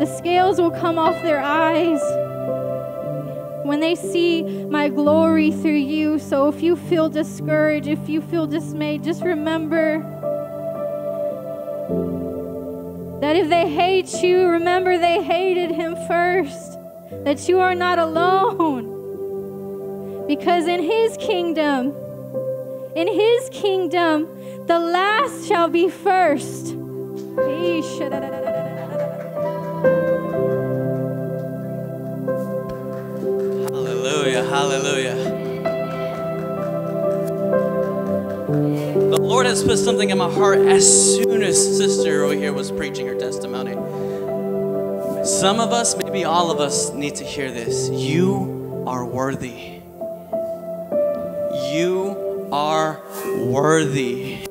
The scales will come off their eyes when they see my glory through you. So if you feel discouraged, if you feel dismayed, just remember that if they hate you, remember they hated him first. That you are not alone. Because in his kingdom, in his kingdom, the last shall be first. Hallelujah, hallelujah. The Lord has put something in my heart as soon as Sister over here was preaching her testimony. Some of us, maybe all of us, need to hear this. You are worthy. You are worthy.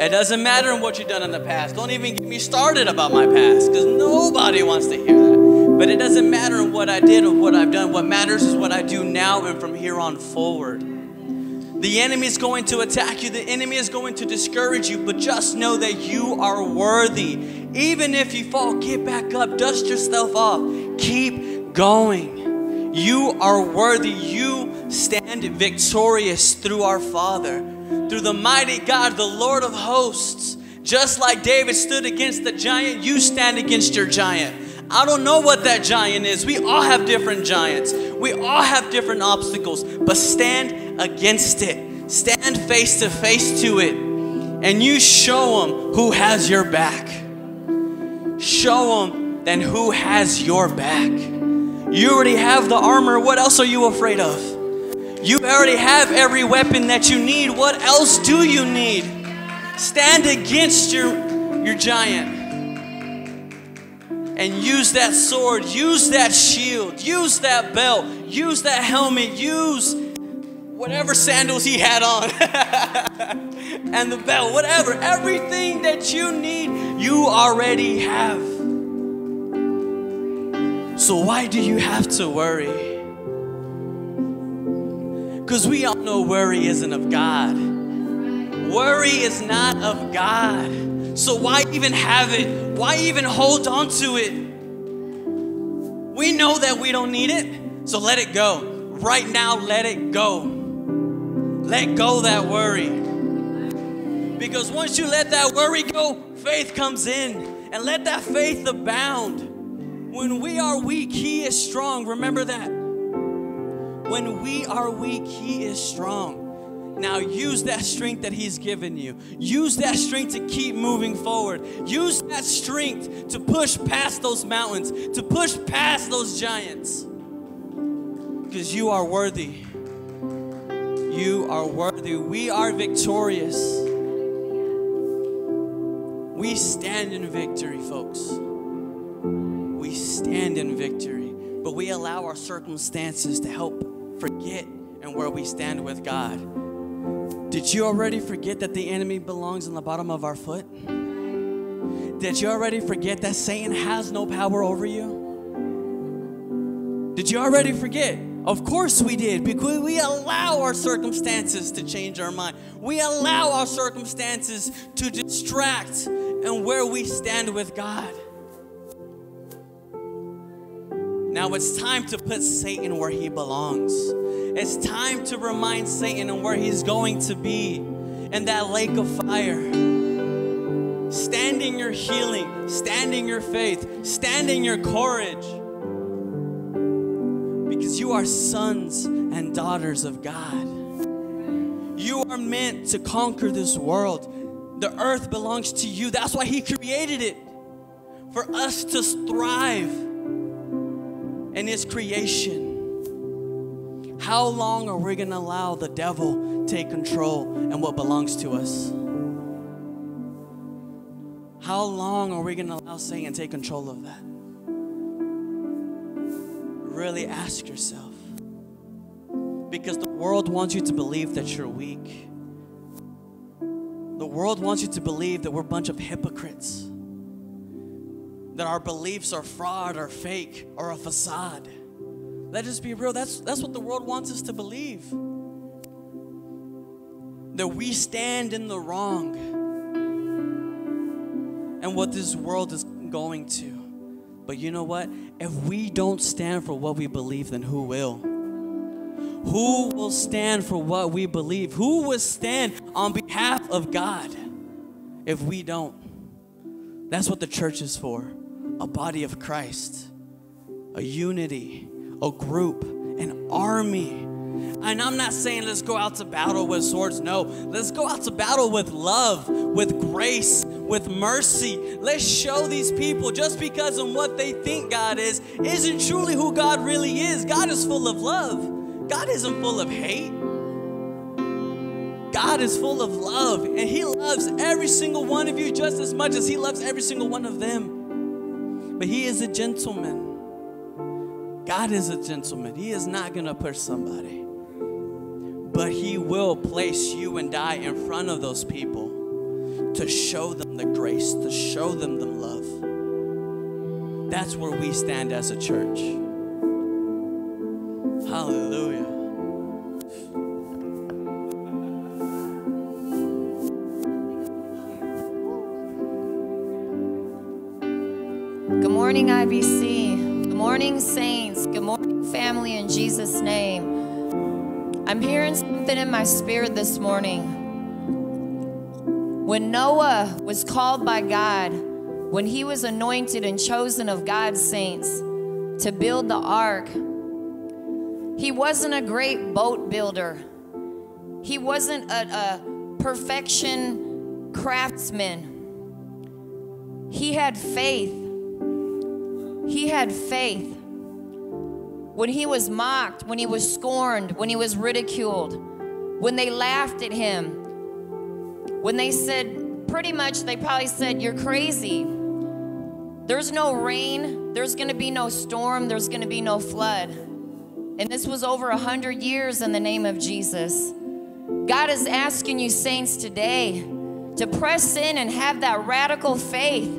It doesn't matter what you've done in the past. Don't even get me started about my past because nobody wants to hear that. But it doesn't matter what I did or what I've done. What matters is what I do now and from here on forward. The enemy is going to attack you, the enemy is going to discourage you, but just know that you are worthy. Even if you fall, get back up, dust yourself off, keep going. You are worthy. You stand victorious through our Father, through the mighty God, the Lord of hosts. Just like David stood against the giant, you stand against your giant. I don't know what that giant is. We all have different giants. We all have different obstacles, but stand against it. Stand face to face to it. And you show them who has your back. Show them then who has your back. You already have the armor. What else are you afraid of? You already have every weapon that you need. What else do you need? Stand against your, your giant and use that sword, use that shield, use that belt, use that helmet, use whatever sandals he had on and the belt, whatever, everything that you need, you already have. So, why do you have to worry? Because we all know worry isn't of God. Worry is not of God. So, why even have it? Why even hold on to it? We know that we don't need it, so let it go. Right now, let it go. Let go that worry. Because once you let that worry go, faith comes in. And let that faith abound. When we are weak, He is strong. Remember that. When we are weak, He is strong. Now use that strength that He's given you. Use that strength to keep moving forward. Use that strength to push past those mountains, to push past those giants. Because you are worthy. You are worthy. We are victorious. We stand in victory, folks. We stand in victory, but we allow our circumstances to help forget and where we stand with God. Did you already forget that the enemy belongs in the bottom of our foot? Did you already forget that Satan has no power over you? Did you already forget? Of course we did, because we allow our circumstances to change our mind. We allow our circumstances to distract and where we stand with God. Now it's time to put Satan where he belongs. It's time to remind Satan and where he's going to be in that lake of fire. standing your healing, standing your faith, standing your courage. Because you are sons and daughters of God. You are meant to conquer this world. The earth belongs to you. That's why He created it for us to thrive in His creation. How long are we going to allow the devil take control and what belongs to us? How long are we going to allow Satan take control of that? Really ask yourself. Because the world wants you to believe that you're weak. The world wants you to believe that we're a bunch of hypocrites. That our beliefs are fraud or fake or a facade. Let us be real. That's, that's what the world wants us to believe. That we stand in the wrong. and what this world is going to. But you know what? If we don't stand for what we believe, then who will? Who will stand for what we believe? Who will stand on behalf of God if we don't? That's what the church is for a body of Christ, a unity, a group, an army. And I'm not saying let's go out to battle with swords. No, let's go out to battle with love, with grace, with mercy. Let's show these people just because of what they think God is isn't truly who God really is. God is full of love, God isn't full of hate. God is full of love, and He loves every single one of you just as much as He loves every single one of them. But He is a gentleman. God is a gentleman. He is not going to push somebody. But He will place you and I in front of those people to show them the grace, to show them the love. That's where we stand as a church. Morning, IBC. Good morning, saints. Good morning, family, in Jesus' name. I'm hearing something in my spirit this morning. When Noah was called by God, when he was anointed and chosen of God's saints to build the ark, he wasn't a great boat builder. He wasn't a, a perfection craftsman. He had faith. He had faith. When he was mocked, when he was scorned, when he was ridiculed, when they laughed at him, when they said, pretty much, they probably said, You're crazy. There's no rain, there's gonna be no storm, there's gonna be no flood. And this was over a hundred years in the name of Jesus. God is asking you, saints, today to press in and have that radical faith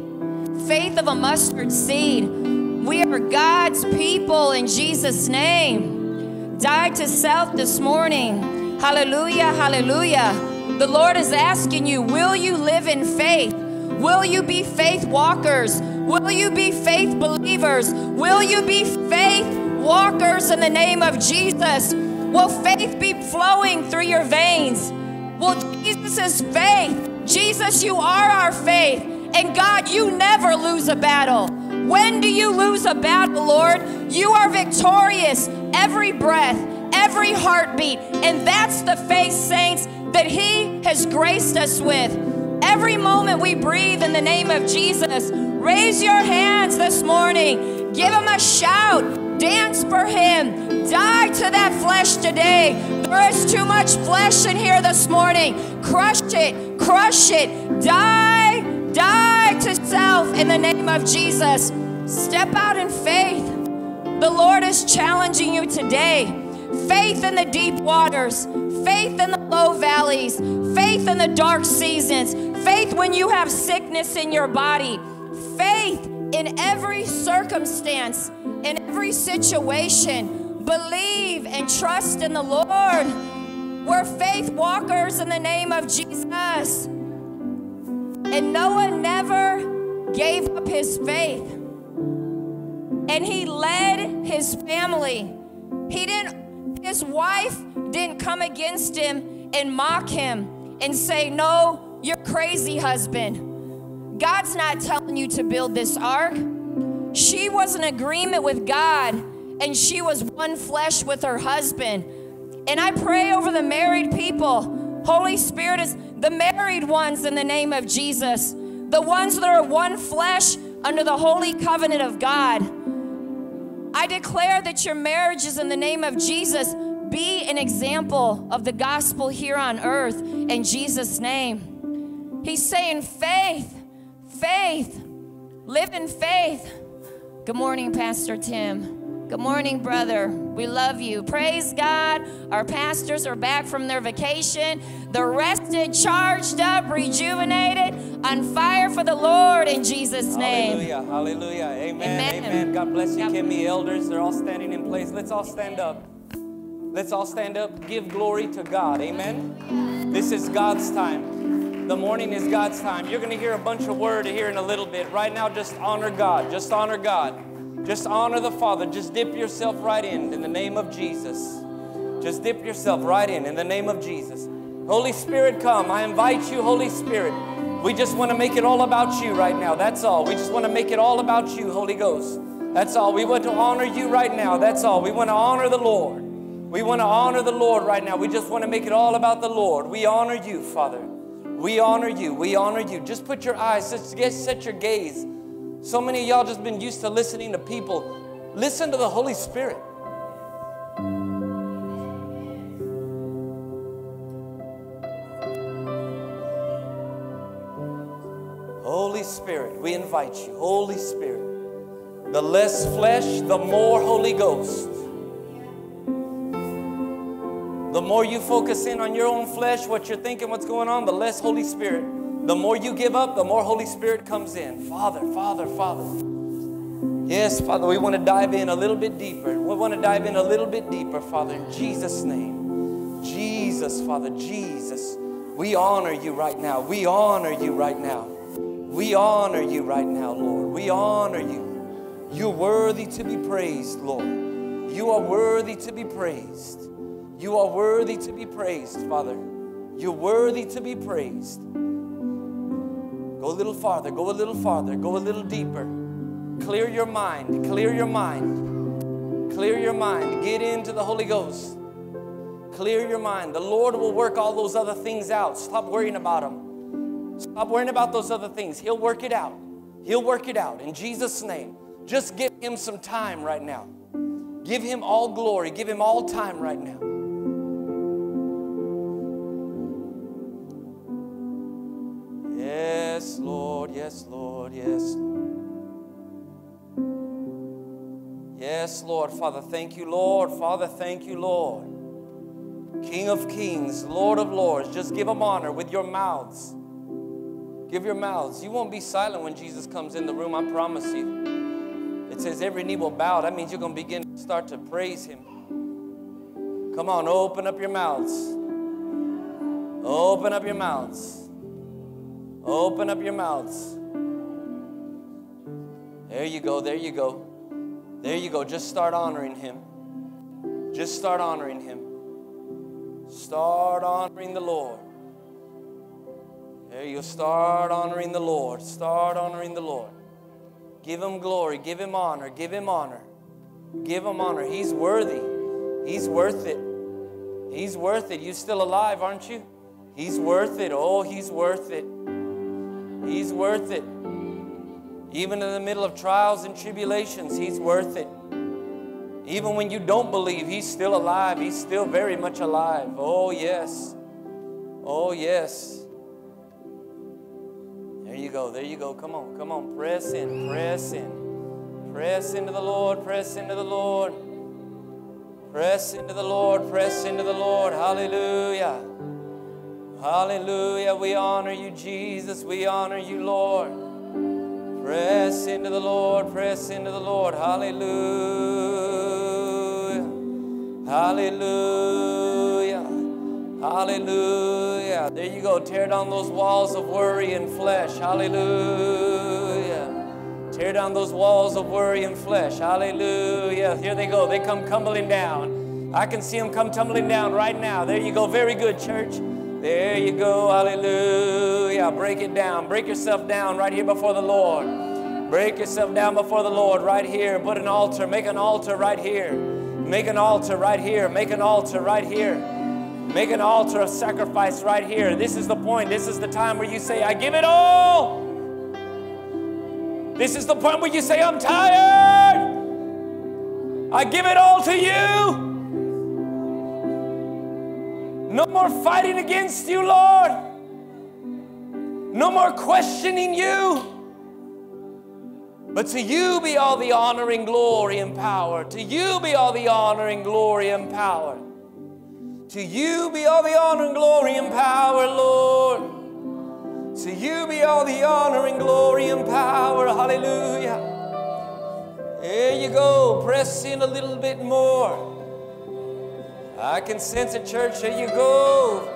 faith of a mustard seed. We are God's people in Jesus' name. Die to self this morning. Hallelujah, hallelujah. The Lord is asking you, will you live in faith? Will you be faith walkers? Will you be faith believers? Will you be faith walkers in the name of Jesus? Will faith be flowing through your veins? Will Jesus' faith, Jesus, you are our faith. And God, you never lose a battle. When do you lose a battle, Lord? You are victorious every breath, every heartbeat. And that's the faith, saints, that He has graced us with. Every moment we breathe in the name of Jesus, raise your hands this morning. Give Him a shout. Dance for Him. Die to that flesh today. There is too much flesh in here this morning. Crush it. Crush it. Die Die to self in the name of Jesus. Step out in faith. The Lord is challenging you today. Faith in the deep waters, faith in the low valleys, faith in the dark seasons, faith when you have sickness in your body, faith in every circumstance, in every situation. Believe and trust in the Lord. We're faith walkers in the name of Jesus. And Noah never gave up his faith. And he led his family. He didn't, his wife didn't come against him and mock him and say, No, you're crazy, husband. God's not telling you to build this ark. She was in agreement with God and she was one flesh with her husband. And I pray over the married people. Holy Spirit is the married ones in the name of Jesus, the ones that are one flesh under the holy covenant of God. I declare that your marriages in the name of Jesus be an example of the gospel here on earth in Jesus' name. He's saying, faith, faith, live in faith. Good morning, Pastor Tim. Good morning, brother. We love you. Praise God. Our pastors are back from their vacation. They're rested, charged up, rejuvenated, on fire for the Lord in Jesus' name. Hallelujah. Hallelujah. Amen. Amen. Amen. God bless you, God Kimmy elders. They're all standing in place. Let's all stand up. Let's all stand up. Give glory to God. Amen. This is God's time. The morning is God's time. You're going to hear a bunch of word here in a little bit. Right now, just honor God. Just honor God. Just honor the Father. Just dip yourself right in in the name of Jesus. Just dip yourself right in in the name of Jesus. Holy Spirit, come. I invite you, Holy Spirit. We just want to make it all about you right now. That's all. We just want to make it all about you, Holy Ghost. That's all. We want to honor you right now. That's all. We want to honor the Lord. We want to honor the Lord right now. We just want to make it all about the Lord. We honor you, Father. We honor you. We honor you. Just put your eyes, set, set your gaze. So many of y'all just been used to listening to people. Listen to the Holy Spirit. Holy Spirit, we invite you. Holy Spirit. The less flesh, the more Holy Ghost. The more you focus in on your own flesh, what you're thinking, what's going on, the less Holy Spirit. The more you give up, the more Holy Spirit comes in. Father, Father, Father. Yes, Father, we want to dive in a little bit deeper. We want to dive in a little bit deeper, Father, in Jesus' name. Jesus, Father, Jesus. We honor you right now. We honor you right now. We honor you right now, Lord. We honor you. You're worthy to be praised, Lord. You are worthy to be praised. You are worthy to be praised, Father. You're worthy to be praised. Go a little farther, go a little farther, go a little deeper. Clear your mind, clear your mind, clear your mind. Get into the Holy Ghost. Clear your mind. The Lord will work all those other things out. Stop worrying about them. Stop worrying about those other things. He'll work it out. He'll work it out in Jesus' name. Just give Him some time right now. Give Him all glory. Give Him all time right now. Yes, Lord. Yes, Lord. Yes. Yes, Lord. Father, thank you, Lord. Father, thank you, Lord. King of kings, Lord of lords, just give them honor with your mouths. Give your mouths. You won't be silent when Jesus comes in the room, I promise you. It says every knee will bow. That means you're going to begin to start to praise Him. Come on, open up your mouths. Open up your mouths. Open up your mouths. There you go, there you go. There you go. Just start honoring Him. Just start honoring Him. Start honoring the Lord. There you start honoring the Lord. Start honoring the Lord. Give Him glory. Give Him honor. Give Him honor. Give Him honor. He's worthy. He's worth it. He's worth it. You still alive, aren't you? He's worth it. Oh, He's worth it. He's worth it. Even in the middle of trials and tribulations, He's worth it. Even when you don't believe, He's still alive. He's still very much alive. Oh, yes. Oh, yes. There you go. There you go. Come on. Come on. Press in. Press in. Press into the Lord. Press into the Lord. Press into the Lord. Press into the Lord. Hallelujah. Hallelujah. We honor you, Jesus. We honor you, Lord. Press into the Lord. Press into the Lord. Hallelujah. Hallelujah. Hallelujah. There you go. Tear down those walls of worry and flesh. Hallelujah. Tear down those walls of worry and flesh. Hallelujah. Here they go. They come tumbling down. I can see them come tumbling down right now. There you go. Very good, church. There you go. Hallelujah. Break it down. Break yourself down right here before the Lord. Break yourself down before the Lord right here. Put an altar. Make an altar right here. Make an altar right here. Make an altar right here. Make an altar of sacrifice right here. This is the point. This is the time where you say, I give it all. This is the point where you say, I'm tired. I give it all to you. No more fighting against you, Lord. No more questioning you. But to you be all the honor and glory and power. To you be all the honor and glory and power. To you be all the honor and glory and power, Lord. To you be all the honor and glory and power. Hallelujah. There you go. Press in a little bit more. I can sense it, church. There you go.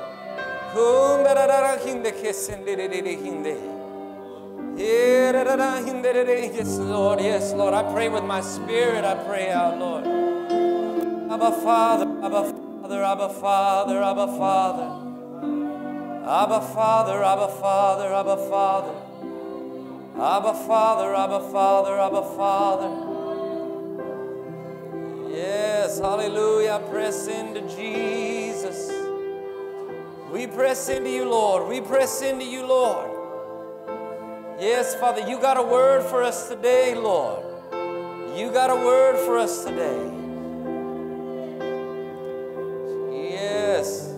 Yes, Lord, yes, Lord. I pray with my spirit, I pray out, Lord. Abba Father, Abba Father, Abba Father, Abba Father. Abba Father, Abba Father, Abba Father. Abba Father, Abba Father, Abba Father. Yes, hallelujah. Press into Jesus. We press into you, Lord. We press into you, Lord. Yes, Father, you got a word for us today, Lord. You got a word for us today. Yes.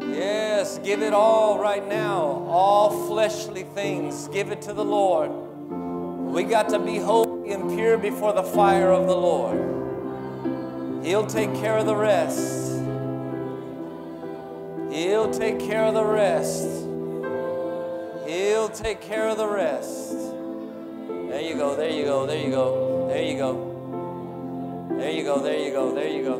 Yes, give it all right now. All fleshly things, give it to the Lord. We got to be holy and pure before the fire of the Lord. He'll take care of the rest. He'll take care of the rest. He'll take care of the rest. There you go, there you go, there you go, there you go. There you go, there you go, there you go.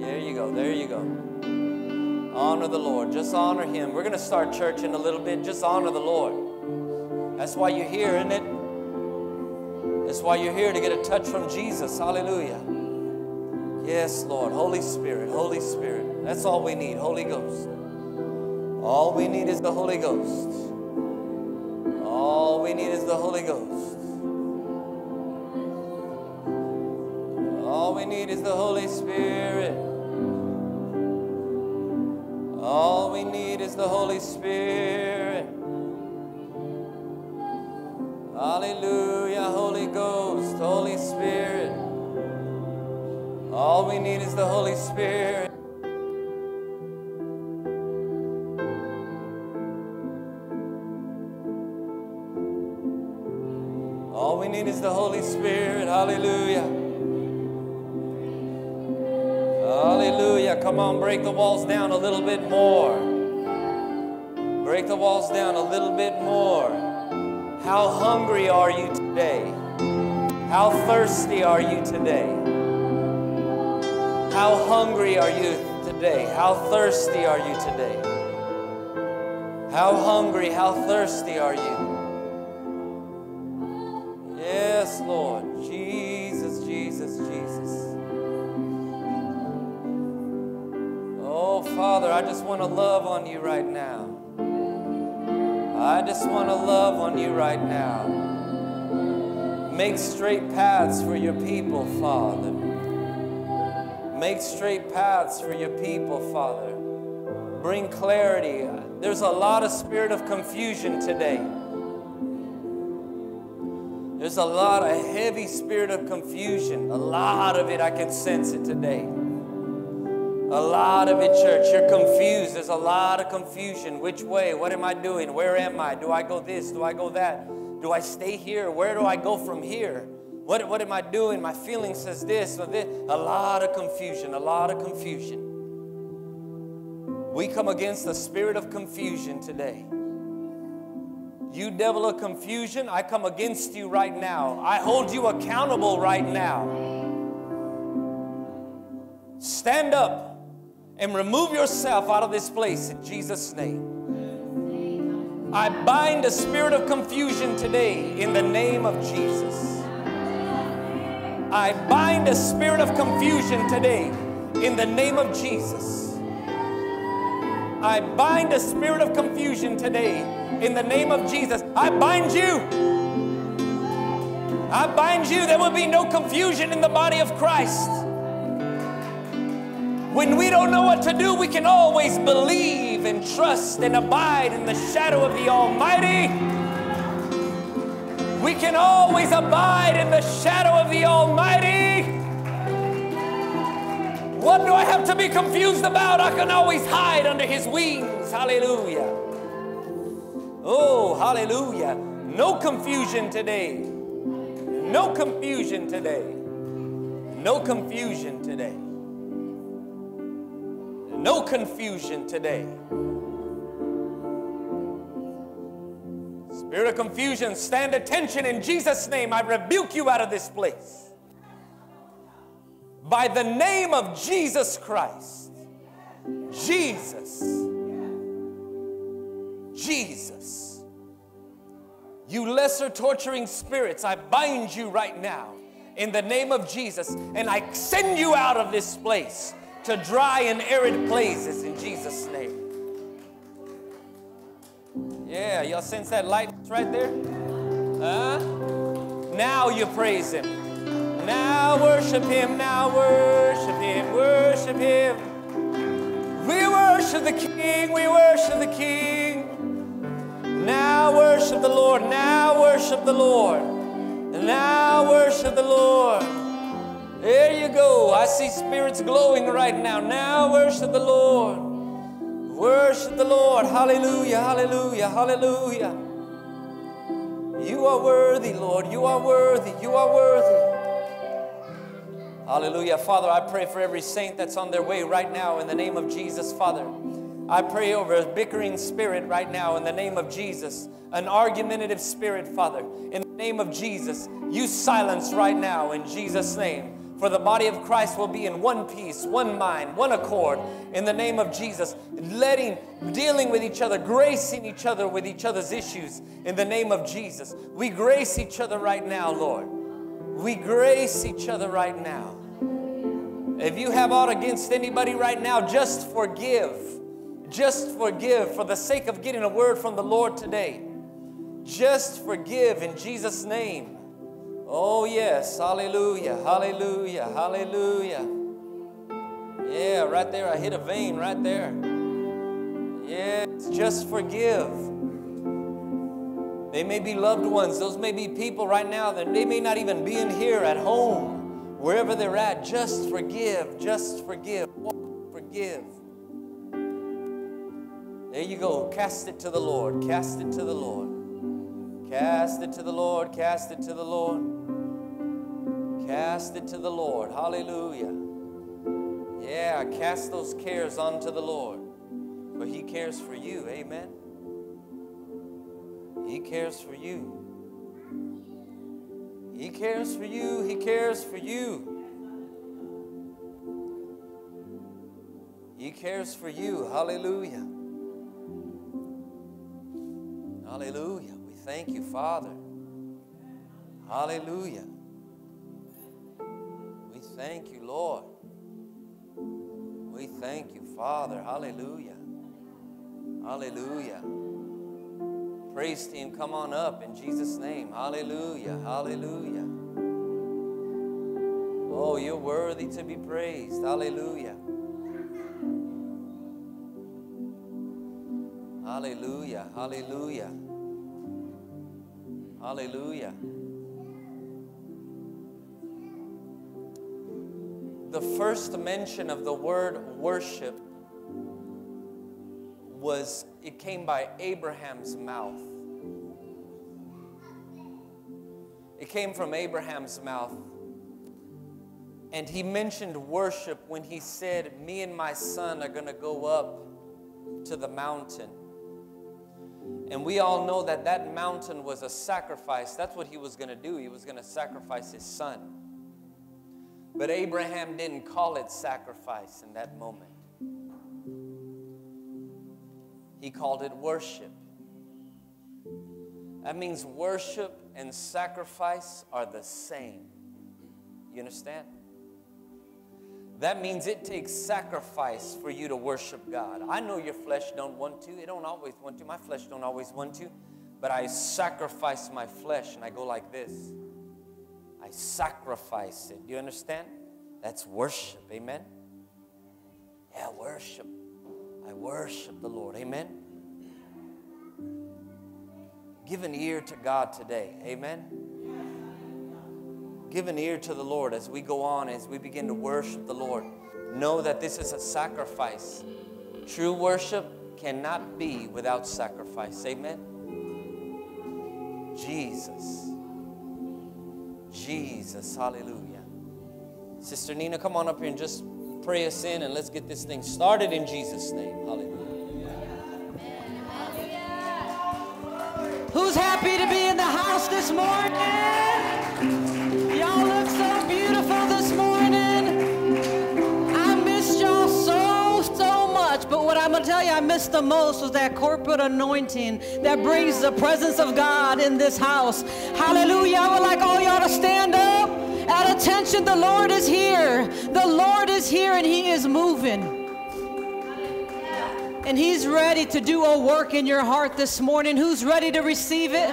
There you go, there you go. Honor the Lord. Just honor Him. We're going to start church in a little bit. Just honor the Lord. That's why you're here, isn't it? That's why you're here to get a touch from Jesus. Hallelujah. Yes, Lord. Holy Spirit, Holy Spirit. That's all we need. Holy Ghost. All we need is the Holy Ghost. All we need is the Holy Ghost. All we need is the Holy Spirit. All we need is the Holy Spirit. Hallelujah, Holy Ghost, Holy Spirit. All we need is the Holy Spirit. All we need is the Holy Spirit. Hallelujah. Hallelujah. Come on, break the walls down a little bit more. Break the walls down a little bit more. How hungry are you today? How thirsty are you today? How hungry are you today? How thirsty are you today? How hungry, how thirsty are you? Yes, Lord. Jesus, Jesus, Jesus. Oh, Father, I just want to love on you right now. I just want to love on you right now. Make straight paths for your people, Father. Make straight paths for your people, Father. Bring clarity. There's a lot of spirit of confusion today. There's a lot of heavy spirit of confusion. A lot of it, I can sense it today. A lot of it, church. You're confused. There's a lot of confusion. Which way? What am I doing? Where am I? Do I go this? Do I go that? Do I stay here? Where do I go from here? What, what am I doing? My feeling says this or this. A lot of confusion. A lot of confusion. We come against the spirit of confusion today. You devil of confusion, I come against you right now. I hold you accountable right now. Stand up and remove yourself out of this place in Jesus' name. I bind the spirit of confusion today in the name of Jesus. I bind a spirit of confusion today in the name of Jesus. I bind a spirit of confusion today in the name of Jesus. I bind you. I bind you. There will be no confusion in the body of Christ. When we don't know what to do, we can always believe and trust and abide in the shadow of the Almighty. We can always abide in the shadow of the Almighty. What do I have to be confused about? I can always hide under His wings. Hallelujah. Oh, hallelujah. No confusion today. No confusion today. No confusion today. No confusion today. Spirit of confusion, stand attention in Jesus' name. I rebuke you out of this place. By the name of Jesus Christ. Jesus. Jesus. You lesser torturing spirits, I bind you right now in the name of Jesus and I send you out of this place to dry and arid places in Jesus' name. Yeah, y'all sense that light right there? Huh? Now you praise Him. Now worship Him, now worship Him, worship Him. We worship the King, we worship the King. Now worship the Lord, now worship the Lord. Now worship the Lord. There you go. I see spirits glowing right now. Now worship the Lord. Worship the Lord. Hallelujah, hallelujah, hallelujah. You are worthy, Lord. You are worthy. You are worthy. Hallelujah. Father, I pray for every saint that's on their way right now in the name of Jesus, Father. I pray over a bickering spirit right now in the name of Jesus, an argumentative spirit, Father. In the name of Jesus, you silence right now in Jesus' name. For the body of Christ will be in one piece, one mind, one accord in the name of Jesus, letting, dealing with each other, gracing each other with each other's issues in the name of Jesus. We grace each other right now, Lord. We grace each other right now. If you have aught against anybody right now, just forgive. Just forgive for the sake of getting a word from the Lord today. Just forgive in Jesus' name. Oh, yes. Hallelujah. Hallelujah. Hallelujah. Yeah, right there. I hit a vein right there. Yes, just forgive. They may be loved ones. Those may be people right now that they may not even be in here at home, wherever they're at. Just forgive. Just forgive. Forgive. There you go. Cast it to the Lord. Cast it to the Lord. Cast it to the Lord. Cast it to the Lord. Cast it to the Lord. Hallelujah. Yeah, cast those cares onto the Lord. For He cares for you. Amen. He cares for you. He cares for you. He cares for you. He cares for you. Hallelujah. Hallelujah. Thank you, Father. Hallelujah. We thank you, Lord. We thank you, Father. Hallelujah. Hallelujah. Praise team, come on up in Jesus' name. Hallelujah. Hallelujah. Oh, you're worthy to be praised. Hallelujah. Hallelujah. Hallelujah. Hallelujah. The first mention of the word worship was, it came by Abraham's mouth. It came from Abraham's mouth. And he mentioned worship when he said, Me and my son are going to go up to the mountain. And we all know that that mountain was a sacrifice. That's what he was going to do. He was going to sacrifice his son. But Abraham didn't call it sacrifice in that moment, he called it worship. That means worship and sacrifice are the same. You understand? That means it takes sacrifice for you to worship God. I know your flesh don't want to. It don't always want to. My flesh don't always want to. But I sacrifice my flesh and I go like this. I sacrifice it. Do you understand? That's worship. Amen. Yeah, worship. I worship the Lord. Amen. Give an ear to God today. Amen. Give an ear to the Lord as we go on, as we begin to worship the Lord. Know that this is a sacrifice. True worship cannot be without sacrifice. Amen. Jesus. Jesus. Hallelujah. Sister Nina, come on up here and just pray us in and let's get this thing started in Jesus' name. Hallelujah. Who's happy to be in the house this morning? say I missed the most was that corporate anointing that brings the presence of God in this house. Hallelujah. I would like all y'all to stand up. At attention, the Lord is here. The Lord is here and He is moving. And he's ready to do a work in your heart this morning. Who's ready to receive it?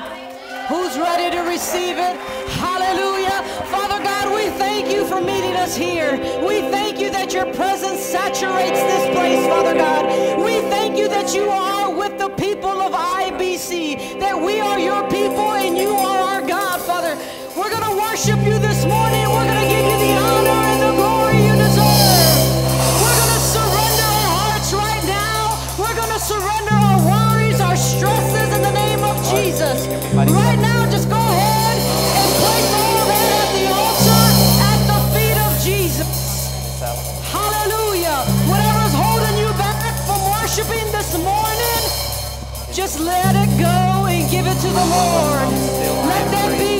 Who's ready to receive it? Hallelujah. Father God, we thank you for meeting us here. We thank you your presence saturates this place, Father God. We thank you that you are with the people of IBC, that we are your people and you are our God, Father. We're going to worship you this morning. We're Let it go and give it to the Lord. Let that be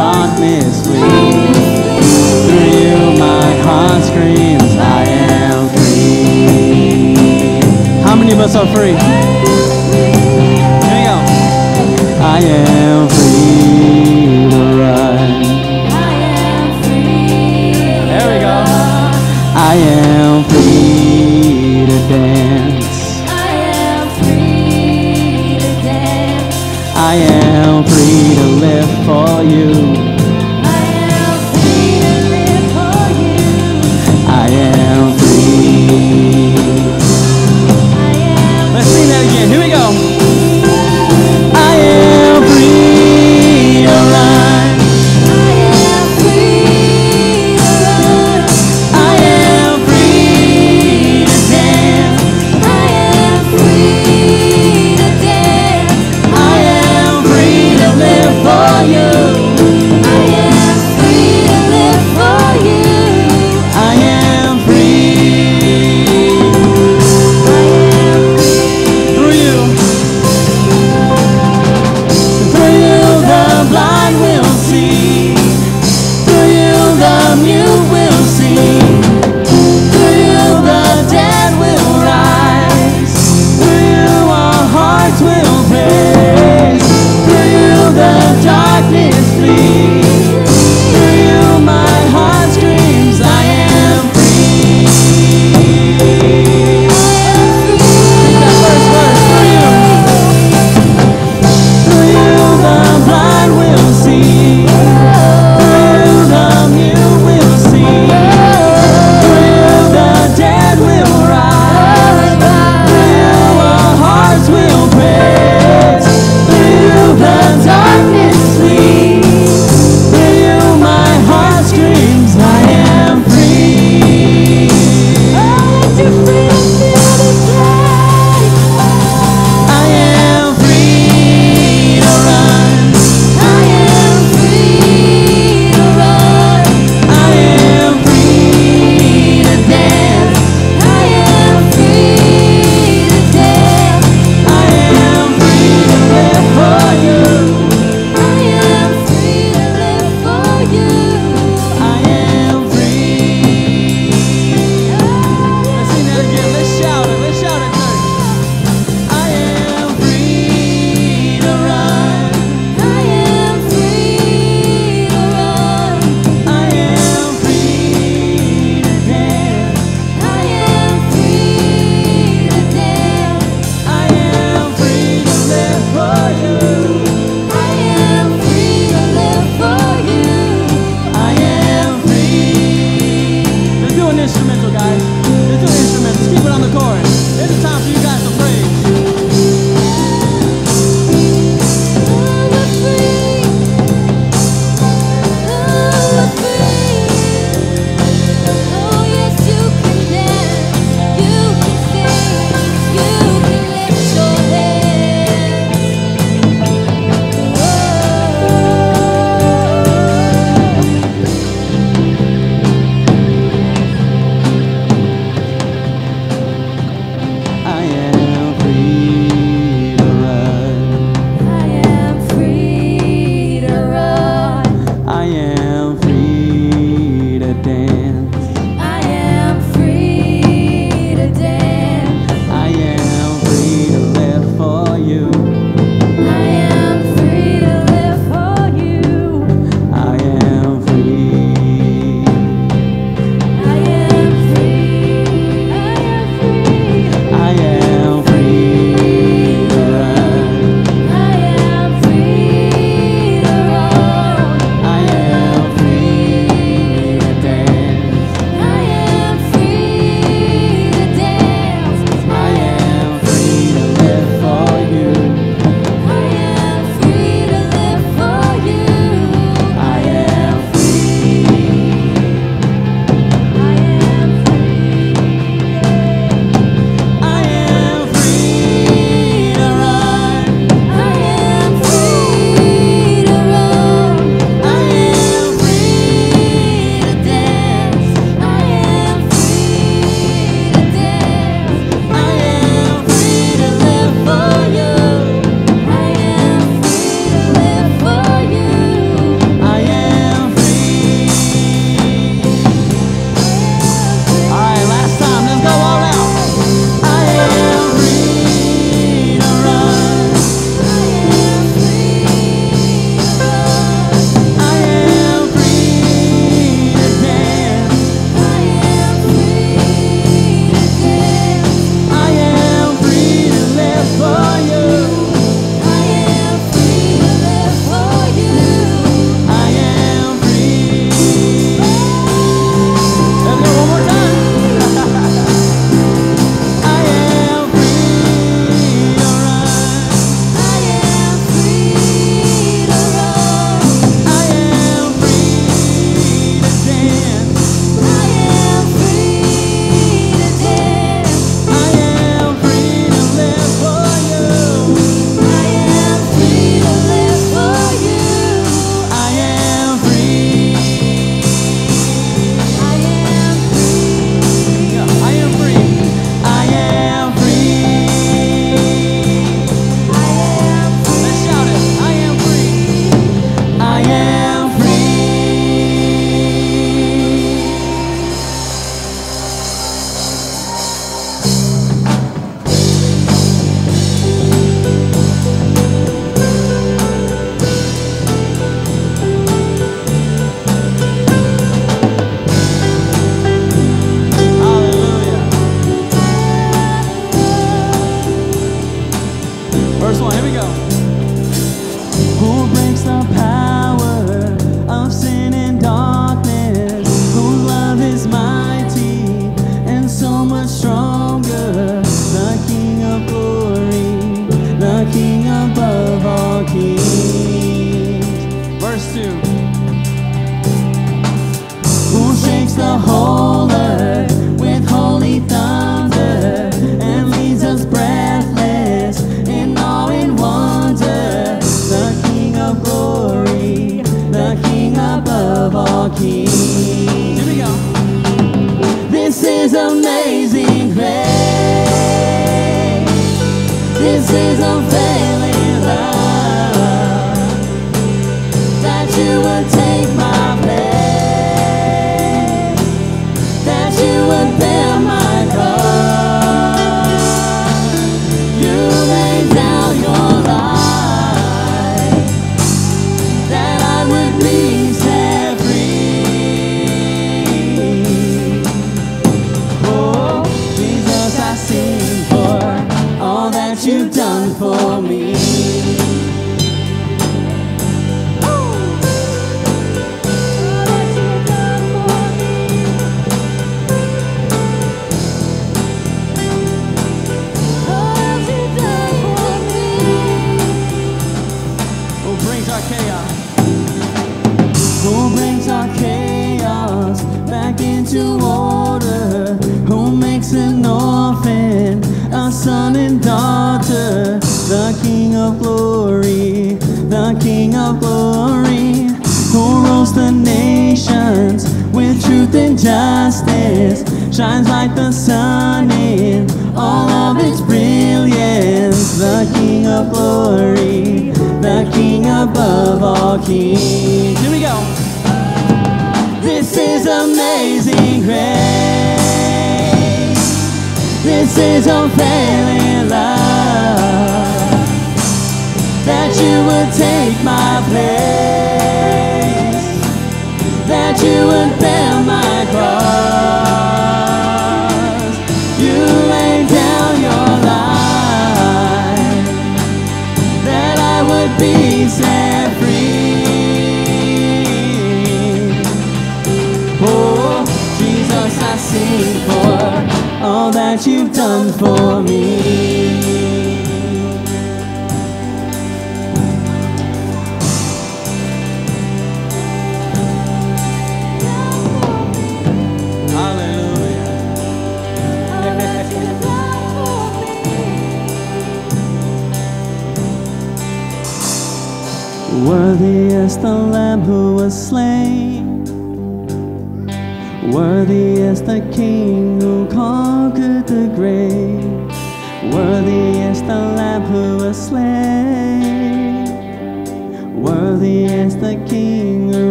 darkness. Through my heart screams, I am free. How many of us are free? Here we go. I am.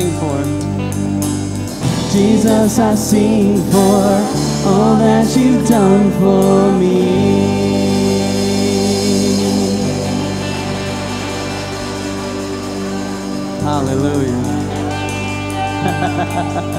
sing for. Jesus, I sing for all that you've done for me. Hallelujah.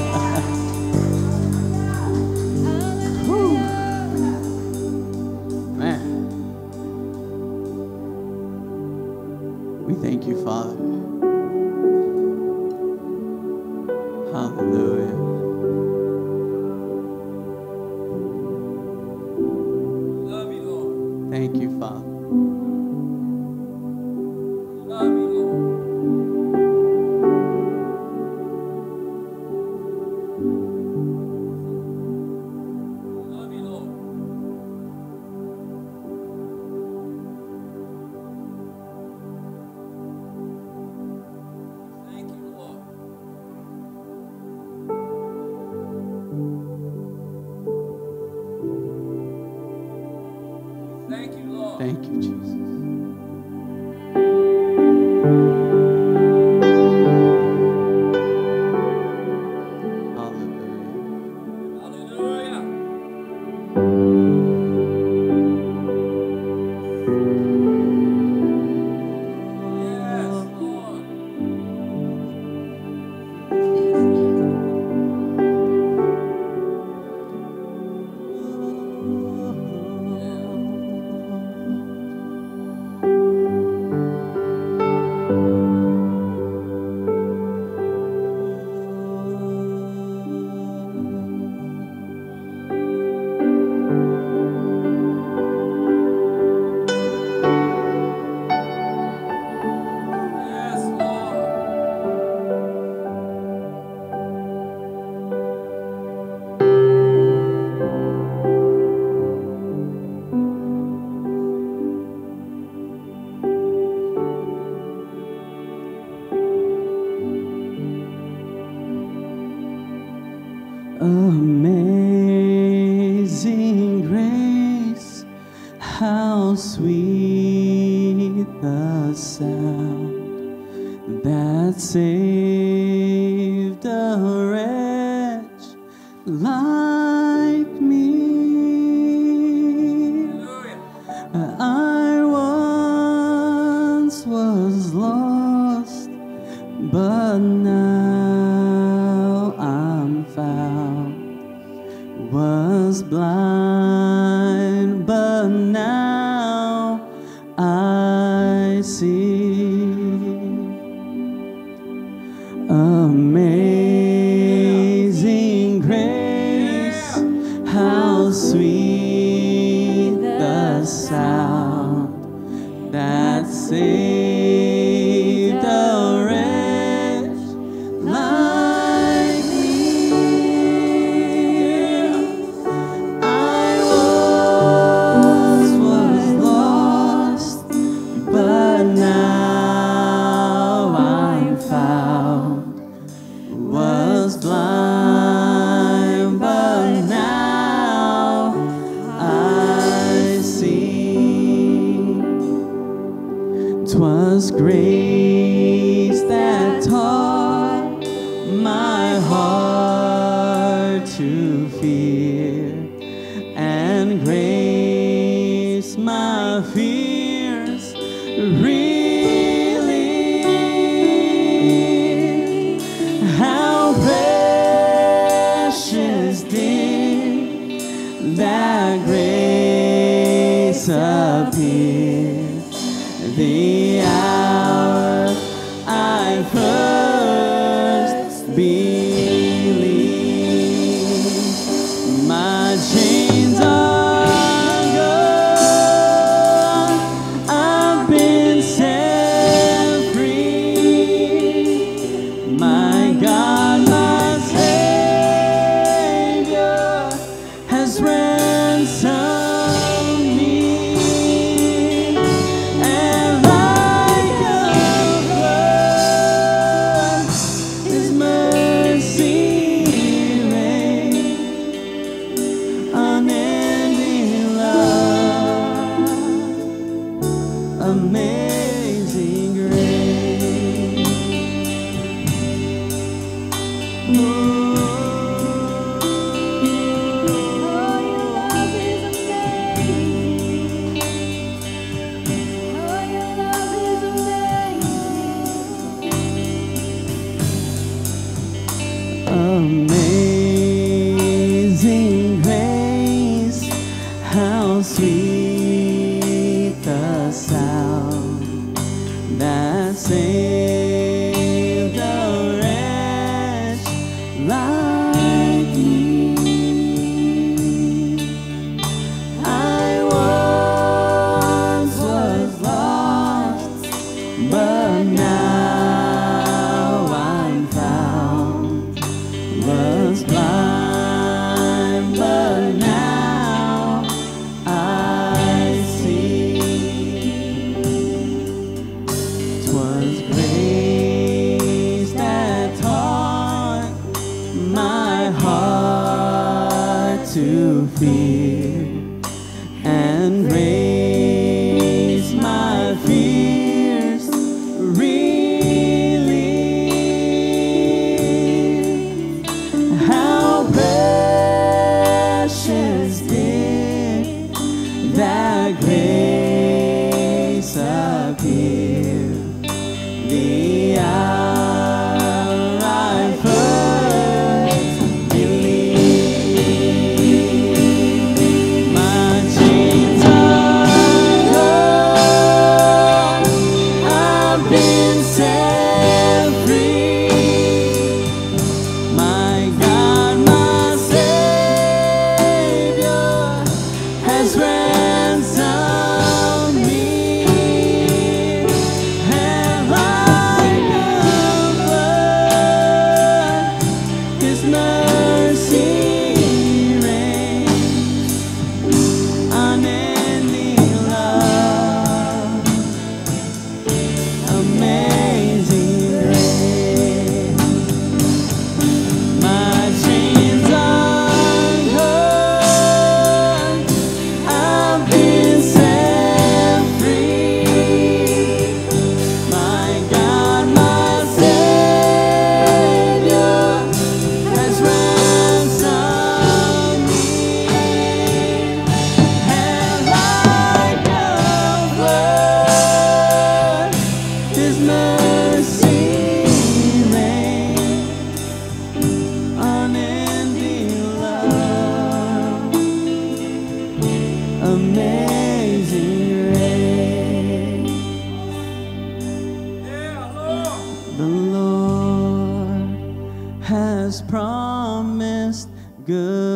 promised good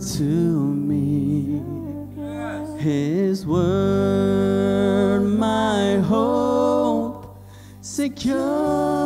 to me. His word, my hope, secure.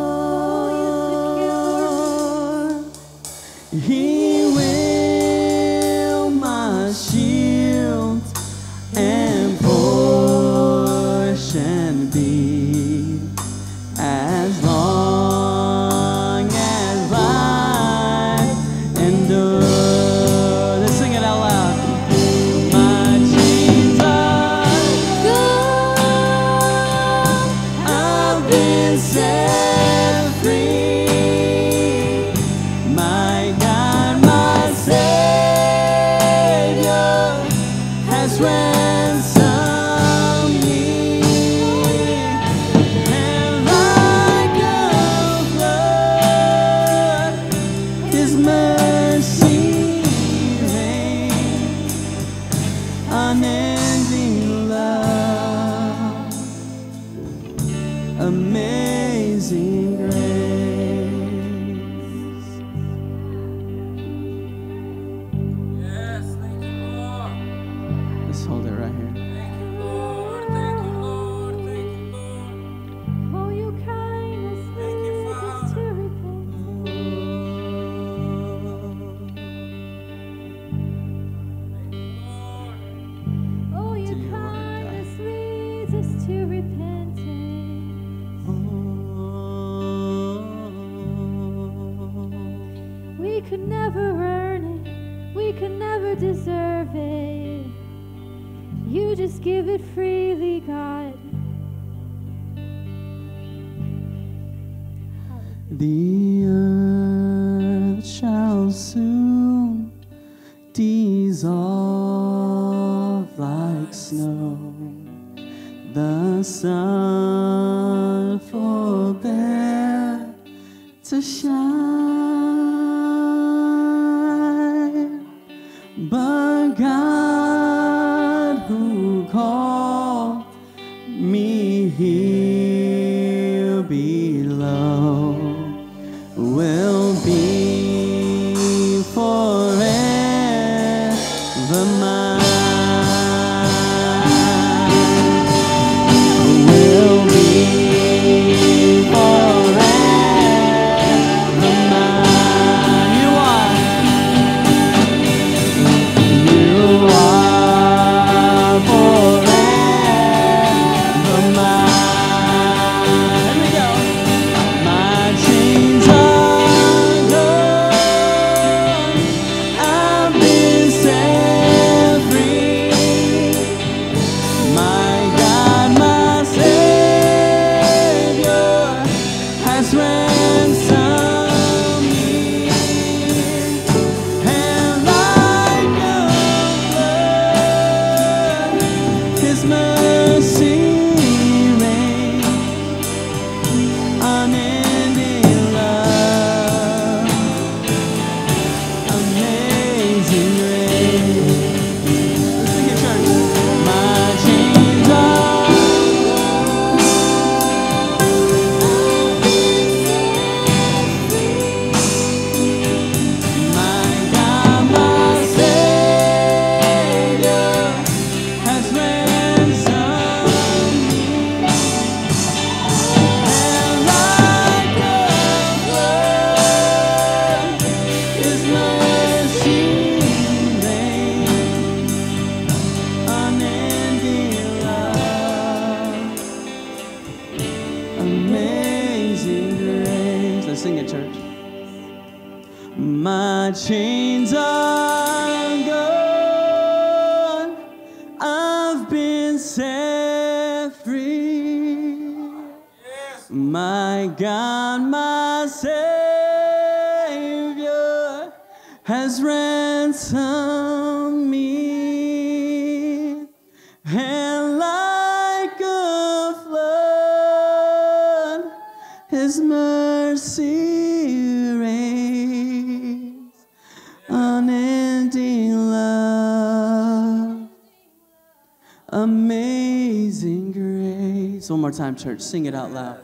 Church, sing it out loud.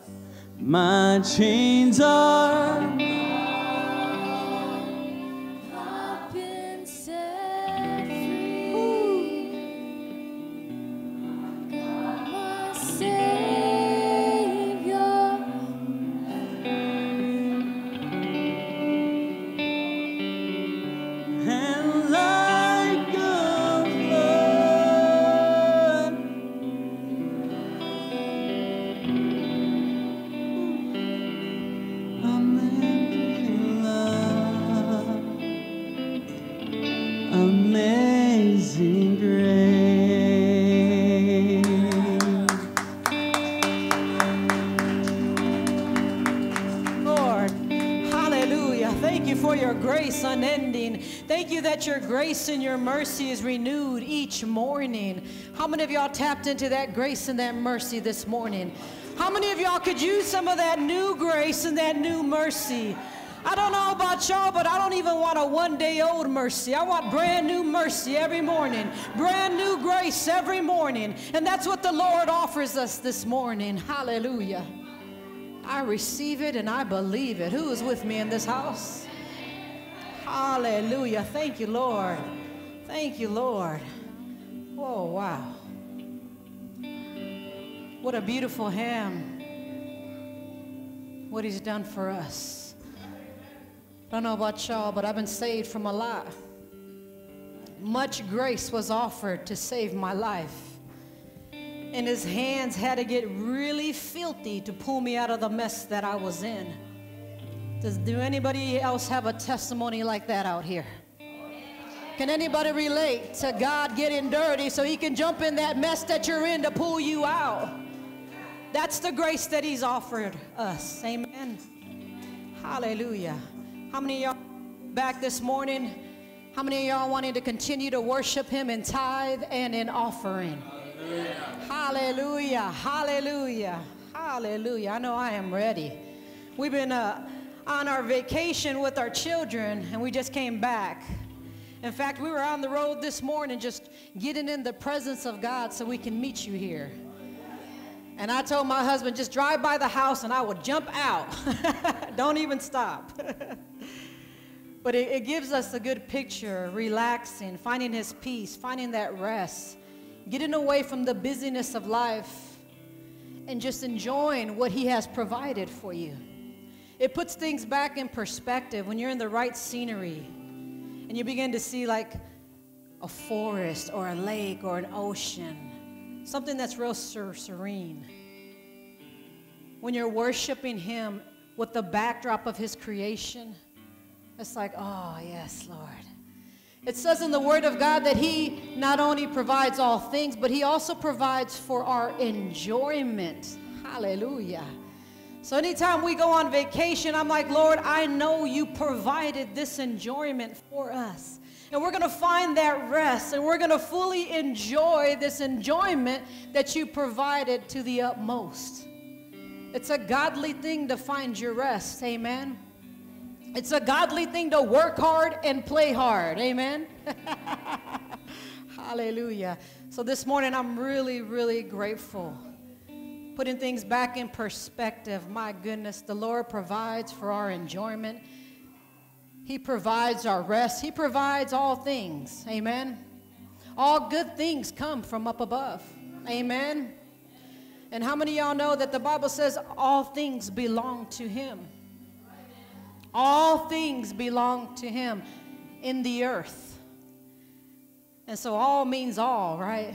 My chains are that your grace and your mercy is renewed each morning. How many of y'all tapped into that grace and that mercy this morning? How many of y'all could use some of that new grace and that new mercy? I don't know about y'all, but I don't even want a one day old mercy. I want brand new mercy every morning, brand new grace every morning. And that's what the Lord offers us this morning. Hallelujah. I receive it and I believe it. Who is with me in this house? Hallelujah. Thank you, Lord. Thank you, Lord. Whoa, wow. What a beautiful hymn. What he's done for us. I don't know about y'all, but I've been saved from a lot. Much grace was offered to save my life and his hands had to get really filthy to pull me out of the mess that I was in. Does do anybody else have a testimony like that out here? Can anybody relate to God getting dirty so he can jump in that mess that you're in to pull you out? That's the grace that he's offered us. Amen. Hallelujah. How many of y'all back this morning? How many of y'all wanting to continue to worship him in tithe and in offering? Hallelujah. Hallelujah. Hallelujah. I know I am ready. We've been uh, on our vacation with our children and we just came back. In fact, we were on the road this morning just getting in the presence of God so we can meet you here. And I told my husband, just drive by the house and I will jump out. Don't even stop. But it, it gives us a good picture, relaxing, finding his peace, finding that rest, getting away from the busyness of life, and just enjoying what he has provided for you. It puts things back in perspective when you're in the right scenery and you begin to see like a forest or a lake or an ocean, something that's real ser- serene. When you're worshiping him with the backdrop of his creation, it's like, oh, yes, Lord. It says in the Word of God that He not only provides all things, but He also provides for our enjoyment. Hallelujah. So anytime we go on vacation, I'm like, Lord, I know you provided this enjoyment for us. And we're going to find that rest and we're going to fully enjoy this enjoyment that you provided to the utmost. It's a godly thing to find your rest. Amen. It's a godly thing to work hard and play hard. Amen. Hallelujah. So this morning, I'm really, really grateful. Putting things back in perspective. My goodness, the Lord provides for our enjoyment. He provides our rest. He provides all things. Amen. All good things come from up above. Amen. And how many y'all know that the Bible says all things belong to Him? All things belong to him in the earth. And so all means all, right?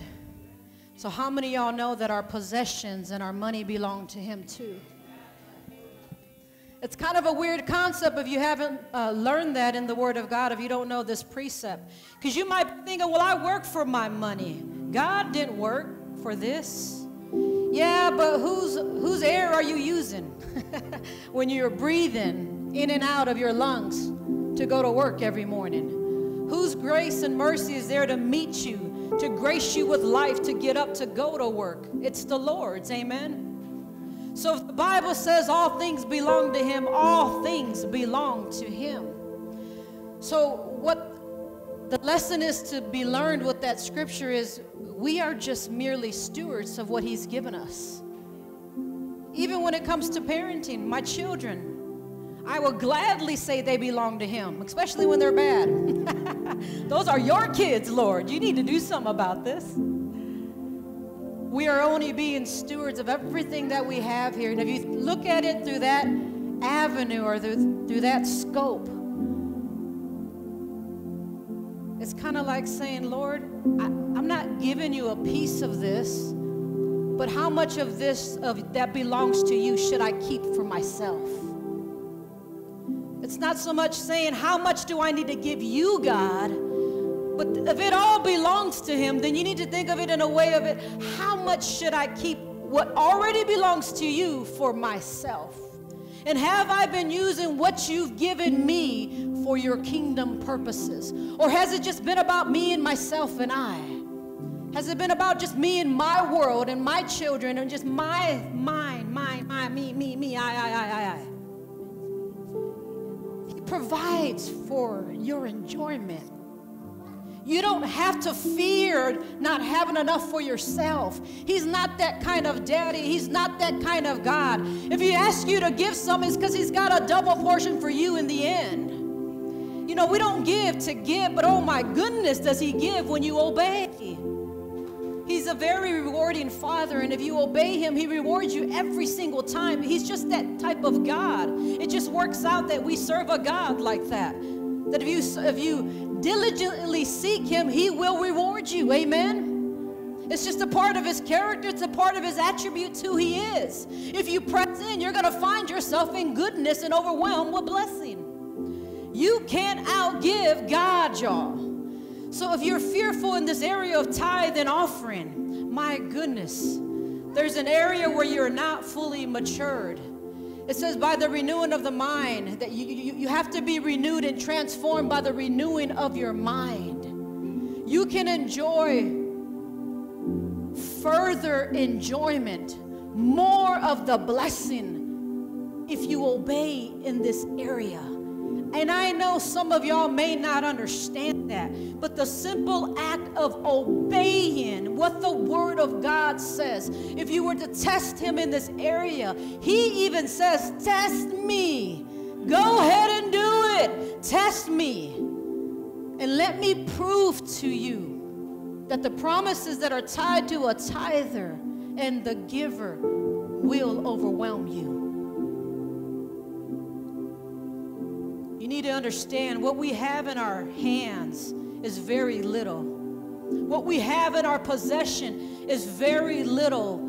So how many of y'all know that our possessions and our money belong to him too? It's kind of a weird concept if you haven't uh, learned that in the Word of God, if you don't know this precept. Because you might be thinking, well, I work for my money. God didn't work for this. Yeah, but whose, whose air are you using when you're breathing? in and out of your lungs to go to work every morning? Whose grace and mercy is there to meet you, to grace you with life, to get up, to go to work? It's the Lord's, amen? So if the Bible says all things belong to Him, all things belong to Him. So, what the lesson is to be learned with that scripture is we are just merely stewards of what He's given us. Even when it comes to parenting, my children, I will gladly say they belong to Him, especially when they're bad. Those are your kids, Lord. You need to do something about this. We are only being stewards of everything that we have here. And if you look at it through that avenue or through, through that scope, it's kind of like saying, Lord, I, I'm not giving you a piece of this, but how much of this of that belongs to you should I keep for myself? It's not so much saying, How much do I need to give you, God? But if it all belongs to Him, then you need to think of it in a way of it, How much should I keep what already belongs to you for myself? And have I been using what you've given me for your kingdom purposes? Or has it just been about me and myself and I? Has it been about just me and my world and my children and just my, mine, mine, my, me, me, me, I, I, I, I, I? Provides for your enjoyment. You don't have to fear not having enough for yourself. He's not that kind of daddy. He's not that kind of God. If he asks you to give some, it's because he's got a double portion for you in the end. You know, we don't give to give, but oh my goodness, does he give when you obey? He's a very rewarding father, and if you obey him, he rewards you every single time. He's just that type of God. It just works out that we serve a God like that. That if you if you diligently seek him, he will reward you. Amen. It's just a part of his character, it's a part of his attributes who he is. If you press in, you're going to find yourself in goodness and overwhelmed with blessing. You can't outgive God, y'all. So if you're fearful in this area of tithe and offering, my goodness, there's an area where you're not fully matured. It says, by the renewing of the mind, that you, you, you have to be renewed and transformed by the renewing of your mind. You can enjoy further enjoyment, more of the blessing if you obey in this area. And I know some of y'all may not understand that, but the simple act of obeying what the Word of God says, if you were to test Him in this area, He even says, Test me. Go ahead and do it. Test me. And let me prove to you that the promises that are tied to a tither and the giver will overwhelm you. You need to understand what we have in our hands is very little. What we have in our possession is very little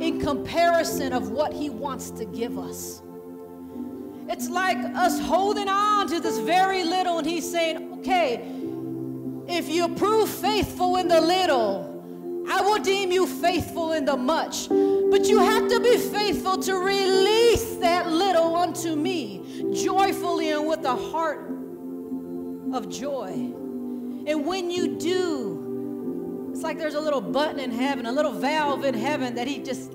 in comparison of what He wants to give us. It's like us holding on to this very little, and He's saying, okay, if you prove faithful in the little, I will deem you faithful in the much. But you have to be faithful to release that little unto me joyfully and with a heart of joy. And when you do, it's like there's a little button in heaven, a little valve in heaven that He just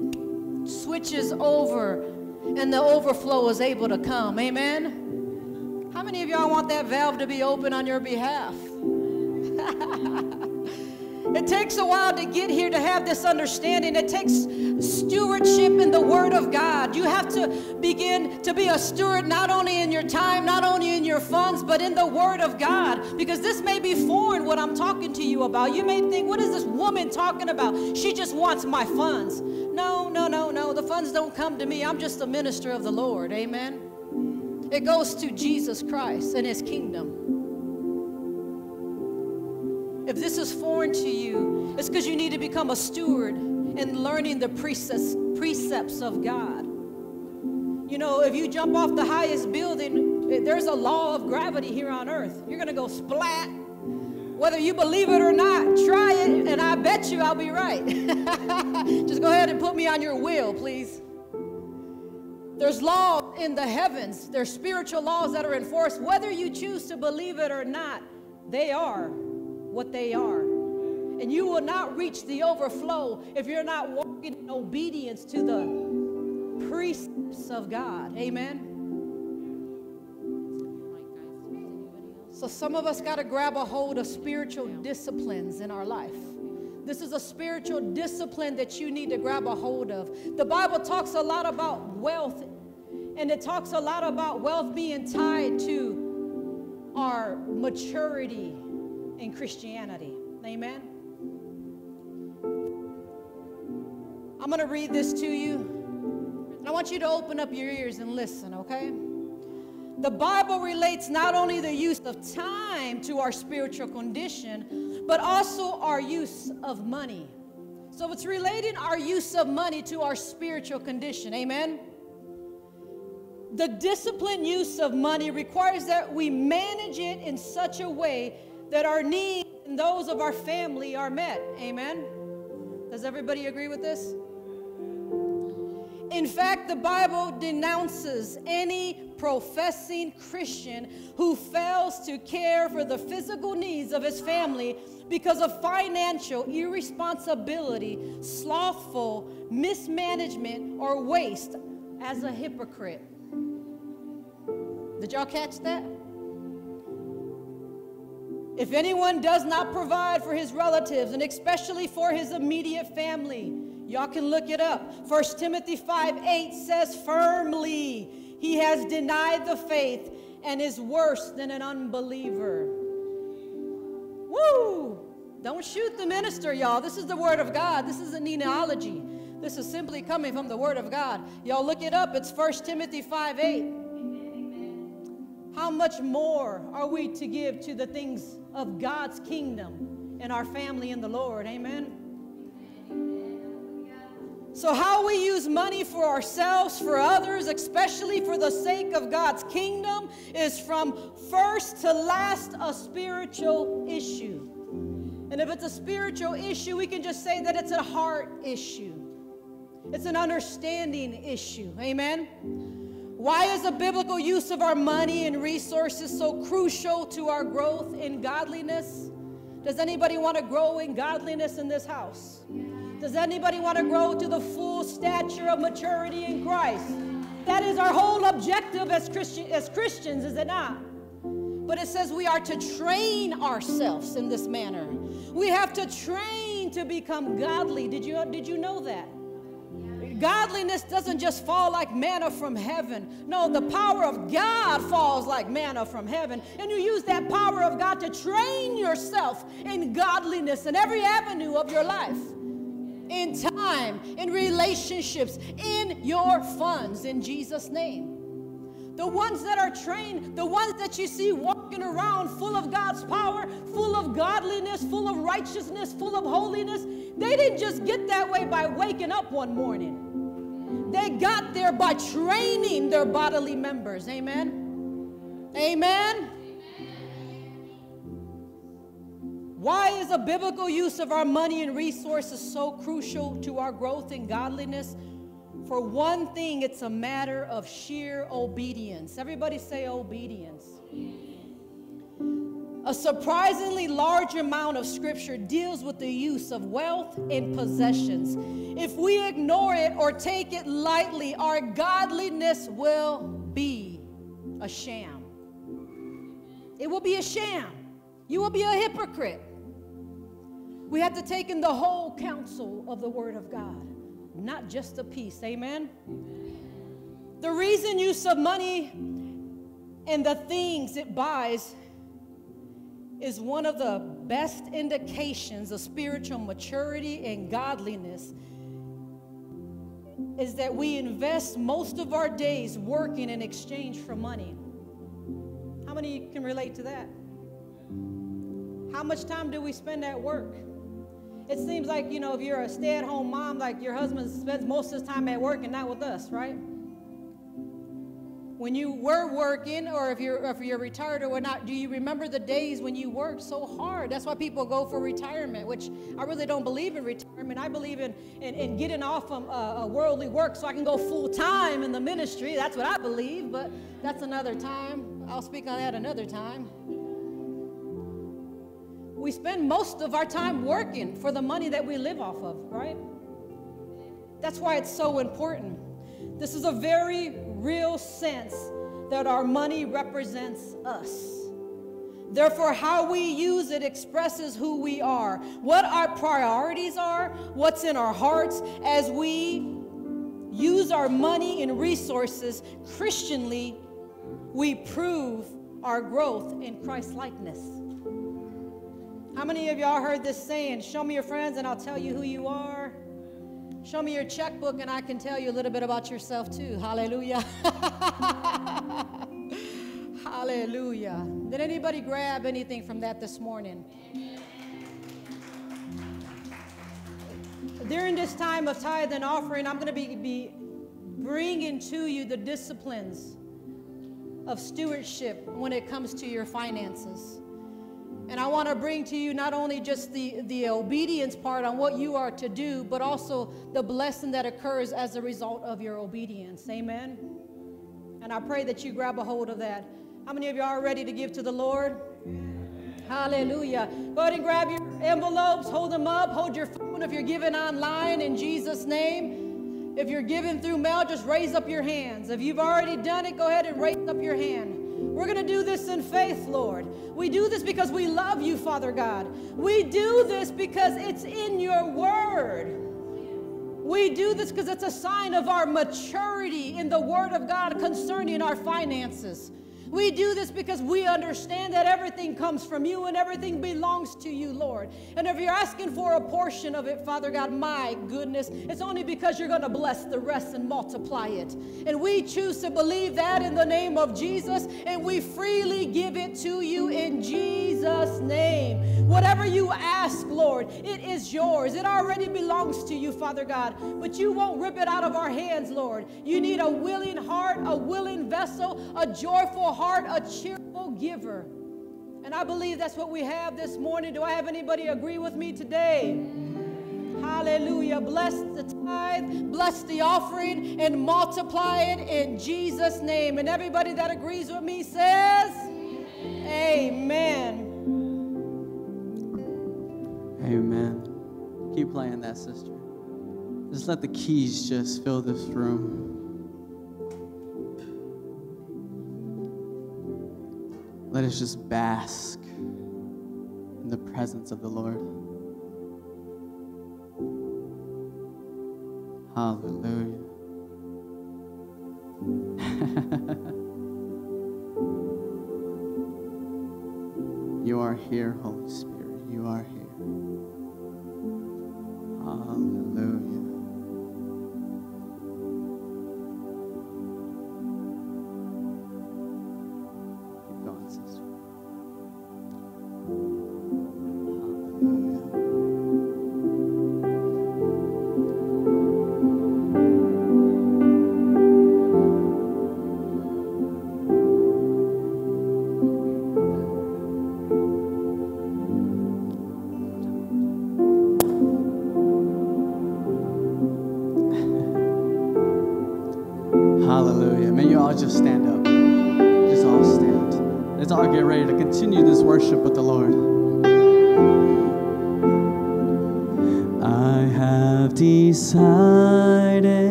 switches over and the overflow is able to come. Amen? How many of y'all want that valve to be open on your behalf? It takes a while to get here to have this understanding. It takes stewardship in the Word of God. You have to begin to be a steward not only in your time, not only in your funds, but in the Word of God. Because this may be foreign what I'm talking to you about. You may think, what is this woman talking about? She just wants my funds. No, no, no, no. The funds don't come to me. I'm just a minister of the Lord. Amen. It goes to Jesus Christ and His kingdom. If this is foreign to you, it's because you need to become a steward in learning the precepts, precepts of God. You know, if you jump off the highest building, eh, there's a law of gravity here on earth. You're going to go splat. Whether you believe it or not, try it, and I bet you I'll be right. Just go ahead and put me on your wheel, please. There's laws in the heavens. There's spiritual laws that are enforced. Whether you choose to believe it or not, they are what they are. And you will not reach the overflow if you're not walking in obedience to the precepts of God. Amen. So some of us got to grab a hold of spiritual disciplines in our life. This is a spiritual discipline that you need to grab a hold of. The Bible talks a lot about wealth, and it talks a lot about wealth being tied to our maturity in Christianity. Amen. I'm going to read this to you. And I want you to open up your ears and listen, okay? The Bible relates not only the use of time to our spiritual condition, but also our use of money. So it's relating our use of money to our spiritual condition. Amen. The disciplined use of money requires that we manage it in such a way that our needs and those of our family are met. Amen. Does everybody agree with this? In fact, the Bible denounces any professing Christian who fails to care for the physical needs of his family because of financial irresponsibility, slothful mismanagement, or waste as a hypocrite. Did y'all catch that? If anyone does not provide for his relatives, and especially for his immediate family, y'all can look it up. 1 Timothy 5 8 says firmly, he has denied the faith and is worse than an unbeliever. Woo! Don't shoot the minister, y'all. This is the word of God. This is a genealogy. This is simply coming from the word of God. Y'all look it up. It's 1 Timothy 5 8. How much more are we to give to the things of God's kingdom and our family in the Lord? Amen. So, how we use money for ourselves, for others, especially for the sake of God's kingdom, is from first to last a spiritual issue. And if it's a spiritual issue, we can just say that it's a heart issue, it's an understanding issue. Amen. Why is the biblical use of our money and resources so crucial to our growth in godliness? Does anybody want to grow in godliness in this house? Does anybody want to grow to the full stature of maturity in Christ? That is our whole objective as, Christian, as Christians, is it not? But it says we are to train ourselves in this manner. We have to train to become godly. Did you, did you know that? Godliness doesn't just fall like manna from heaven. No, the power of God falls like manna from heaven. And you use that power of God to train yourself in godliness in every avenue of your life. In time, in relationships, in your funds, in Jesus' name. The ones that are trained, the ones that you see walking around full of God's power, full of godliness, full of righteousness, full of holiness, they didn't just get that way by waking up one morning. They got there by training their bodily members. Amen. Amen. Why is a biblical use of our money and resources so crucial to our growth in godliness? For one thing, it's a matter of sheer obedience. Everybody say obedience. A surprisingly large amount of scripture deals with the use of wealth and possessions. If we ignore it or take it lightly, our godliness will be a sham. It will be a sham. You will be a hypocrite. We have to take in the whole counsel of the Word of God, not just a piece. Amen? The reason use of money and the things it buys is one of the best indications of spiritual maturity and godliness is that we invest most of our days working in exchange for money. How many can relate to that? How much time do we spend at work? It seems like, you know, if you're a stay at home mom, like your husband spends most of his time at work and not with us, right? When you were working, or if you're, if you're retired or whatnot, do you remember the days when you worked so hard? That's why people go for retirement, which I really don't believe in retirement. I believe in, in, in getting off from uh, worldly work so I can go full time in the ministry. That's what I believe, but that's another time. I'll speak on that another time. We spend most of our time working for the money that we live off of, right? That's why it's so important. This is a very real sense that our money represents us. Therefore, how we use it expresses who we are, what our priorities are, what's in our hearts as we use our money and resources Christianly, we prove our growth in Christ likeness. How many of y'all heard this saying? Show me your friends and I'll tell you who you are. Show me your checkbook and I can tell you a little bit about yourself too. Hallelujah. Hallelujah. Did anybody grab anything from that this morning? During this time of tithe and offering, I'm going to be, be bringing to you the disciplines of stewardship when it comes to your finances. And I want to bring to you not only just the, the obedience part on what you are to do, but also the blessing that occurs as a result of your obedience. Amen. And I pray that you grab a hold of that. How many of you are ready to give to the Lord? Hallelujah. Go ahead and grab your envelopes, hold them up, hold your phone if you're giving online in Jesus' name. If you're giving through mail, just raise up your hands. If you've already done it, go ahead and raise up your hand. We're going to do this in faith, Lord. We do this because we love you, Father God. We do this because it's in your word. We do this because it's a sign of our maturity in the word of God concerning our finances. We do this because we understand that everything comes from you and everything belongs to you, Lord. And if you're asking for a portion of it, Father God, my goodness, it's only because you're going to bless the rest and multiply it. And we choose to believe that in the name of Jesus, and we freely give it to you in Jesus' name. Whatever you ask, Lord, it is yours. It already belongs to you, Father God. But you won't rip it out of our hands, Lord. You need a willing heart, a willing vessel, a joyful heart, a cheerful giver. And I believe that's what we have this morning. Do I have anybody agree with me today? Hallelujah. Bless the tithe, bless the offering, and multiply it in Jesus' name. And everybody that agrees with me says, Amen. Amen. Keep playing that, sister. Just let the keys just fill this room. Let us just bask in the presence of the Lord. Hallelujah. you are here, Holy Spirit. You are here. Hallelujah.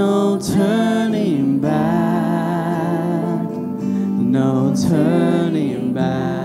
No turning back, no turning back.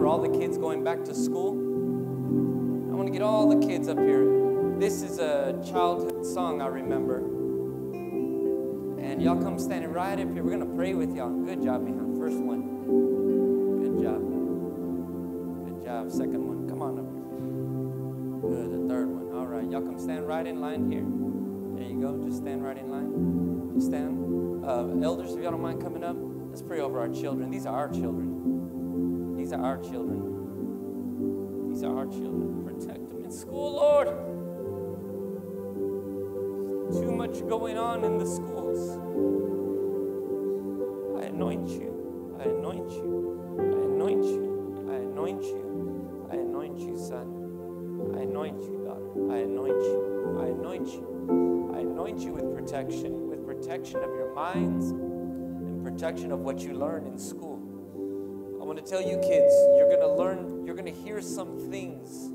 For all the kids going back to school. I want to get all the kids up here. This is a childhood song I remember. And y'all come standing right up here. We're going to pray with y'all. Good job. First one. Good job. Good job. Second one. Come on up here. Good. The third one. All right. Y'all come stand right in line here. There you go. Just stand right in line. Just stand. Uh, elders, if y'all don't mind coming up, let's pray over our children. These are our children. These are our children. These are our children. Protect them in school, Lord. Too much going on in the schools. I anoint you. I anoint you. I anoint you. I anoint you. I anoint you, son. I anoint you, daughter. I anoint you. I anoint you. I anoint you with protection, with protection of your minds and protection of what you learn in school. Want to tell you, kids, you're going to learn, you're going to hear some things.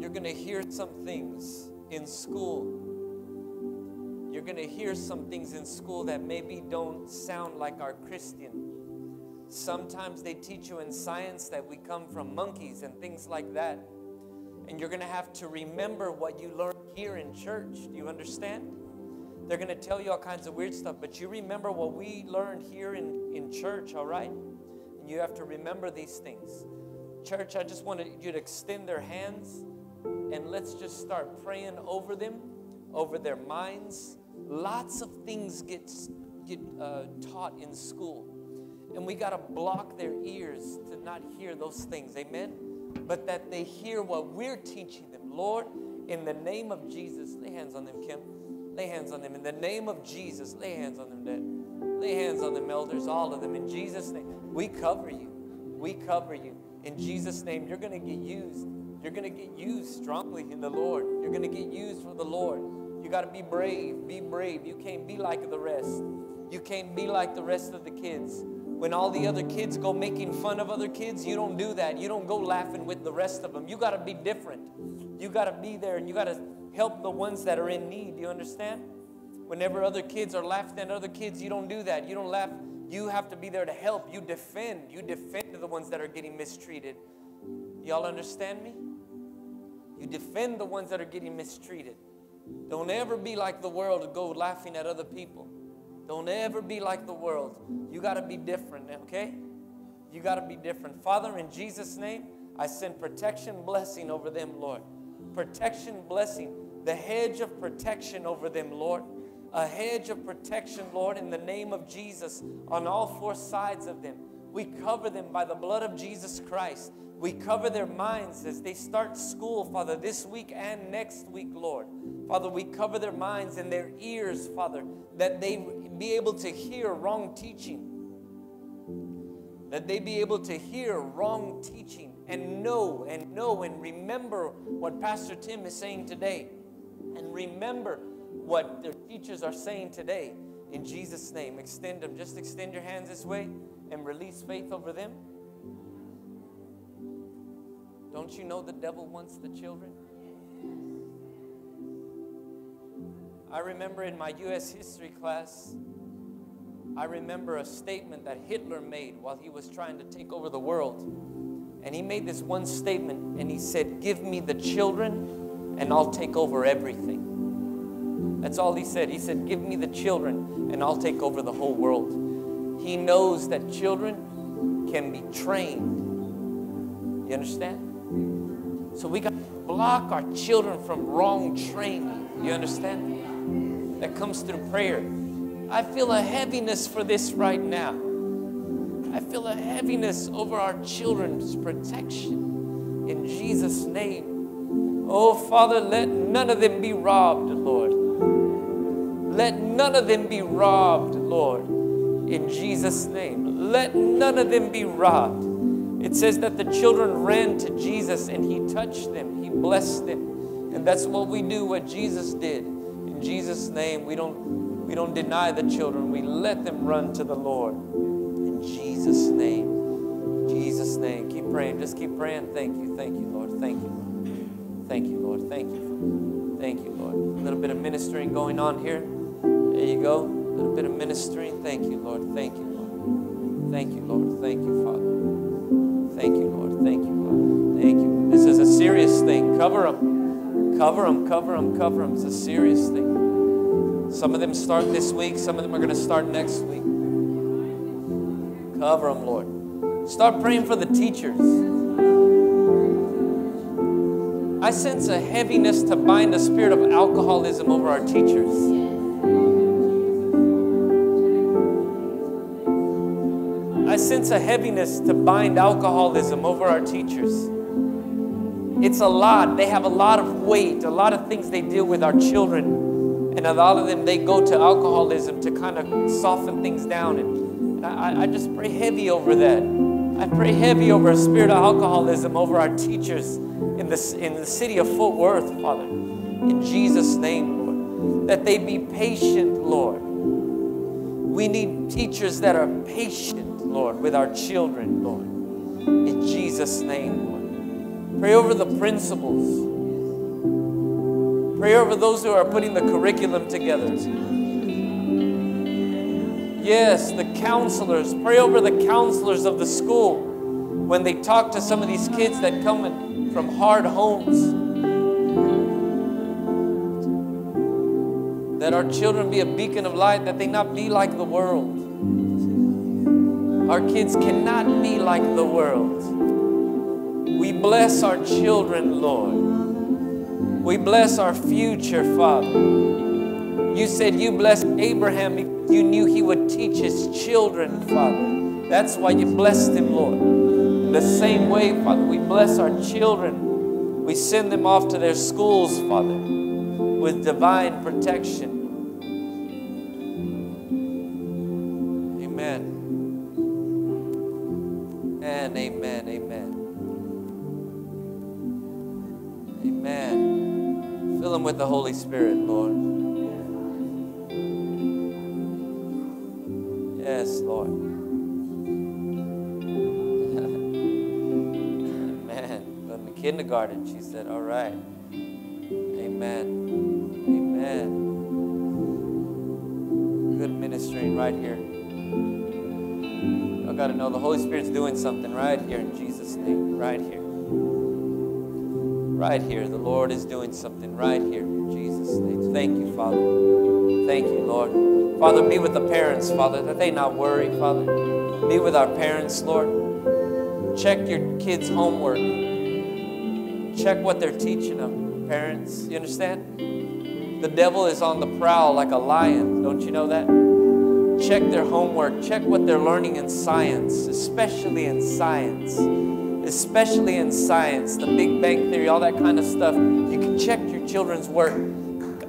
You're going to hear some things in school. You're going to hear some things in school that maybe don't sound like our Christian. Sometimes they teach you in science that we come from monkeys and things like that. And you're going to have to remember what you learned here in church. Do you understand? They're going to tell you all kinds of weird stuff, but you remember what we learned here in, in church, all right? And you have to remember these things. Church, I just wanted you to extend their hands and let's just start praying over them, over their minds. Lots of things get, get uh, taught in school. And we got to block their ears to not hear those things. Amen? But that they hear what we're teaching them. Lord, in the name of Jesus, lay hands on them, Kim. Lay hands on them. In the name of Jesus, lay hands on them, Dad. Lay hands on them, elders, all of them. In Jesus' name, we cover you. We cover you. In Jesus' name, you're going to get used. You're going to get used strongly in the Lord. You're going to get used for the Lord. You got to be brave. Be brave. You can't be like the rest. You can't be like the rest of the kids. When all the other kids go making fun of other kids, you don't do that. You don't go laughing with the rest of them. You got to be different. You got to be there and you got to help the ones that are in need. Do you understand? Whenever other kids are laughing at other kids, you don't do that. You don't laugh. You have to be there to help. You defend. You defend the ones that are getting mistreated. Y'all understand me? You defend the ones that are getting mistreated. Don't ever be like the world to go laughing at other people. Don't ever be like the world. You got to be different, okay? You got to be different. Father, in Jesus' name, I send protection, blessing over them, Lord. Protection, blessing. The hedge of protection over them, Lord. A hedge of protection, Lord, in the name of Jesus on all four sides of them. We cover them by the blood of Jesus Christ. We cover their minds as they start school, Father, this week and next week, Lord. Father, we cover their minds and their ears, Father, that they be able to hear wrong teaching. That they be able to hear wrong teaching and know and know and remember what Pastor Tim is saying today. And remember what their teachers are saying today. In Jesus' name, extend them. Just extend your hands this way and release faith over them. Don't you know the devil wants the children? I remember in my U.S. history class, I remember a statement that Hitler made while he was trying to take over the world. And he made this one statement and he said, Give me the children and I'll take over everything. That's all he said. He said, Give me the children and I'll take over the whole world. He knows that children can be trained. You understand? So we got to block our children from wrong training. You understand? That comes through prayer. I feel a heaviness for this right now. I feel a heaviness over our children's protection in Jesus' name. Oh, Father, let none of them be robbed, Lord. Let none of them be robbed, Lord, in Jesus' name. Let none of them be robbed. It says that the children ran to Jesus and he touched them, he blessed them. And that's what we do, what Jesus did. In Jesus' name, we don't, we don't deny the children, we let them run to the Lord. In Jesus' name. Jesus' name. Keep praying. Just keep praying. Thank you. Thank you, Lord. Thank you, Lord. Thank you, Lord. Thank you. Thank you, Lord. A little bit of ministering going on here. There you go. A little bit of ministering. Thank you, Lord. Thank you, Lord. Thank you, Lord. Thank you, Father. Thank you, Lord. Thank you, Father. Thank you. This is a serious thing. Cover them. Cover them. Cover them. Cover them. It's a serious thing. Some of them start this week. Some of them are going to start next week. Cover them, Lord. Start praying for the teachers. I sense a heaviness to bind the spirit of alcoholism over our teachers. Sense a heaviness to bind alcoholism over our teachers. It's a lot. They have a lot of weight, a lot of things they deal with our children. And a lot of them, they go to alcoholism to kind of soften things down. And I, I just pray heavy over that. I pray heavy over a spirit of alcoholism over our teachers in the, in the city of Fort Worth, Father. In Jesus' name, Lord. That they be patient, Lord. We need teachers that are patient, Lord, with our children, Lord. In Jesus' name, Lord. Pray over the principals. Pray over those who are putting the curriculum together. Yes, the counselors. Pray over the counselors of the school when they talk to some of these kids that come in, from hard homes. That our children be a beacon of light, that they not be like the world. Our kids cannot be like the world. We bless our children, Lord. We bless our future, Father. You said you blessed Abraham because you knew he would teach his children, Father. That's why you blessed him, Lord. In the same way, Father, we bless our children. We send them off to their schools, Father, with divine protection. Them with the Holy Spirit, Lord. Yes, Lord. Amen. But in the kindergarten, she said, All right. Amen. Amen. Good ministering right here. Y'all got to know the Holy Spirit's doing something right here in Jesus' name. Right here. Right here. The Lord is doing something right here in Jesus' name. Thank you, Father. Thank you, Lord. Father, be with the parents, Father, that they not worry, Father. Be with our parents, Lord. Check your kids' homework. Check what they're teaching them, parents. You understand? The devil is on the prowl like a lion. Don't you know that? Check their homework. Check what they're learning in science, especially in science. Especially in science, the Big Bang Theory, all that kind of stuff. You can check your children's work.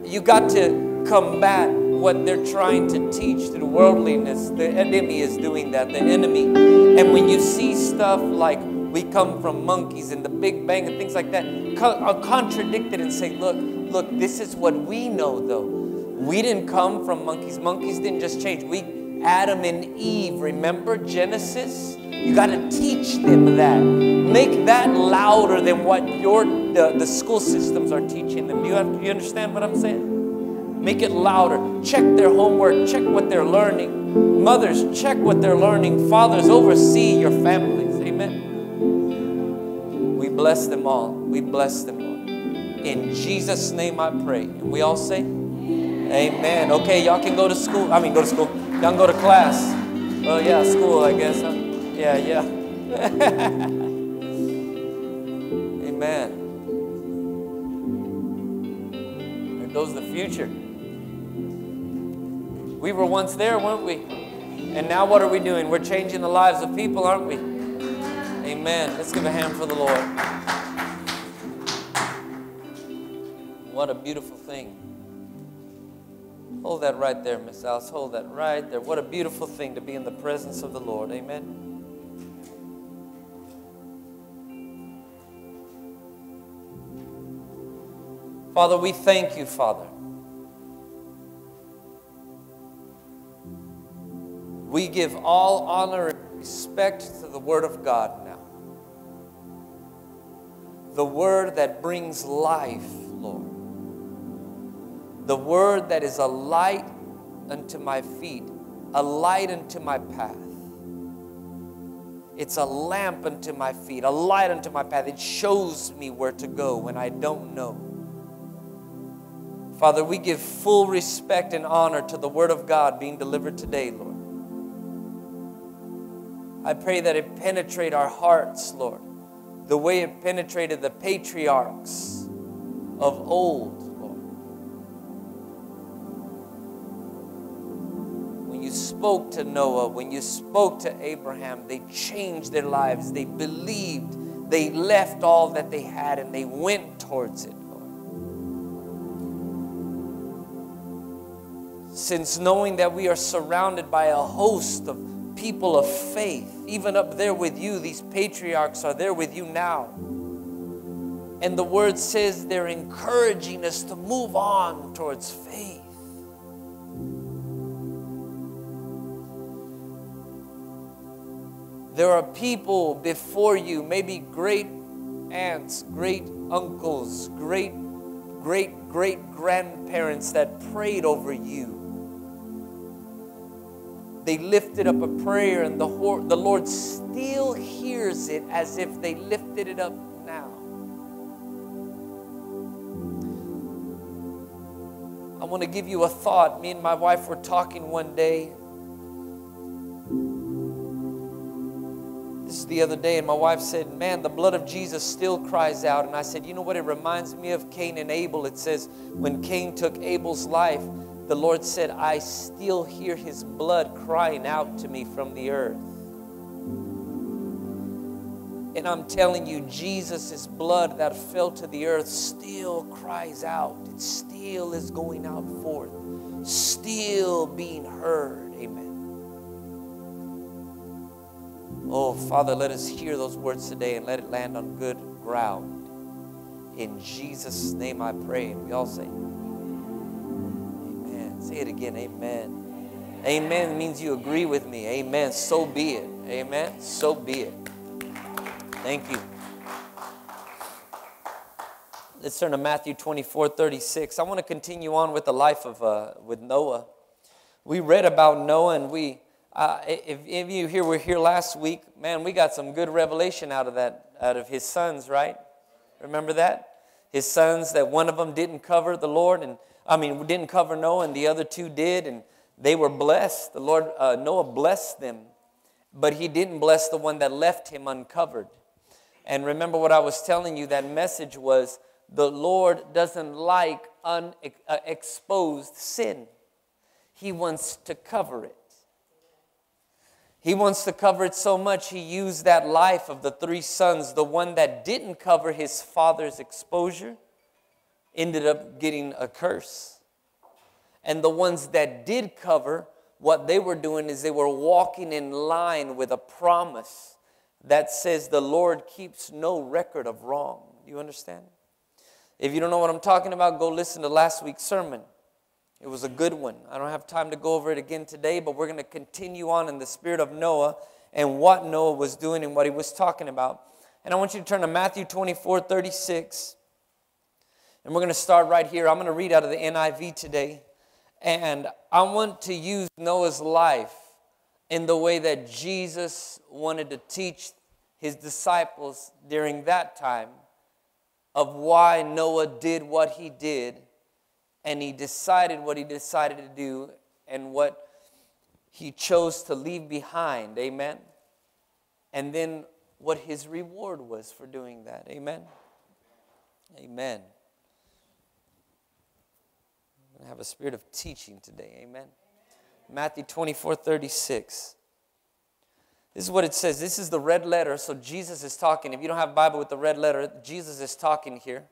You got to combat what they're trying to teach through worldliness. The enemy is doing that, the enemy. And when you see stuff like we come from monkeys and the Big Bang and things like that, are uh, contradicted and say, look, look, this is what we know though. We didn't come from monkeys. Monkeys didn't just change. We, Adam and Eve, remember Genesis? You got to teach them that. Make that louder than what your the, the school systems are teaching them. Do you, have, do you understand what I'm saying? Make it louder. Check their homework. Check what they're learning. Mothers, check what they're learning. Fathers, oversee your families. Amen. We bless them all. We bless them all. In Jesus' name I pray. And we all say, Amen. Okay, y'all can go to school. I mean, go to school. Y'all can go to class. Oh, yeah, school, I guess. Huh? Yeah, yeah. Amen. There goes the future. We were once there, weren't we? And now what are we doing? We're changing the lives of people, aren't we? Amen. Let's give a hand for the Lord. What a beautiful thing. Hold that right there, Miss Alice. Hold that right there. What a beautiful thing to be in the presence of the Lord. Amen. Father, we thank you, Father. We give all honor and respect to the Word of God now. The Word that brings life, Lord. The Word that is a light unto my feet, a light unto my path. It's a lamp unto my feet, a light unto my path. It shows me where to go when I don't know. Father, we give full respect and honor to the Word of God being delivered today, Lord. I pray that it penetrate our hearts, Lord, the way it penetrated the patriarchs of old, you spoke to Noah, when you spoke to Abraham, they changed their lives. They believed. They left all that they had and they went towards it. since knowing that we are surrounded by a host of people of faith, even up there with you, these patriarchs are there with you now. And the word says they're encouraging us to move on towards faith. There are people before you, maybe great aunts, great uncles, great great great grandparents that prayed over you they lifted up a prayer and the, the Lord still hears it as if they lifted it up now. I I want to give you a thought. Me and my wife were talking one day. The other day, and my wife said, Man, the blood of Jesus still cries out. And I said, You know what? It reminds me of Cain and Abel. It says, When Cain took Abel's life, the Lord said, I still hear his blood crying out to me from the earth. And I'm telling you, Jesus' blood that fell to the earth still cries out. It still is going out forth, still being heard. Amen. Oh, Father, let us hear those words today and let it land on good ground. In Jesus' name I pray. And we all say, Amen. Say it again. Amen. Amen means you agree with me. Amen. So be it. Amen. So be it. Thank you. Let's turn to Matthew 24, 36. I want to continue on with the life of uh, with Noah. We read about Noah, and we, uh, if of you here were here last week, man, we got some good revelation out of that, out of his sons, right? Remember that? His sons, that one of them didn't cover the Lord, and I mean, didn't cover Noah, and the other two did, and they were blessed. The Lord, uh, Noah blessed them, but he didn't bless the one that left him uncovered. And remember what I was telling you that message was the Lord doesn't like unexposed sin, He wants to cover it. He wants to cover it so much, He used that life of the three sons, the one that didn't cover his father's exposure, ended up getting a curse. And the ones that did cover, what they were doing is they were walking in line with a promise that says the Lord keeps no record of wrong. Do You understand? If you don't know what I'm talking about, go listen to last week's sermon. It was a good one. I don't have time to go over it again today, but we're going to continue on in the spirit of Noah and what Noah was doing and what he was talking about. And I want you to turn to Matthew 24 36. And we're going to start right here. I'm going to read out of the NIV today. And I want to use Noah's life in the way that Jesus wanted to teach his disciples during that time of why Noah did what he did and he decided what he decided to do and what he chose to leave behind. Amen. And then what his reward was for doing that. Amen. Amen. I have a spirit of teaching today. Amen. Matthew 24 36. This is what it says. This is the red letter. So Jesus is talking. If you don't have Bible with the red letter, Jesus is talking here.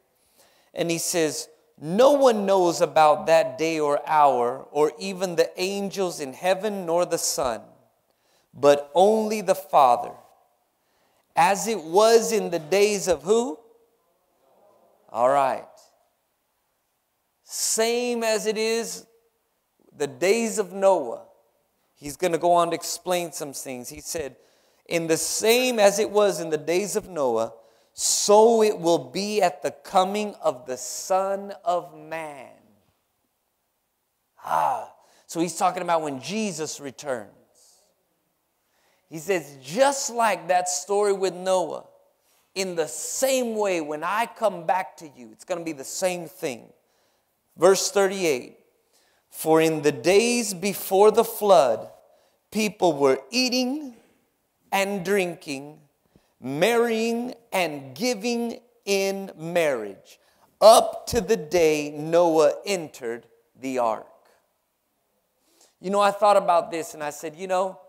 And he says, No one knows about that day or hour, or even the angels in heaven nor the Son, but only the Father. As it was in the days of who? All right. Same as it is the days of Noah, he's going to go on to explain some things. He said, In the same as it was in the days of Noah, so it will be at the coming of the Son of Man. Ah, so he's talking about when Jesus returns. He says, just like that story with Noah, in the same way, when I come back to you, it's going to be the same thing. Verse 38 for in the days before the flood, people were eating and drinking, marrying and giving in marriage, up to the day Noah entered the ark. You know, I thought about this and I said, you know,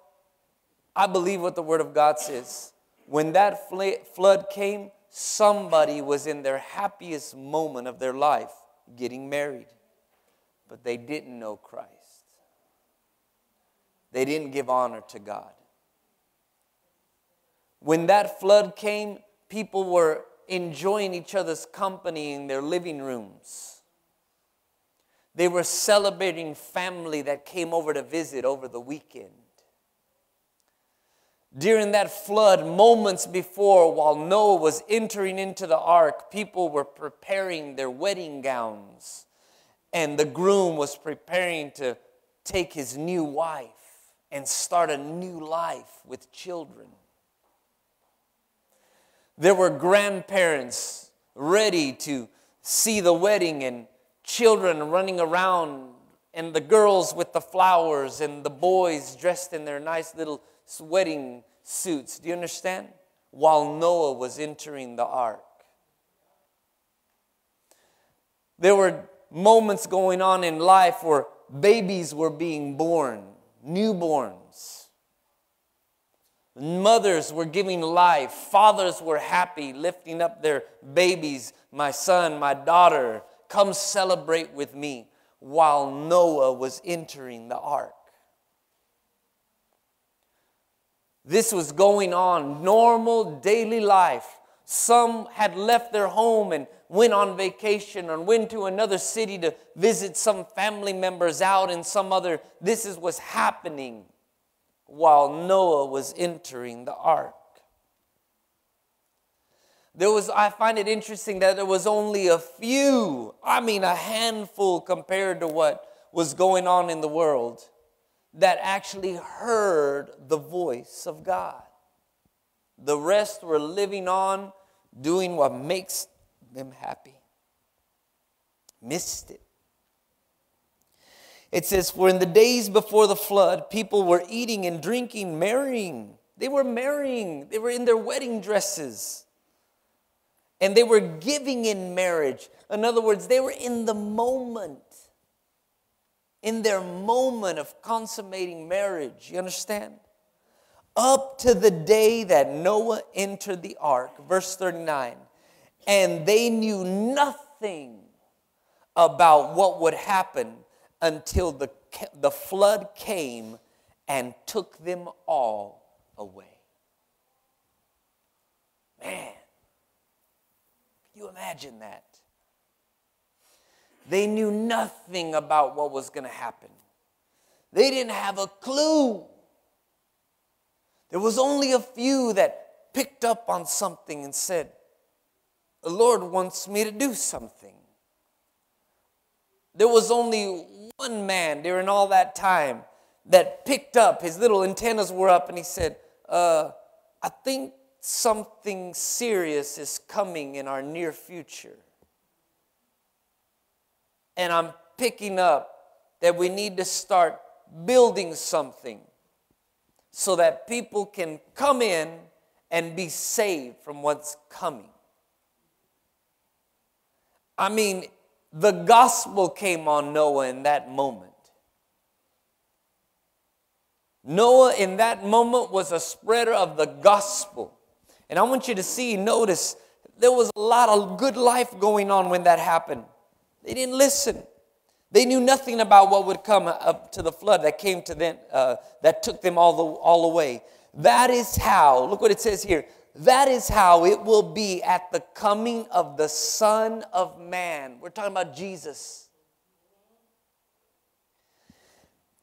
I believe what the Word of God says. When that flood came, somebody was in their happiest moment of their life getting married but they didn't know Christ. They didn't give honor to God. When that flood came, people were enjoying each other's company in their living rooms. They were celebrating family that came over to visit over the weekend. During that flood, moments before, while Noah was entering into the ark, people were preparing their wedding gowns and the groom was preparing to take his new wife and start a new life with children. There were grandparents ready to see the wedding and children running around and the girls with the flowers and the boys dressed in their nice little wedding suits. Do you understand? While Noah was entering the ark. There were moments going on in life where babies were being born, newborns. Mothers were giving life. Fathers were happy, lifting up their babies. My son, my daughter, come celebrate with me while Noah was entering the ark. This was going on, normal daily life. Some had left their home and went on vacation or went to another city to visit some family members out in some other. This is what's happening while Noah was entering the ark. There was, I find it interesting that there was only a few, I mean, a handful compared to what was going on in the world, that actually heard the voice of God. The rest were living on, doing what makes them happy. Missed it. It says, For in the days before the flood, people were eating and drinking, marrying. They were marrying, they were in their wedding dresses and they were giving in marriage. In other words, they were in the moment, in their moment of consummating marriage. You understand? Up to the day that Noah entered the ark, verse 39, and they knew nothing about what would happen until the, the flood came and took them all away. Man you imagine that? They knew nothing about what was going to happen. They didn't have a clue. There was only a few that picked up on something and said, The Lord wants me to do something. There was only one man during all that time that picked up, his little antennas were up, and he said, uh, I think something serious is coming in our near future. And I'm picking up that we need to start building something so that people can come in and be saved from what's coming. I mean, the gospel came on Noah in that moment. Noah, in that moment, was a spreader of the gospel. And I want you to see, notice, there was a lot of good life going on when that happened. They didn't listen. They knew nothing about what would come up to the flood that came to them, uh, that took them all, the, all away. That is how, look what it says here. That is how it will be at the coming of the Son of Man. We're talking about Jesus.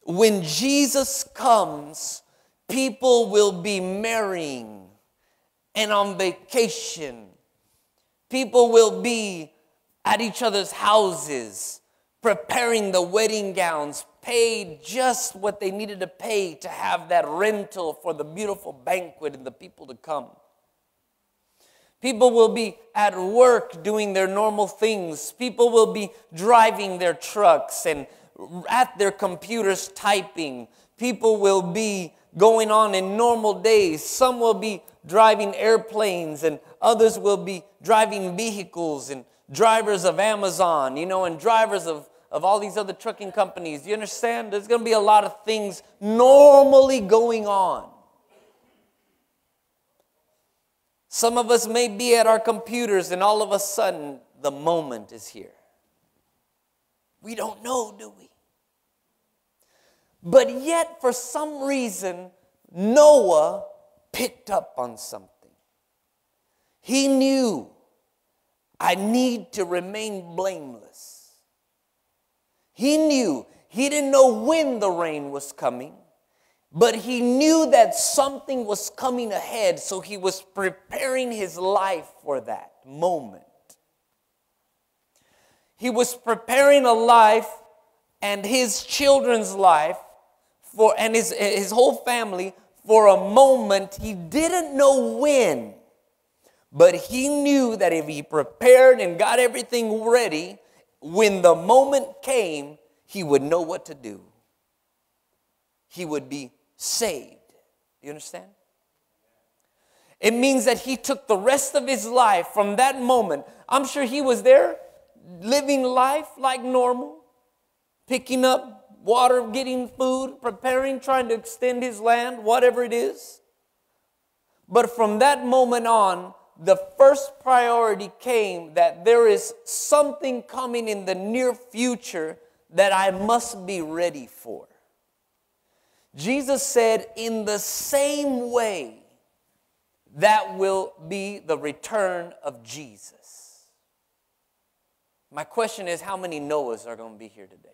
When Jesus comes, people will be marrying and on vacation. People will be at each other's houses, preparing the wedding gowns, paid just what they needed to pay to have that rental for the beautiful banquet and the people to come. People will be at work doing their normal things. People will be driving their trucks and at their computers typing. People will be going on in normal days. Some will be driving airplanes, and others will be driving vehicles and drivers of Amazon, you know, and drivers of, of all these other trucking companies. You understand? There's going to be a lot of things normally going on. Some of us may be at our computers, and all of a sudden, the moment is here. We don't know, do we? But yet, for some reason, Noah picked up on something. He knew I need to remain blameless. He knew, he didn't know when the rain was coming, but he knew that something was coming ahead, so he was preparing his life for that moment. He was preparing a life and his children's life for and his, his whole family for a moment. He didn't know when, but he knew that if he prepared and got everything ready, when the moment came, he would know what to do. He would be saved. You understand? It means that he took the rest of his life from that moment. I'm sure he was there living life like normal, picking up water, getting food, preparing, trying to extend his land, whatever it is. But from that moment on, the first priority came that there is something coming in the near future that I must be ready for. Jesus said, in the same way, that will be the return of Jesus. My question is how many Noahs are going to be here today?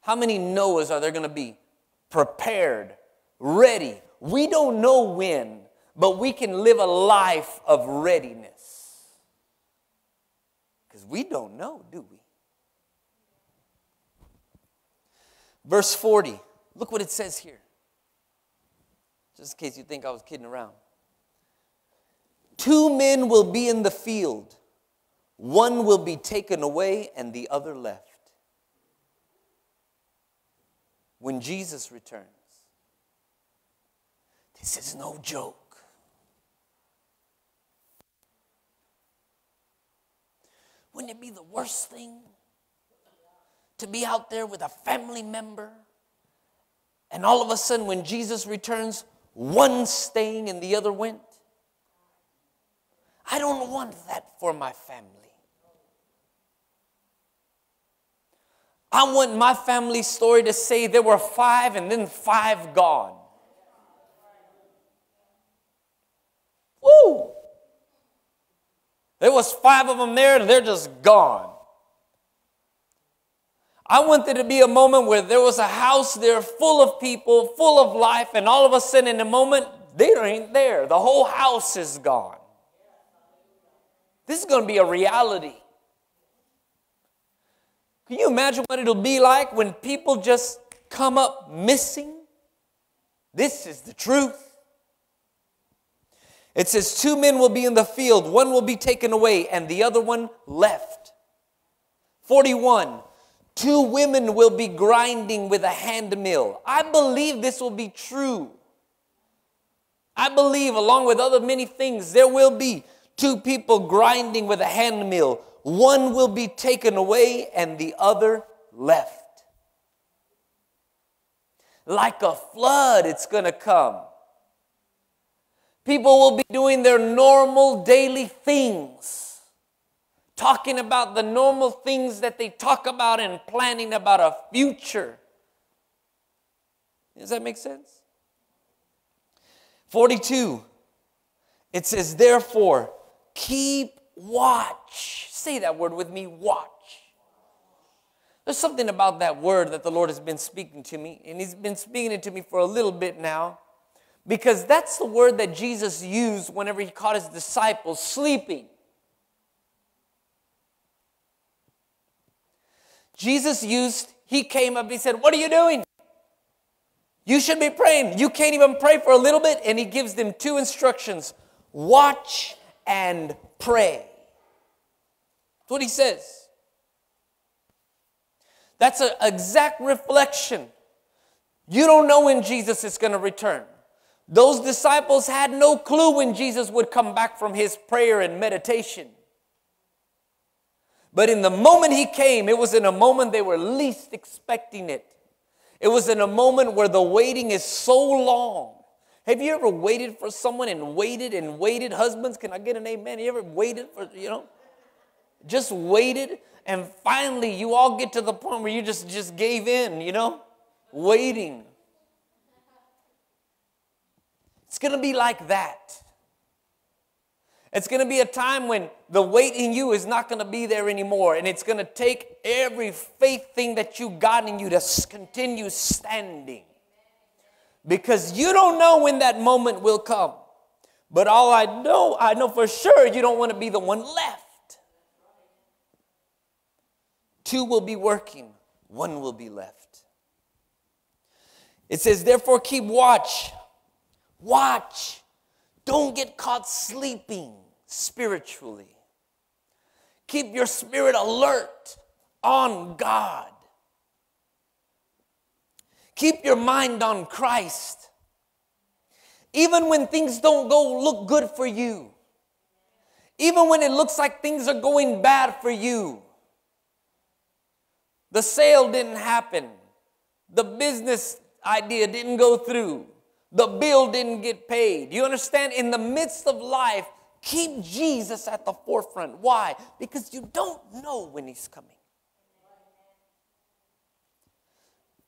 How many Noahs are there going to be prepared, ready? We don't know when, but we can live a life of readiness. Because we don't know, do we? Verse 40, look what it says here. Just in case you think I was kidding around. Two men will be in the field, one will be taken away and the other left. When Jesus returns, this is no joke. Wouldn't it be the worst thing to be out there with a family member and all of a sudden when Jesus returns, one staying and the other went? I don't want that for my family. I want my family story to say there were five and then five gone. Woo! There was five of them there and they're just gone. I want there to be a moment where there was a house there full of people, full of life, and all of a sudden in a moment, they ain't there. The whole house is gone. This is going to be a reality. Can you imagine what it'll be like when people just come up missing? This is the truth. It says, Two men will be in the field, one will be taken away, and the other one left. 41. Two women will be grinding with a hand mill. I believe this will be true. I believe, along with other many things, there will be two people grinding with a hand mill. One will be taken away and the other left. Like a flood, it's going to come. People will be doing their normal daily things talking about the normal things that they talk about and planning about a future. Does that make sense? 42, it says, therefore, keep watch. Say that word with me watch. There's something about that word that the Lord has been speaking to me, and He's been speaking it to me for a little bit now, because that's the word that Jesus used whenever He caught His disciples sleeping. Jesus used, he came up, he said, What are you doing? You should be praying. You can't even pray for a little bit. And he gives them two instructions watch and pray. That's what he says. That's an exact reflection. You don't know when Jesus is going to return. Those disciples had no clue when Jesus would come back from his prayer and meditation. But in the moment he came, it was in a moment they were least expecting it. It was in a moment where the waiting is so long. Have you ever waited for someone and waited and waited? Husbands, can I get an amen? You ever waited for, you know? Just waited and finally you all get to the point where you just just gave in, you know? Waiting. It's going to be like that. It's going to be a time when the weight in you is not going to be there anymore. And it's going to take every faith thing that you got in you to continue standing. Because you don't know when that moment will come. But all I know, I know for sure you don't want to be the one left. Two will be working, one will be left. It says, therefore, keep watch. Watch don't get caught sleeping spiritually. Keep your spirit alert on God. Keep your mind on Christ. Even when things don't go look good for you. Even when it looks like things are going bad for you. The sale didn't happen. The business idea didn't go through. The bill didn't get paid. You understand? In the midst of life, keep Jesus at the forefront. Why? Because you don't know when He's coming.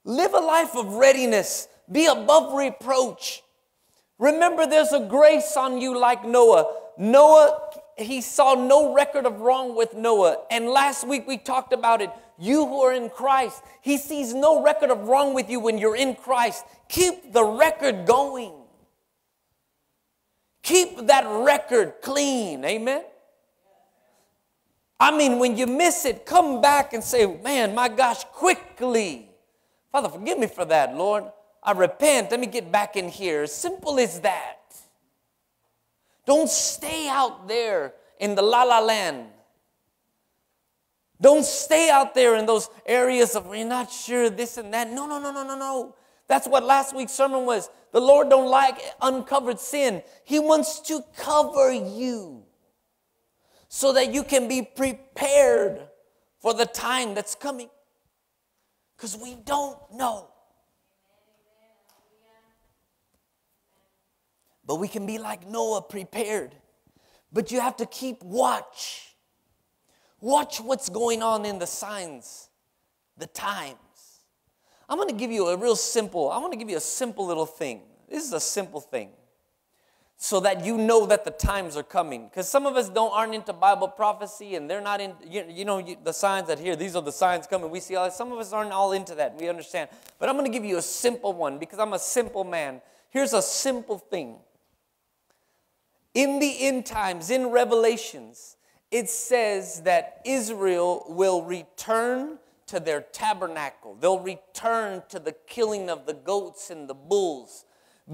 Live a life of readiness, be above reproach. Remember, there's a grace on you like Noah. Noah, he saw no record of wrong with Noah. And last week we talked about it. You who are in Christ, he sees no record of wrong with you when you're in Christ. Keep the record going. Keep that record clean. Amen. I mean, when you miss it, come back and say, Man, my gosh, quickly. Father, forgive me for that, Lord. I repent. Let me get back in here. Simple as that. Don't stay out there in the la la land. Don't stay out there in those areas of we're not sure this and that. No, no, no, no, no, no. That's what last week's sermon was. The Lord don't like uncovered sin. He wants to cover you so that you can be prepared for the time that's coming. Because we don't know. But we can be like Noah, prepared. But you have to keep watch. Watch what's going on in the signs, the times. I'm going to give you a real simple, I want to give you a simple little thing. This is a simple thing. So that you know that the times are coming. Because some of us don't aren't into Bible prophecy and they're not in, you, you know, you, the signs that here, these are the signs coming. We see all that. Some of us aren't all into that. We understand. But I'm going to give you a simple one because I'm a simple man. Here's a simple thing. In the end times, in Revelations, it says that Israel will return to their tabernacle. They'll return to the killing of the goats and the bulls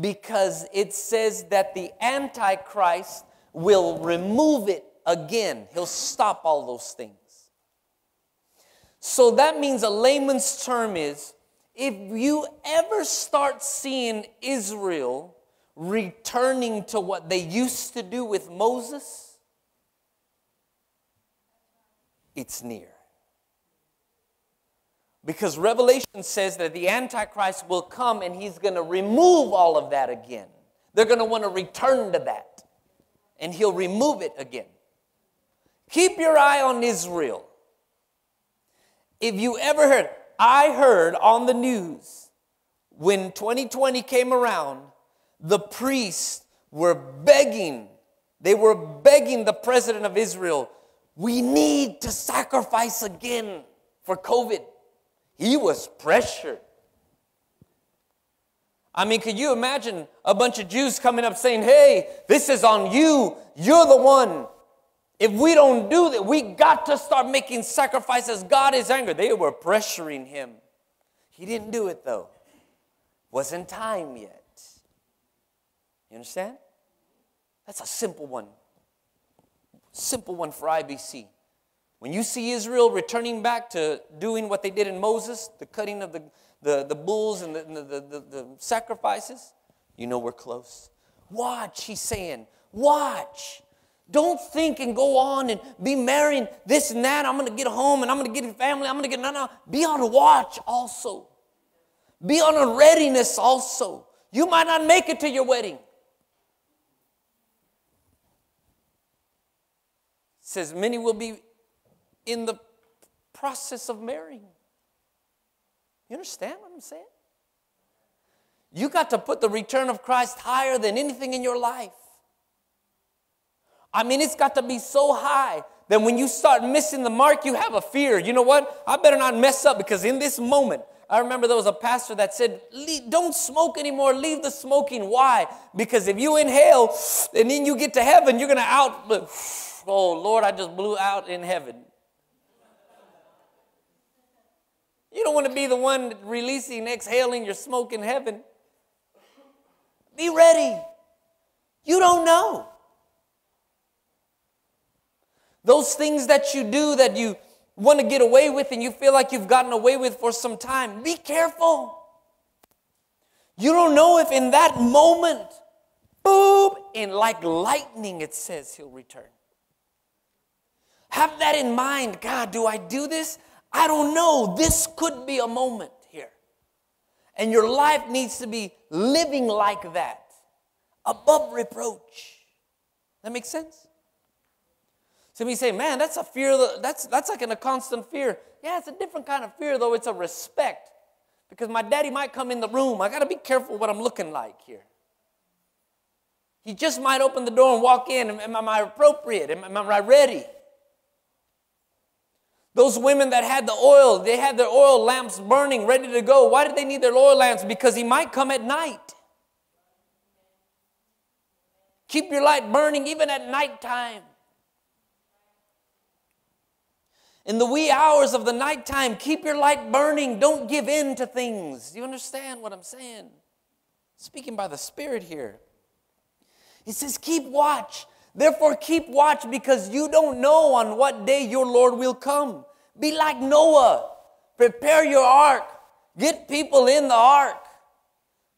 because it says that the Antichrist will remove it again. He'll stop all those things. So that means a layman's term is if you ever start seeing Israel returning to what they used to do with Moses, it's near. Because Revelation says that the Antichrist will come and he's going to remove all of that again. They're going to want to return to that. And he'll remove it again. Keep your eye on Israel. If you ever heard, I heard on the news when 2020 came around the priests were begging, they were begging the president of Israel, we need to sacrifice again for COVID. He was pressured. I mean, could you imagine a bunch of Jews coming up saying, hey, this is on you. You're the one. If we don't do that, we got to start making sacrifices. God is angry. They were pressuring him. He didn't do it though. Wasn't time yet. You understand? That's a simple one. Simple one for IBC. When you see Israel returning back to doing what they did in Moses, the cutting of the, the, the bulls and the, the, the, the sacrifices, you know we're close. Watch, he's saying, watch. Don't think and go on and be marrying this and that. I'm going to get home and I'm going to get a family. I'm going to get, no, no. Be on watch also. Be on a readiness also. You might not make it to your wedding. says many will be in the process of marrying. You understand what I'm saying? You got to put the return of Christ higher than anything in your life. I mean, it's got to be so high that when you start missing the mark, you have a fear. You know what? I better not mess up because in this moment, I remember there was a pastor that said, Don't smoke anymore, leave the smoking. Why? Because if you inhale and then you get to heaven, you're going to out oh, Lord, I just blew out in heaven. You don't want to be the one releasing, exhaling your smoke in heaven. Be ready. You don't know. Those things that you do that you want to get away with and you feel like you've gotten away with for some time, be careful. You don't know if in that moment, boom, and like lightning, it says he'll return. Have that in mind. God, do I do this? I don't know. This could be a moment here. And your life needs to be living like that, above reproach. That makes sense? Some you say, man, that's a fear, that's, that's like in a constant fear. Yeah, it's a different kind of fear, though. It's a respect. Because my daddy might come in the room. I got to be careful what I'm looking like here. He just might open the door and walk in. Am, am I appropriate? Am, am I ready? Those women that had the oil, they had their oil lamps burning, ready to go. Why did they need their oil lamps? Because he might come at night. Keep your light burning even at nighttime. In the wee hours of the nighttime, keep your light burning. Don't give in to things. You understand what I'm saying? Speaking by the Spirit here. He says, Keep watch. Therefore, keep watch because you don't know on what day your Lord will come. Be like Noah. Prepare your ark. Get people in the ark.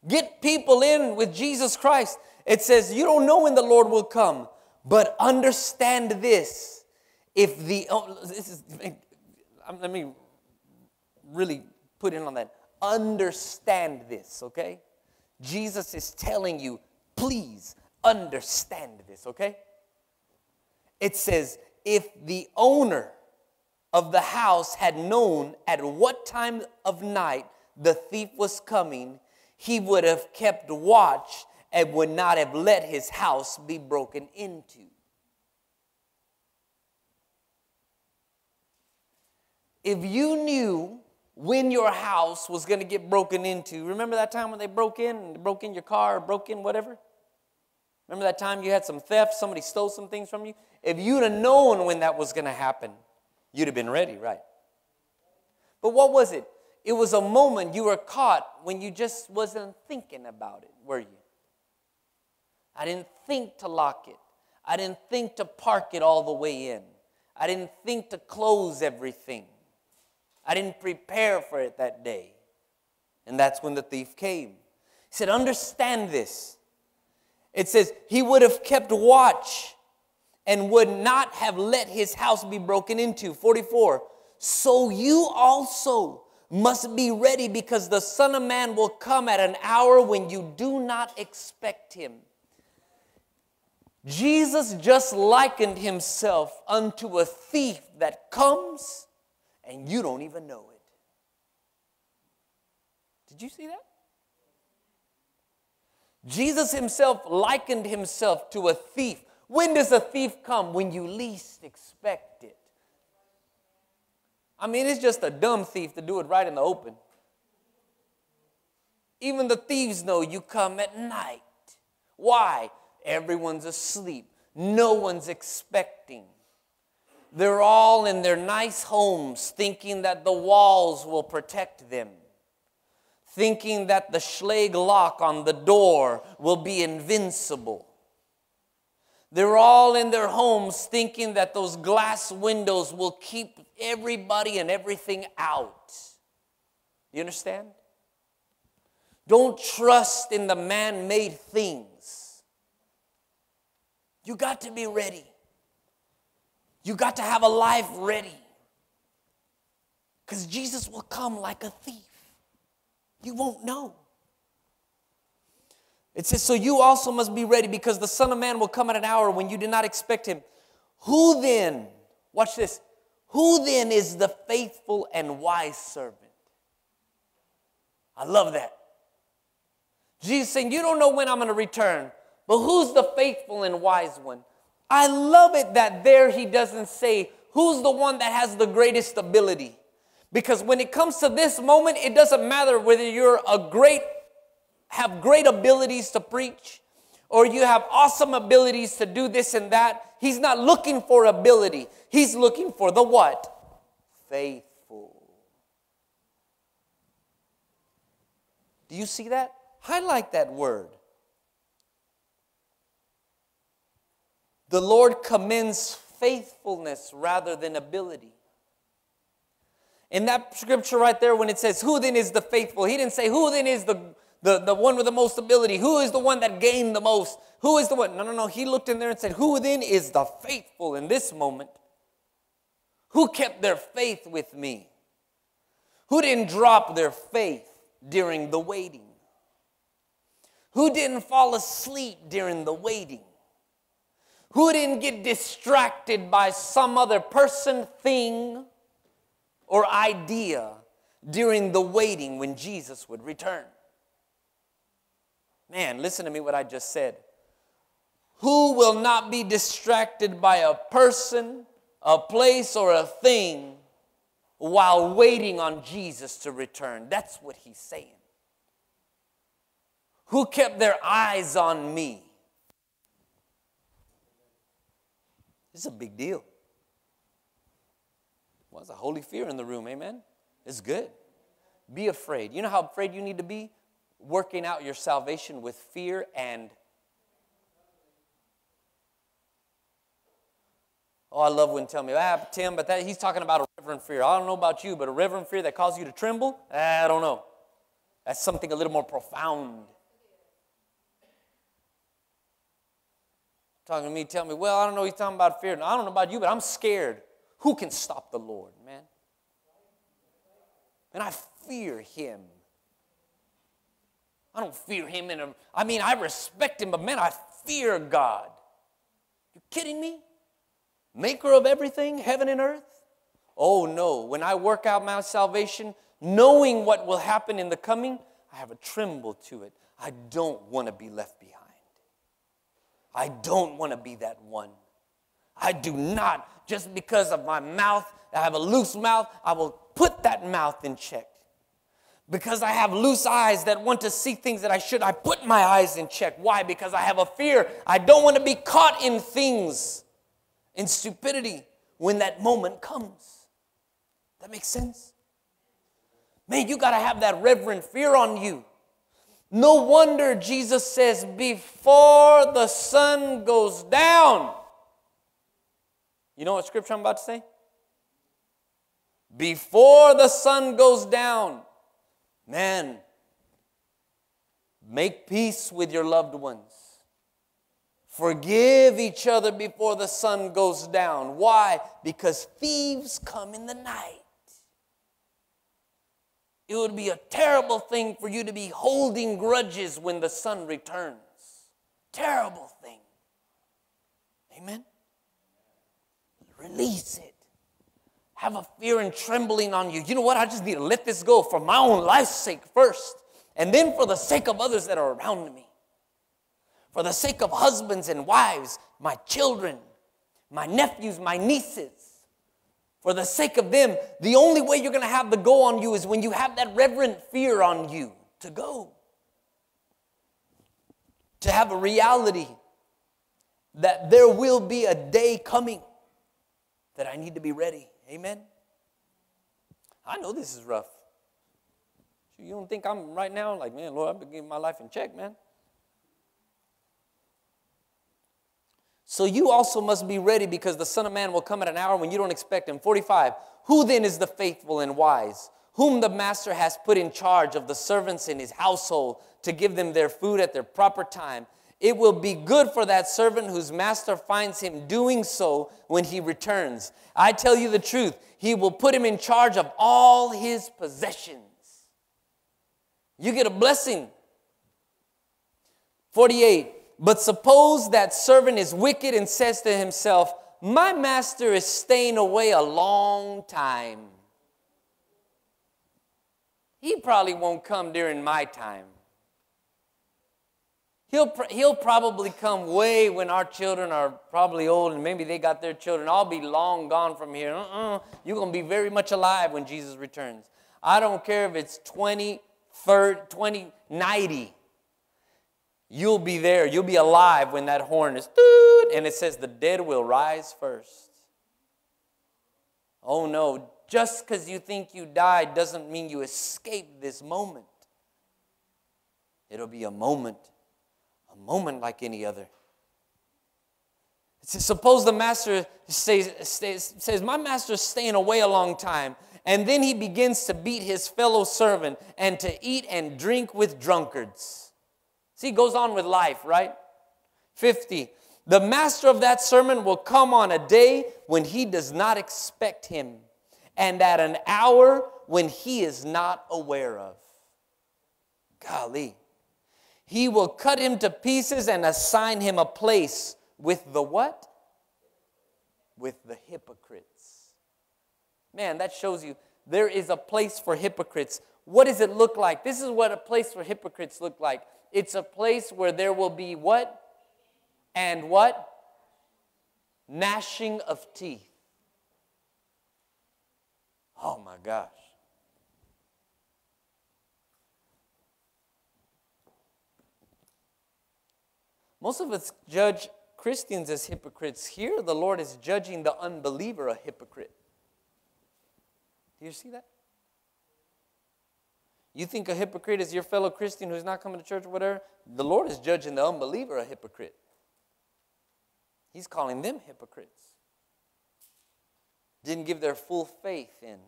Get people in with Jesus Christ. It says, You don't know when the Lord will come, but understand this. If the, oh, this is, let me really put in on that. Understand this, okay? Jesus is telling you, please understand this, okay? It says, if the owner of the house had known at what time of night the thief was coming, he would have kept watch and would not have let his house be broken into. If you knew when your house was going to get broken into, remember that time when they broke in and broke in your car broke in whatever? Remember that time you had some theft, somebody stole some things from you? If you'd have known when that was going to happen, you'd have been ready, right? But what was it? It was a moment you were caught when you just wasn't thinking about it, were you? I didn't think to lock it. I didn't think to park it all the way in. I didn't think to close everything. I didn't prepare for it that day. And that's when the thief came. He said, Understand this. It says, He would have kept watch and would not have let his house be broken into. 44. So you also must be ready because the Son of Man will come at an hour when you do not expect him. Jesus just likened himself unto a thief that comes and you don't even know it. Did you see that? Jesus himself likened himself to a thief when does a thief come? When you least expect it. I mean, it's just a dumb thief to do it right in the open. Even the thieves know you come at night. Why? Everyone's asleep. No one's expecting. They're all in their nice homes thinking that the walls will protect them, thinking that the Schlage lock on the door will be invincible. They're all in their homes thinking that those glass windows will keep everybody and everything out. You understand? Don't trust in the man made things. You got to be ready. You got to have a life ready. Because Jesus will come like a thief. You won't know. It says, So you also must be ready because the Son of Man will come at an hour when you did not expect him. Who then, watch this, who then is the faithful and wise servant? I love that. Jesus saying, You don't know when I'm going to return, but who's the faithful and wise one? I love it that there he doesn't say, Who's the one that has the greatest ability? Because when it comes to this moment, it doesn't matter whether you're a great have great abilities to preach or you have awesome abilities to do this and that. He's not looking for ability. He's looking for the what? Faithful. Do you see that? Highlight that word. The Lord commends faithfulness rather than ability. In that scripture right there, when it says, Who then is the faithful? He didn't say, Who then is the, the, the one with the most ability? Who is the one that gained the most? Who is the one? No, no, no. He looked in there and said, Who then is the faithful in this moment? Who kept their faith with me? Who didn't drop their faith during the waiting? Who didn't fall asleep during the waiting? Who didn't get distracted by some other person, thing, or idea during the waiting when Jesus would return? Man, listen to me what I just said. Who will not be distracted by a person, a place, or a thing while waiting on Jesus to return? That's what he's saying. Who kept their eyes on me? Is a big deal. Well, there's a holy fear in the room, amen? It's good. Be afraid. You know how afraid you need to be? Working out your salvation with fear and Oh, I love when tell me, ah, Tim, but that, he's talking about a reverent fear. I don't know about you, but a reverent fear that causes you to tremble, I don't know. That's something a little more profound. Talking to me, tell me, well, I don't know, he's talking about fear. No, I don't know about you, but I'm scared. Who can stop the Lord, man? And I fear him. I don't fear him in a, I mean, I respect him, but man, I fear God. You kidding me? maker of everything, heaven and earth? Oh no, when I work out my salvation, knowing what will happen in the coming, I have a tremble to it. I don't want to be left behind. I don't want to be that one. I do not, just because of my mouth, I have a loose mouth, I will put that mouth in check. Because I have loose eyes that want to see things that I should, I put my eyes in check. Why? Because I have a fear. I don't want to be caught in things in stupidity when that moment comes. That makes sense? Man, you got to have that reverent fear on you. No wonder Jesus says, before the sun goes down. You know what scripture I'm about to say? Before the sun goes down, man, make peace with your loved ones. Forgive each other before the sun goes down. Why? Because thieves come in the night. It would be a terrible thing for you to be holding grudges when the sun returns. Terrible thing. Amen? Release it. Have a fear and trembling on you. You know what? I just need to let this go for my own life's sake first, and then for the sake of others that are around me for the sake of husbands and wives, my children, my nephews, my nieces. For the sake of them, the only way you're going to have the go on you is when you have that reverent fear on you to go. To have a reality that there will be a day coming that I need to be ready. Amen. I know this is rough. You don't think I'm right now like, man, Lord, I've been getting my life in check, man. So you also must be ready because the Son of Man will come at an hour when you don't expect him. 45. Who then is the faithful and wise, whom the master has put in charge of the servants in his household to give them their food at their proper time? It will be good for that servant whose master finds him doing so when he returns. I tell you the truth, he will put him in charge of all his possessions. You get a blessing. 48. But suppose that servant is wicked and says to himself, My master is staying away a long time. He probably won't come during my time. He'll, he'll probably come way when our children are probably old and maybe they got their children. I'll be long gone from here. Uh-uh. You're going to be very much alive when Jesus returns. I don't care if it's 20, 30, 20, 90. You'll be there. You'll be alive when that horn is, and it says the dead will rise first. Oh no, just because you think you died doesn't mean you escape this moment. It'll be a moment, moment like any other. Suppose the master says, says, says, My master's staying away a long time. And then he begins to beat his fellow servant and to eat and drink with drunkards. See, goes on with life, right? 50. The master of that servant will come on a day when he does not expect him, and at an hour when he is not aware of. Golly. He will cut him to pieces and assign him a place with the what? With the hypocrites. Man, that shows you there is a place for hypocrites. What does it look like? This is what a place for hypocrites look like. It's a place where there will be what? And what? Gnashing of teeth. Oh my gosh. Most of us judge Christians as hypocrites. Here, the Lord is judging the unbeliever a hypocrite. Do you see that? You think a hypocrite is your fellow Christian who's not coming to church or whatever? The Lord is judging the unbeliever a hypocrite. He's calling them hypocrites. Didn't give their full faith in.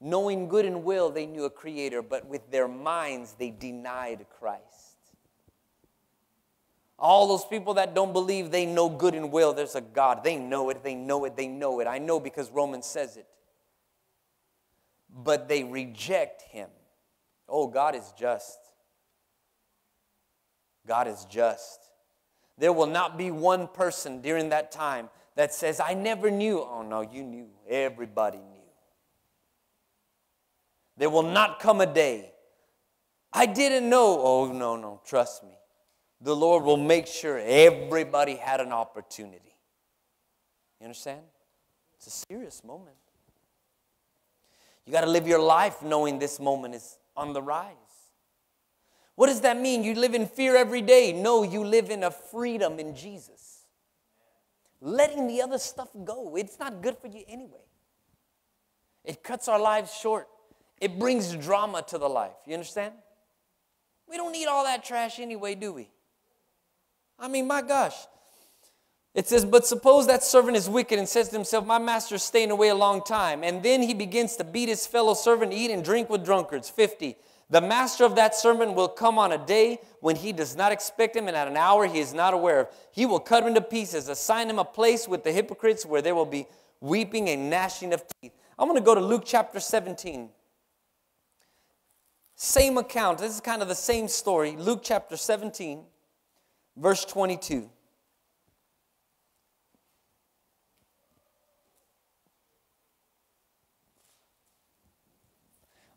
Knowing good and well, they knew a creator, but with their minds, they denied Christ. All those people that don't believe they know good and well there's a God. They know it, they know it, they know it. I know because Romans says it. But they reject him. Oh, God is just. God is just. There will not be one person during that time that says, I never knew. Oh, no, you knew. Everybody knew. There will not come a day. I didn't know. Oh, no, no, trust me. The Lord will make sure everybody had an opportunity. You understand? It's a serious moment. You got to live your life knowing this moment is on the rise. What does that mean? You live in fear every day? No, you live in a freedom in Jesus. Letting the other stuff go. It's not good for you anyway. It cuts our lives short. It brings drama to the life. You understand? We don't need all that trash anyway, do we? I mean, my gosh. It says, But suppose that servant is wicked and says to himself, My master is staying away a long time. And then he begins to beat his fellow servant, eat and drink with drunkards. 50. The master of that servant will come on a day when he does not expect him, and at an hour he is not aware of. He will cut him to pieces, assign him a place with the hypocrites where there will be weeping and gnashing of teeth. I'm going to go to Luke chapter 17. Same account. This is kind of the same story. Luke chapter 17, verse 22.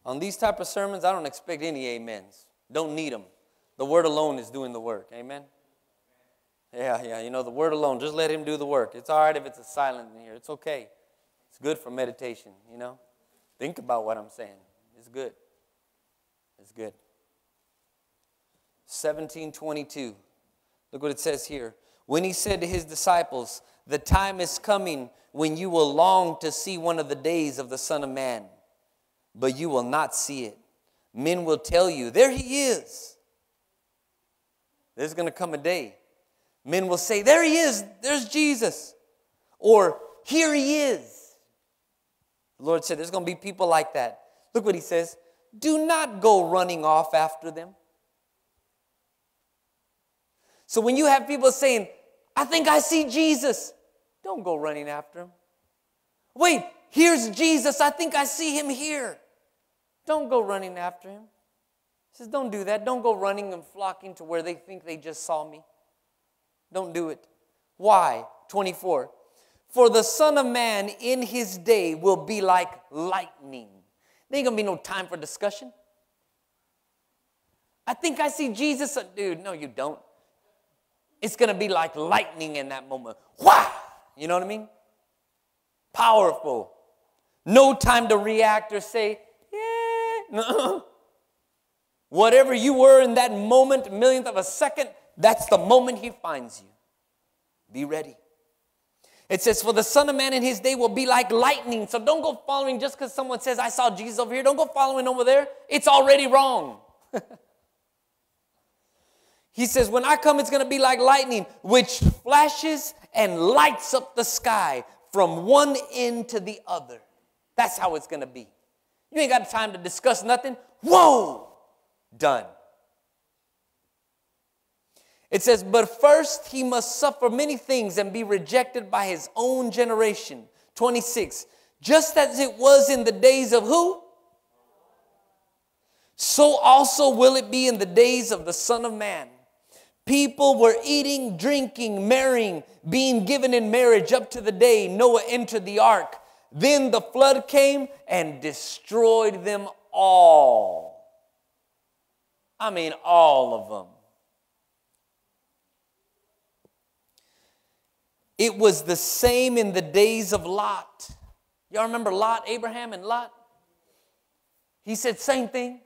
On these type of sermons, I don't expect any amens. Don't need them. The word alone is doing the work. Amen. Yeah, yeah. You know, the word alone, just let him do the work. It's all right if it's a silent in here. It's okay. It's good for meditation, you know. Think about what I'm saying. It's good. It's good. 1722. Look what it says here. When he said to his disciples, The time is coming when you will long to see one of the days of the Son of Man but you will not see it. Men will tell you, There he is. There's going to come a day. Men will say, There he is. There's Jesus. Or, Here he is. The Lord said, There's going to be people like that. Look what he says Do not go running off after them. So when you have people saying, I think I see Jesus, don't go running after him. Wait, here's Jesus. I think I see him here. Don't go running after him. He says, Don't do that. Don't go running and flocking to where they think they just saw me. Don't do it. Why? 24. For the Son of Man in his day will be like lightning. There ain't gonna be no time for discussion. I think I see Jesus. Dude, no, you don't. It's gonna be like lightning in that moment. Wow! You know what I mean? Powerful. No time to react or say, yeah. Whatever you were in that moment, millionth of a second, that's the moment he finds you. Be ready. It says, For the Son of Man in his day will be like lightning. So don't go following just because someone says, I saw Jesus over here. Don't go following over there. It's already wrong. he says, When I come, it's going to be like lightning, which flashes and lights up the sky from one end to the other. That's how it's gonna be. You ain't got time to discuss nothing. Whoa! Done. It says, But first he must suffer many things and be rejected by his own generation. 26. Just as it was in the days of who? So also will it be in the days of the Son of Man. People were eating, drinking, marrying, being given in marriage up to the day Noah entered the ark. Then the flood came and destroyed them all. I mean, all of them. It was the same in the days of Lot. Y'all remember Lot, Abraham, and Lot? He said, same thing.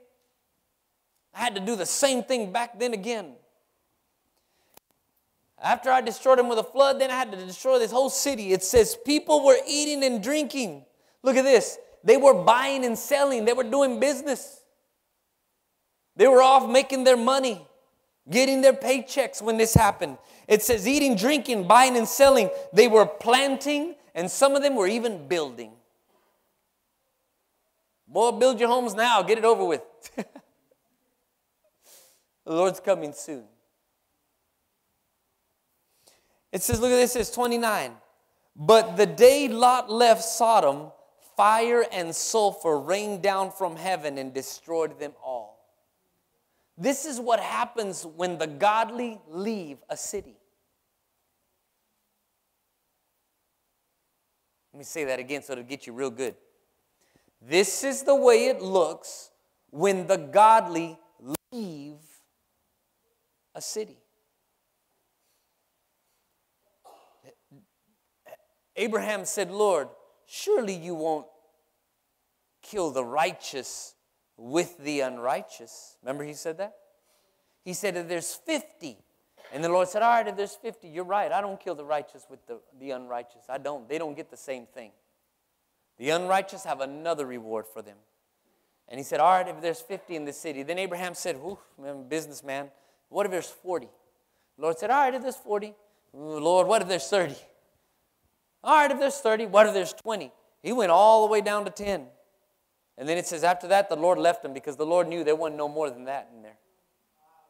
I had to do the same thing back then again. After I destroyed them with a flood, then I had to destroy this whole city. It says people were eating and drinking. Look at this. They were buying and selling, they were doing business. They were off making their money, getting their paychecks when this happened. It says eating, drinking, buying, and selling. They were planting, and some of them were even building. Boy, build your homes now, get it over with. the Lord's coming soon. It says, look at this, it says 29. But the day Lot left Sodom, fire and sulfur rained down from heaven and destroyed them all. This is what happens when the godly leave a city. Let me say that again so it'll get you real good. This is the way it looks when the godly leave a city. Abraham said, Lord, surely you won't kill the righteous with the unrighteous. Remember, he said that? He said, if there's 50, and the Lord said, All right, if there's 50, you're right. I don't kill the righteous with the, the unrighteous. I don't. They don't get the same thing. The unrighteous have another reward for them. And he said, All right, if there's 50 in the city. Then Abraham said, Whew, man, businessman, what if there's 40? The Lord said, All right, if there's 40. Lord, what if there's 30? All right, if there's 30, what if there's 20? He went all the way down to 10. And then it says, after that, the Lord left him because the Lord knew there wasn't no more than that in there.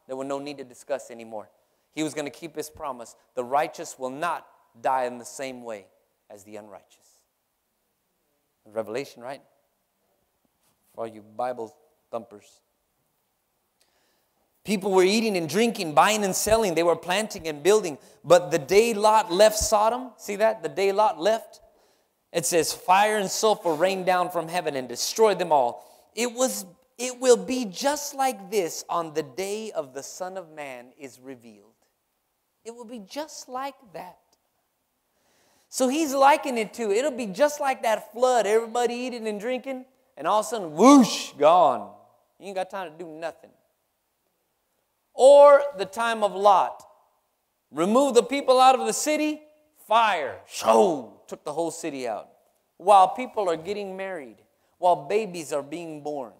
There was no need to discuss anymore. He was going to keep his promise. The righteous will not die in the same way as the unrighteous. Revelation, right? For all you Bible thumpers. People were eating and drinking, buying and selling. They were planting and building. But the day Lot left Sodom, see that? The day Lot left, it says, fire and sulfur rained down from heaven and destroyed them all. It was it will be just like this on the day of the Son of Man is revealed. It will be just like that. So he's likening it to it'll be just like that flood, everybody eating and drinking, and all of a sudden, whoosh, gone. You ain't got time to do nothing or the time of Lot. Remove the people out of the city, fire, show, took the whole city out. While people are getting married, while babies are being born,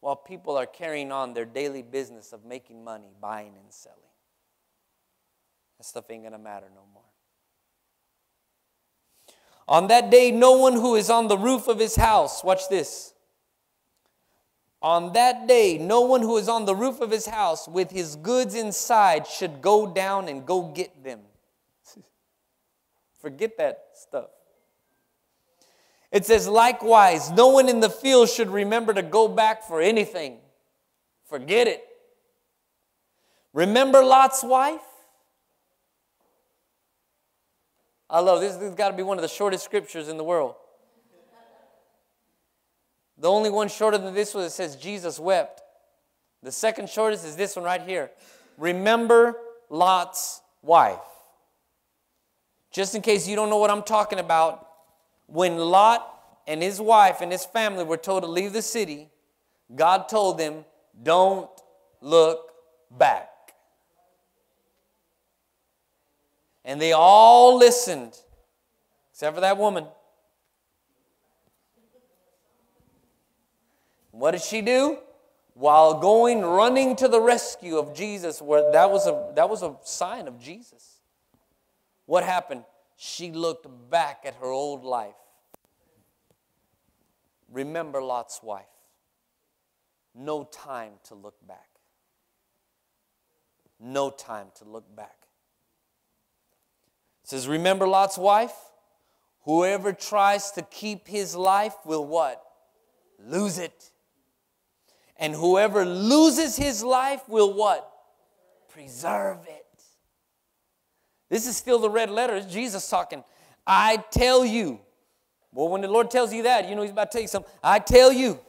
while people are carrying on their daily business of making money, buying and selling. That stuff ain't gonna matter no more. On that day, no one who is on the roof of his house, watch this, on that day, no one who is on the roof of his house with his goods inside should go down and go get them. Forget that stuff. It says, likewise, no one in the field should remember to go back for anything. Forget it. Remember Lot's wife? I love this. This has got to be one of the shortest scriptures in the world. The only one shorter than this one that says Jesus wept. The second shortest is this one right here. Remember Lot's wife. Just in case you don't know what I'm talking about, when Lot and his wife and his family were told to leave the city, God told them, Don't look back. And they all listened, except for that woman. What did she do? While going running to the rescue of Jesus, where that was a that was a sign of Jesus. What happened? she looked back at her old life. Remember Lot's wife. No time to look back. No time to look back. It says, Remember Lot's wife? Whoever tries to keep his life will what? Lose it. And whoever loses his life will what? Preserve it. This is still the red letter. It's Jesus talking. I tell you. Well, when the Lord tells you that, you know He's about to tell you something. I tell you,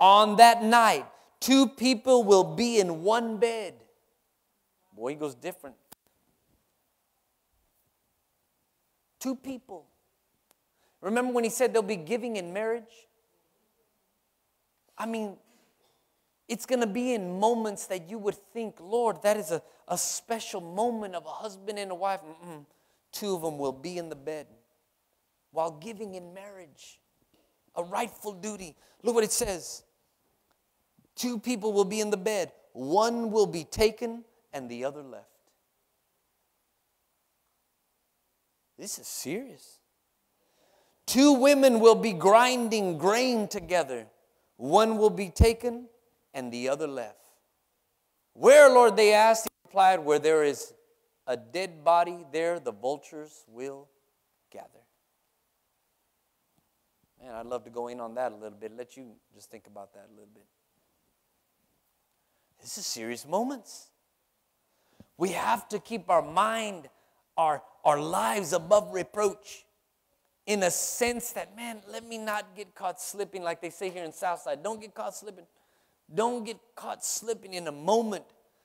on that night, two people will be in one bed. Boy, he goes different. Two people. Remember when he said they'll be giving in marriage? I mean, it's going to be in moments that you would think, Lord, that is a, a special moment of a husband and a wife. Mm-mm. Two of them will be in the bed while giving in marriage, a rightful duty. Look what it says two people will be in the bed, one will be taken and the other left. This is serious. Two women will be grinding grain together. One will be taken and the other left. Where, Lord, they asked, he replied, Where there is a dead body, there the vultures will gather. Man, I'd love to go in on that a little bit. Let you just think about that a little bit. This is serious moments. We have to keep our mind, our, our lives above reproach in a sense that, man, let me not get caught slipping, like they say here in Southside. Don't get caught slipping. Don't get caught slipping in a moment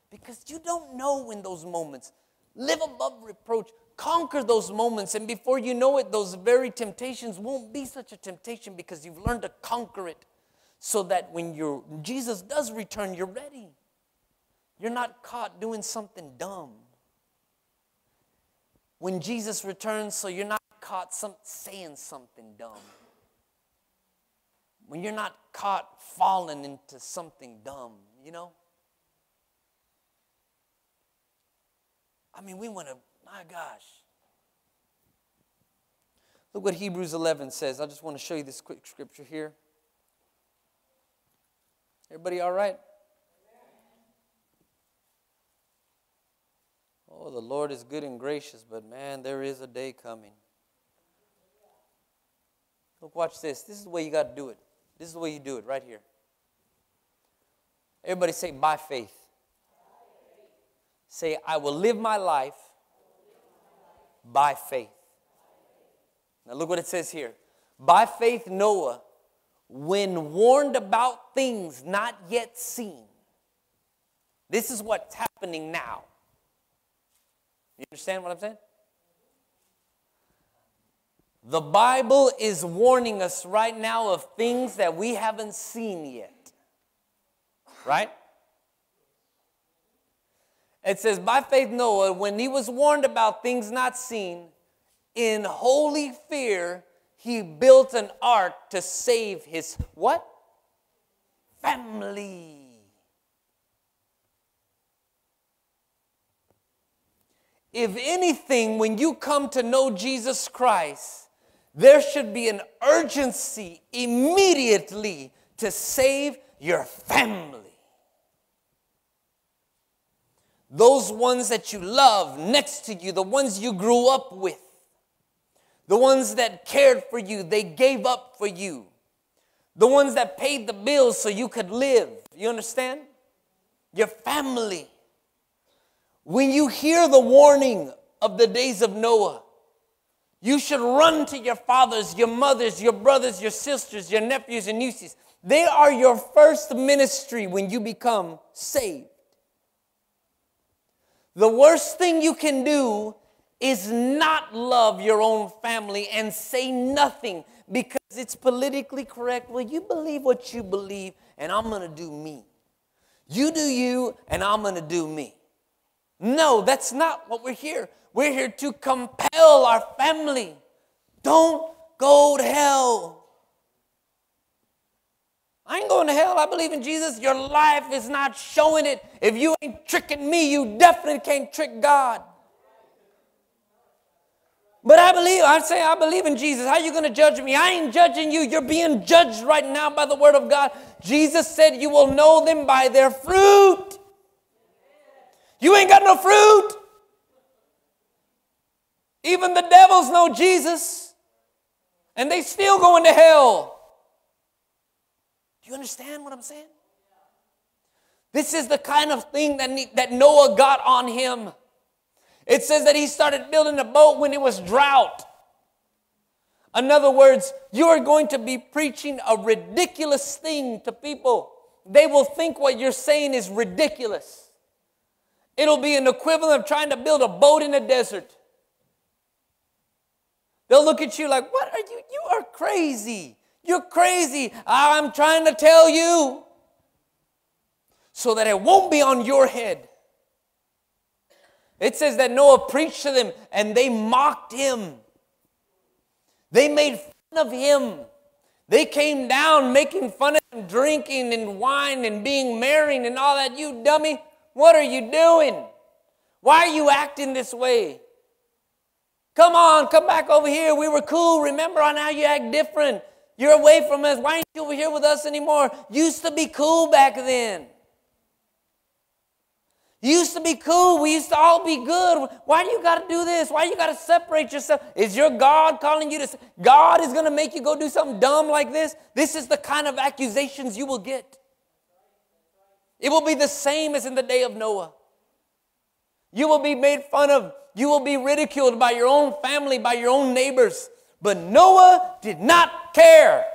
because you don't know when those moments. Live above reproach. Conquer those moments, and before you know it, those very temptations won't be such a temptation because you've learned to conquer it so that when you Jesus does return, you're ready. You're not caught doing something dumb. When Jesus returns, so you're not caught some, saying something dumb. When you're not caught falling into something dumb, you know? I mean, we want to, my gosh. Look what Hebrews 11 says. I just want to show you this quick scripture here. Everybody all right? Oh, the Lord is good and gracious, but man, there is a day coming. Look, watch this. This is the way you got to do it. This is the way you do it right here. Everybody say, by faith. Say, I will live my life by faith. Now, look what it says here. By faith, Noah, when warned about things not yet seen, this is what's happening now. You understand what I'm saying? The Bible is warning us right now of things that we haven't seen yet. Right? It says, by faith, Noah, when he was warned about things not seen, in holy fear, he built an ark to save his what? Family. If anything, when you come to know Jesus Christ, there should be an urgency immediately to save your family. Those ones that you love next to you, the ones you grew up with, the ones that cared for you, they gave up for you, the ones that paid the bills so you could live. You understand? Your family. When you hear the warning of the days of Noah, you should run to your fathers, your mothers, your brothers, your sisters, your nephews and nieces. They are your first ministry when you become saved. The worst thing you can do is not love your own family and say nothing because it's politically correct. Well, you believe what you believe, and I'm going to do me. You do you, and I'm going to do me. No, that's not what we're here. We're here to compel our family. Don't go to hell. I ain't going to hell. I believe in Jesus. Your life is not showing it. If you ain't tricking me, you definitely can't trick God. But I believe, I say I believe in Jesus. How are you going to judge me? I ain't judging you. You're being judged right now by the word of God. Jesus said you will know them by their fruit. You ain't got no fruit. Even the devils know Jesus, and they still going to hell. Do you understand what I'm saying? This is the kind of thing that, that Noah got on him. It says that he started building a boat when it was drought. In other words, you are going to be preaching a ridiculous thing to people. They will think what you're saying is ridiculous. It'll be an equivalent of trying to build a boat in a desert. They'll look at you like, What are you? You are crazy. You're crazy. I'm trying to tell you so that it won't be on your head. It says that Noah preached to them and they mocked him. They made fun of him. They came down making fun of him, drinking and wine and being merry and all that. You dummy, what are you doing? Why are you acting this way? Come on, come back over here. We were cool. Remember, now you act different. You're away from us. Why ain't you over here with us anymore? Used to be cool back then. used to be cool. We used to all be good. Why do you got to do this? Why you got to separate yourself? Is your God calling you to? God is going to make you go do something dumb like this? This is the kind of accusations you will get. It will be the same as in the day of Noah. You will be made fun of. You will be ridiculed by your own family, by your own neighbors. But Noah did not care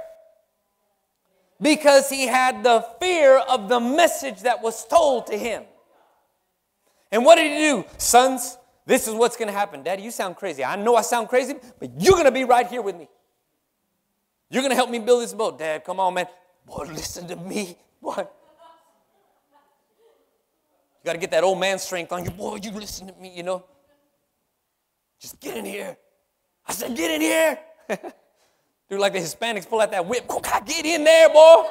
because he had the fear of the message that was told to him. And what did he do? Sons, this is what's going to happen. Daddy, you sound crazy. I know I sound crazy, but you're going to be right here with me. You're going to help me build this boat. Dad, come on, man. Boy, listen to me. Boy, you got to get that old man strength on you. Boy, you listen to me, you know. Just get in here. I said, get in here. Do like the Hispanics pull out that whip. Get in there, boy.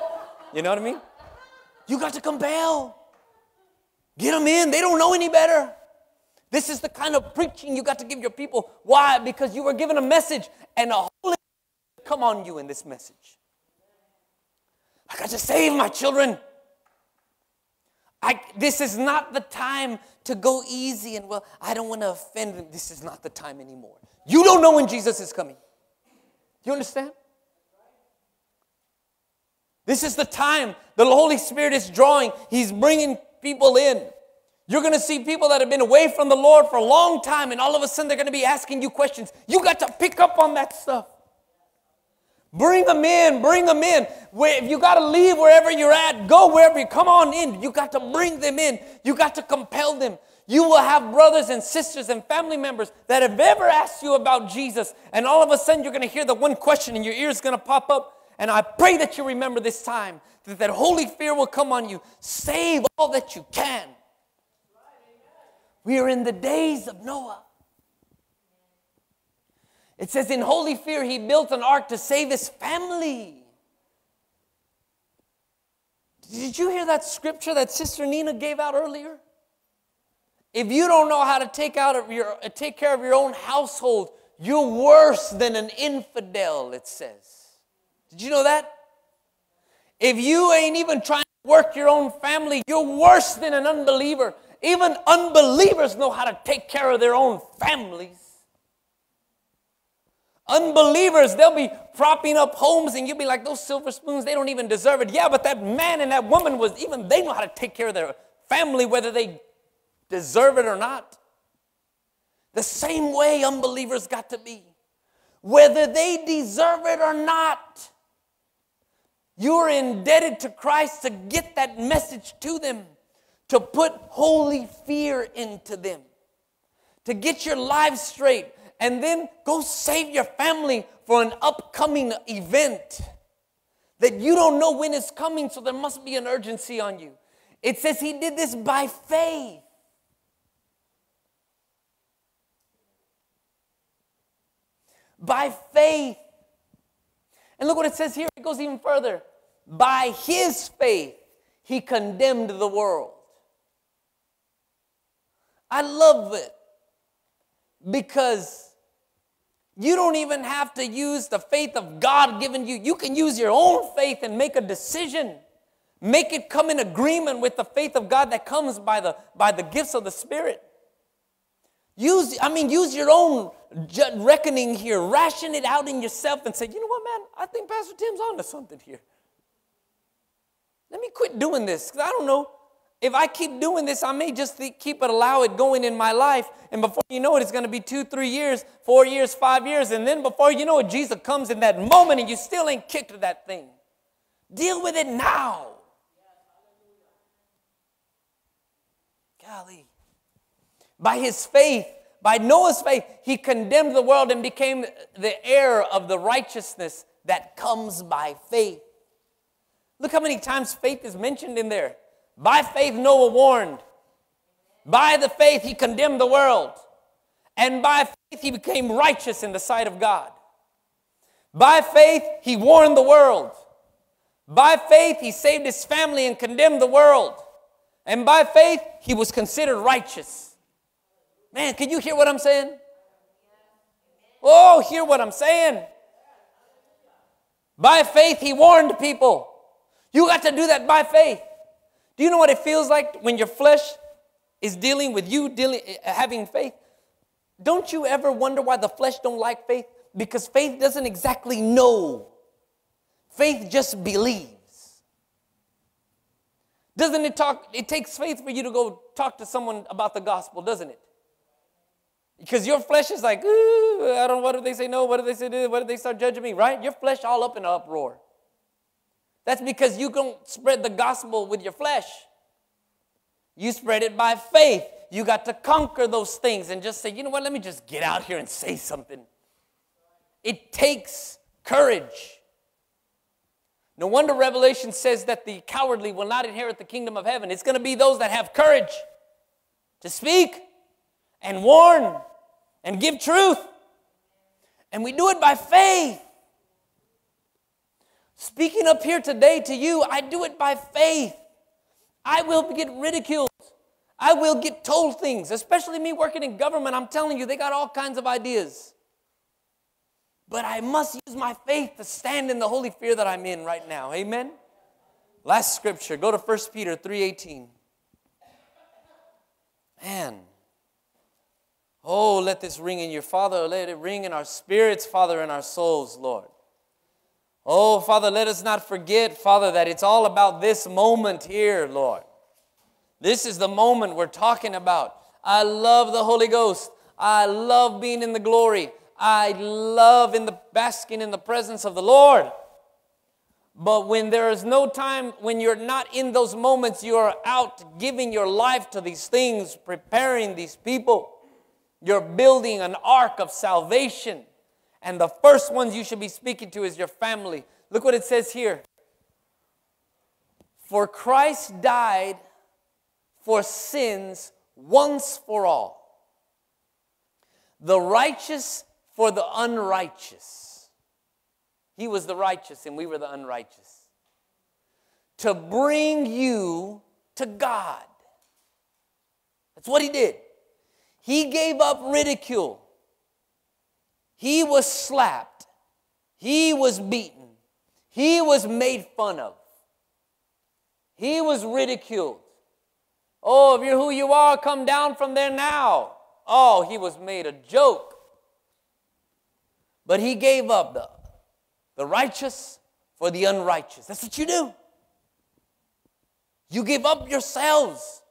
You know what I mean? You got to compel. Get them in. They don't know any better. This is the kind of preaching you got to give your people. Why? Because you were given a message and a holy come on you in this message. I got to save my children. I, this is not the time to go easy and, well, I don't want to offend them. This is not the time anymore. You don't know when Jesus is coming. You understand? This is the time the Holy Spirit is drawing. He's bringing people in. You're going to see people that have been away from the Lord for a long time, and all of a sudden they're going to be asking you questions. You got to pick up on that stuff. Bring them in, bring them in. If you got to leave wherever you're at, go wherever you come on in. You got to bring them in. You got to compel them. You will have brothers and sisters and family members that have ever asked you about Jesus, and all of a sudden you're going to hear the one question, and your ear's going to pop up. And I pray that you remember this time that that holy fear will come on you. Save all that you can. We are in the days of Noah. It says, in holy fear, he built an ark to save his family. Did you hear that scripture that Sister Nina gave out earlier? If you don't know how to take, out of your, uh, take care of your own household, you're worse than an infidel, it says. Did you know that? If you ain't even trying to work your own family, you're worse than an unbeliever. Even unbelievers know how to take care of their own families. Unbelievers, they'll be propping up homes and you'll be like, those silver spoons, they don't even deserve it. Yeah, but that man and that woman was, even they know how to take care of their family, whether they deserve it or not. The same way unbelievers got to be. Whether they deserve it or not, you're indebted to Christ to get that message to them, to put holy fear into them, to get your lives straight and then go save your family for an upcoming event that you don't know when it's coming, so there must be an urgency on you. It says he did this by faith. By faith. And look what it says here. It goes even further. By his faith, he condemned the world. I love it because You don't even have to use the faith of God given you. You can use your own faith and make a decision. Make it come in agreement with the faith of God that comes by the, by the gifts of the Spirit. Use, I mean, use your own reckoning here. Ration it out in yourself and say, you know what, man? I think Pastor Tim's on to something here. Let me quit doing this because I don't know. If I keep doing this, I may just keep it, allow it going in my life. And before you know it, it's going to be two, three years, four years, five years. And then before you know it, Jesus comes in that moment and you still ain't kicked that thing. Deal with it now. Golly. By his faith, by Noah's faith, he condemned the world and became the heir of the righteousness that comes by faith. Look how many times faith is mentioned in there. By faith, Noah warned. By the faith, he condemned the world. And by faith, he became righteous in the sight of God. By faith, he warned the world. By faith, he saved his family and condemned the world. And by faith, he was considered righteous. Man, can you hear what I'm saying? Oh, hear what I'm saying. By faith, he warned people. You got to do that by faith. Do you know what it feels like when your flesh is dealing with you dealing uh, having faith? Don't you ever wonder why the flesh don't like faith? Because faith doesn't exactly know. Faith just believes. Doesn't it talk? It takes faith for you to go talk to someone about the gospel, doesn't it? Because your flesh is like, ooh, I don't know, what do they say no? What do they say? What do they start judging me, right? Your flesh all up in an uproar. That's because you don't spread the gospel with your flesh. You spread it by faith. You got to conquer those things and just say, you know what, let me just get out here and say something. It takes courage. No wonder Revelation says that the cowardly will not inherit the kingdom of heaven. It's going to be those that have courage to speak and warn and give truth. And we do it by faith. Speaking up here today to you, I do it by faith. I will get ridiculed. I will get told things, especially me working in government. I'm telling you, they got all kinds of ideas. But I must use my faith to stand in the holy fear that I'm in right now. Amen. Last scripture, go to 1 Peter 3:18. Man. Oh, let this ring in your Father, let it ring in our spirits, Father, in our souls, Lord. Oh, Father, let us not forget, Father, that it's all about this moment here, Lord. This is the moment we're talking about. I love the Holy Ghost. I love being in the glory. I love in the basking in the presence of the Lord. But when there is no time, when you're not in those moments, you are out giving your life to these things, preparing these people. You're building an ark of salvation. And the first ones you should be speaking to is your family. Look what it says here. For Christ died for sins once for all, the righteous for the unrighteous. He was the righteous and we were the unrighteous. To bring you to God. That's what he did. He gave up ridicule. He was slapped. He was beaten. He was made fun of. He was ridiculed. Oh, if you're who you are, come down from there now. Oh, he was made a joke. But he gave up the, the righteous for the unrighteous. That's what you do. You give up yourselves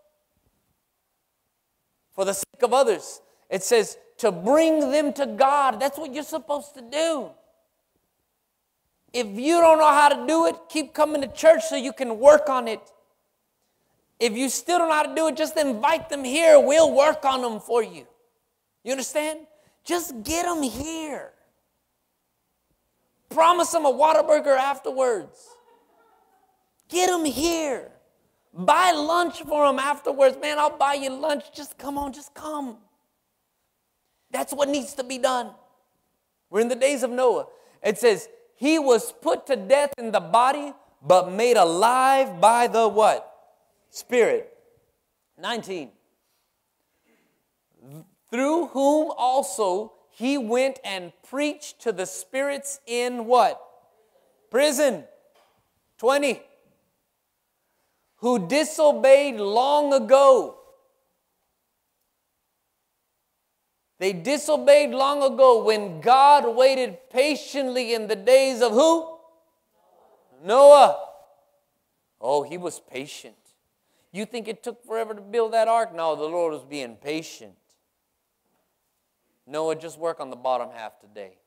for the sake of others. It says to bring them to God. That's what you're supposed to do. If you don't know how to do it, keep coming to church so you can work on it. If you still don't know how to do it, just invite them here. We'll work on them for you. You understand? Just get them here. Promise them a Whataburger afterwards. Get them here. Buy lunch for them afterwards. Man, I'll buy you lunch. Just come on, just come. That's what needs to be done. We're in the days of Noah. It says, He was put to death in the body, but made alive by the what? Spirit. 19. Through whom also He went and preached to the spirits in what? Prison. 20. Who disobeyed long ago. They disobeyed long ago when God waited patiently in the days of who? Noah. Oh, he was patient. You think it took forever to build that ark? No, the Lord was being patient. Noah, just work on the bottom half today.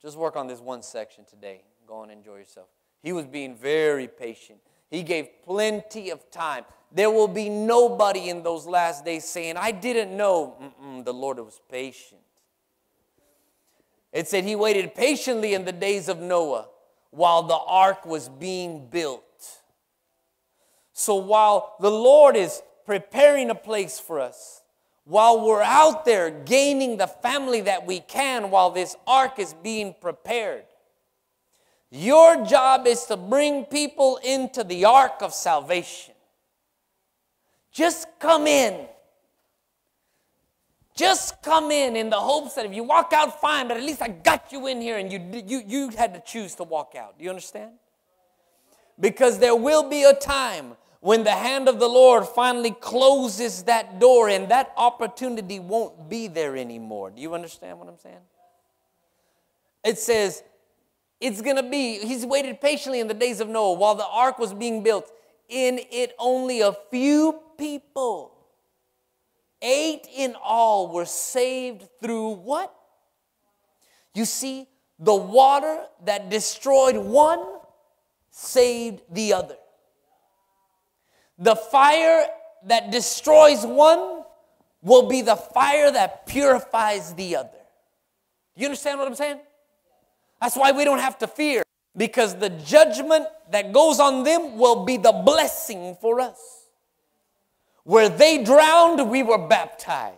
Just work on this one section today. Go and enjoy yourself. He was being very patient. He gave plenty of time. There will be nobody in those last days saying, I didn't know. Mm-mm, the Lord was patient. It said he waited patiently in the days of Noah while the ark was being built. So while the Lord is preparing a place for us, while we're out there gaining the family that we can while this ark is being prepared, your job is to bring people into the ark of salvation. Just come in. Just come in in the hopes that if you walk out fine, but at least I got you in here and you, you, you had to choose to walk out. Do you understand? Because there will be a time when the hand of the Lord finally closes that door and that opportunity won't be there anymore. Do you understand what I'm saying? It says, it's going to be, he's waited patiently in the days of Noah while the ark was being built. In it, only a few people, eight in all, were saved through what? You see, the water that destroyed one saved the other. The fire that destroys one will be the fire that purifies the other. You understand what I'm saying? That's why we don't have to fear because the judgment that goes on them will be the blessing for us. Where they drowned, we were baptized.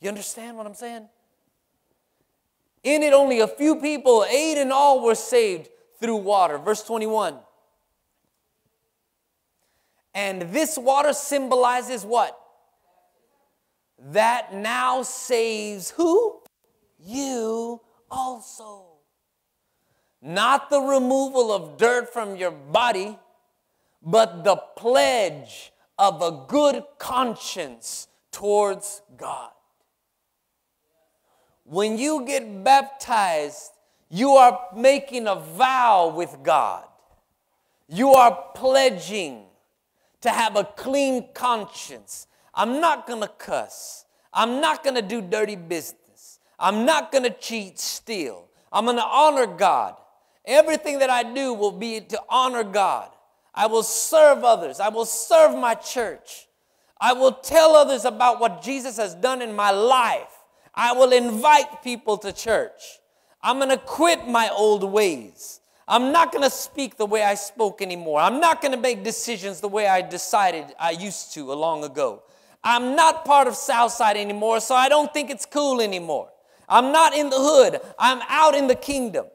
You understand what I'm saying? In it, only a few people, eight in all, were saved through water. Verse 21. And this water symbolizes what? That now saves who? You also. Not the removal of dirt from your body, but the pledge of a good conscience towards God. When you get baptized, you are making a vow with God. You are pledging to have a clean conscience. I'm not going to cuss. I'm not going to do dirty business. I'm not going to cheat, steal. I'm going to honor God. Everything that I do will be to honor God. I will serve others. I will serve my church. I will tell others about what Jesus has done in my life. I will invite people to church. I'm going to quit my old ways. I'm not going to speak the way I spoke anymore. I'm not going to make decisions the way I decided I used to a long ago. I'm not part of Southside anymore, so I don't think it's cool anymore. I'm not in the hood. I'm out in the kingdom.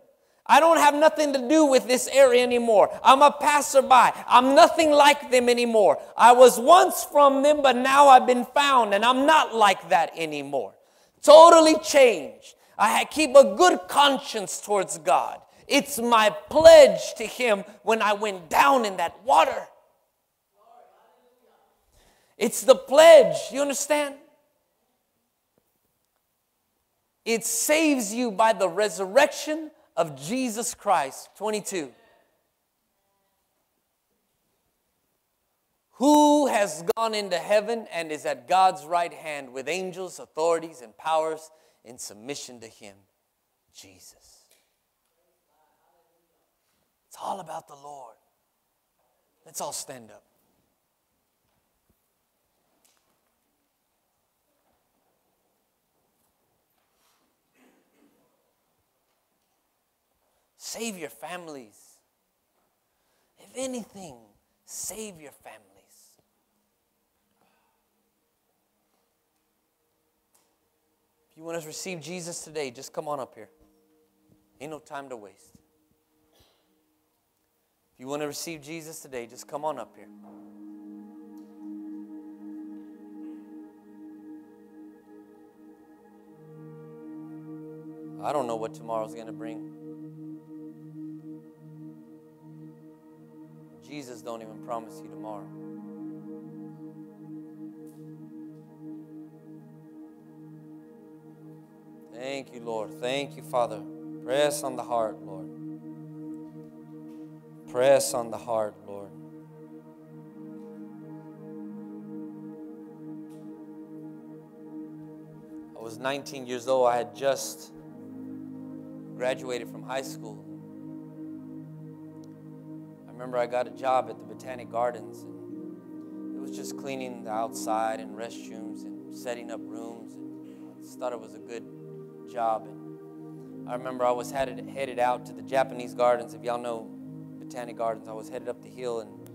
I don't have nothing to do with this area anymore. I'm a passerby. I'm nothing like them anymore. I was once from them, but now I've been found, and I'm not like that anymore. Totally changed. I keep a good conscience towards God. It's my pledge to Him when I went down in that water. It's the pledge. You understand? It saves you by the resurrection of Jesus Christ. 22. Who has gone into heaven and is at God's right hand with angels, authorities, and powers in submission to Him? Jesus. It's all about the Lord. Let's all stand up. Save your families. If anything, save your families. If you want to receive Jesus today, just come on up here. Ain't no time to waste. If you want to receive Jesus today, just come on up here. I don't know what tomorrow's going to bring. Jesus don't even promise you tomorrow. Thank you, Lord. Thank you, Father. Press on the heart, Lord. Press on the heart, Lord. I was 19 years old. I had just graduated from high school. Remember I got a job at the Botanic Gardens. And it was just cleaning the outside and restrooms and setting up rooms. And I just thought it was a good job. And I remember I was headed, headed out to the Japanese gardens. If y'all know Botanic Gardens, I was headed up the hill and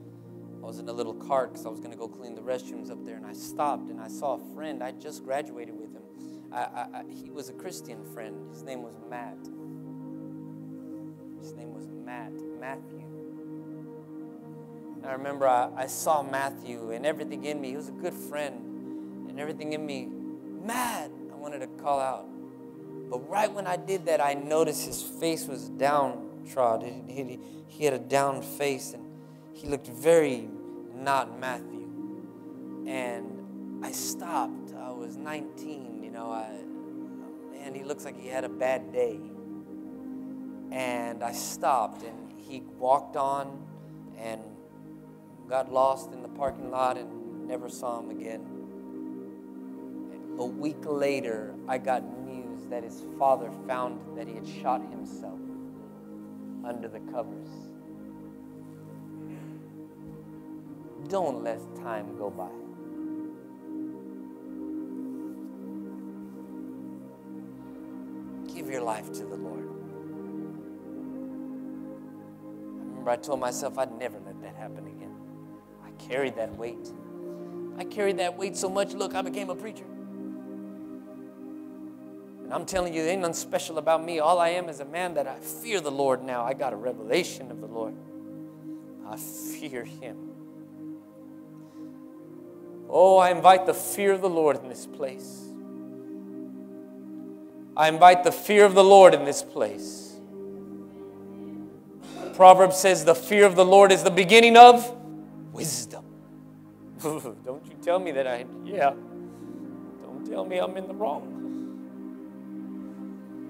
I was in a little cart because I was going to go clean the restrooms up there. And I stopped and I saw a friend. I just graduated with him. I, I, I, he was a Christian friend. His name was Matt. His name was Matt, Matthew. I remember I, I saw Matthew and everything in me. He was a good friend. And everything in me, mad. I wanted to call out. But right when I did that, I noticed his face was downtrodden. He, he, he had a down face and he looked very not Matthew. And I stopped. I was 19, you know. I, man, he looks like he had a bad day. And I stopped and he walked on and got lost in the parking lot and never saw him again. A week later, I got news that his father found that he had shot himself under the covers. Don't let time go by. Give your life to the Lord. I remember I told myself I'd never let that happen again. Carried that weight. I carried that weight so much, look, I became a preacher. And I'm telling you, there ain't nothing special about me. All I am is a man that I fear the Lord now. I got a revelation of the Lord. I fear Him. Oh, I invite the fear of the Lord in this place. I invite the fear of the Lord in this place. Proverbs says the fear of the Lord is the beginning of wisdom. Don't you tell me that I, yeah. Don't tell me I'm in the wrong.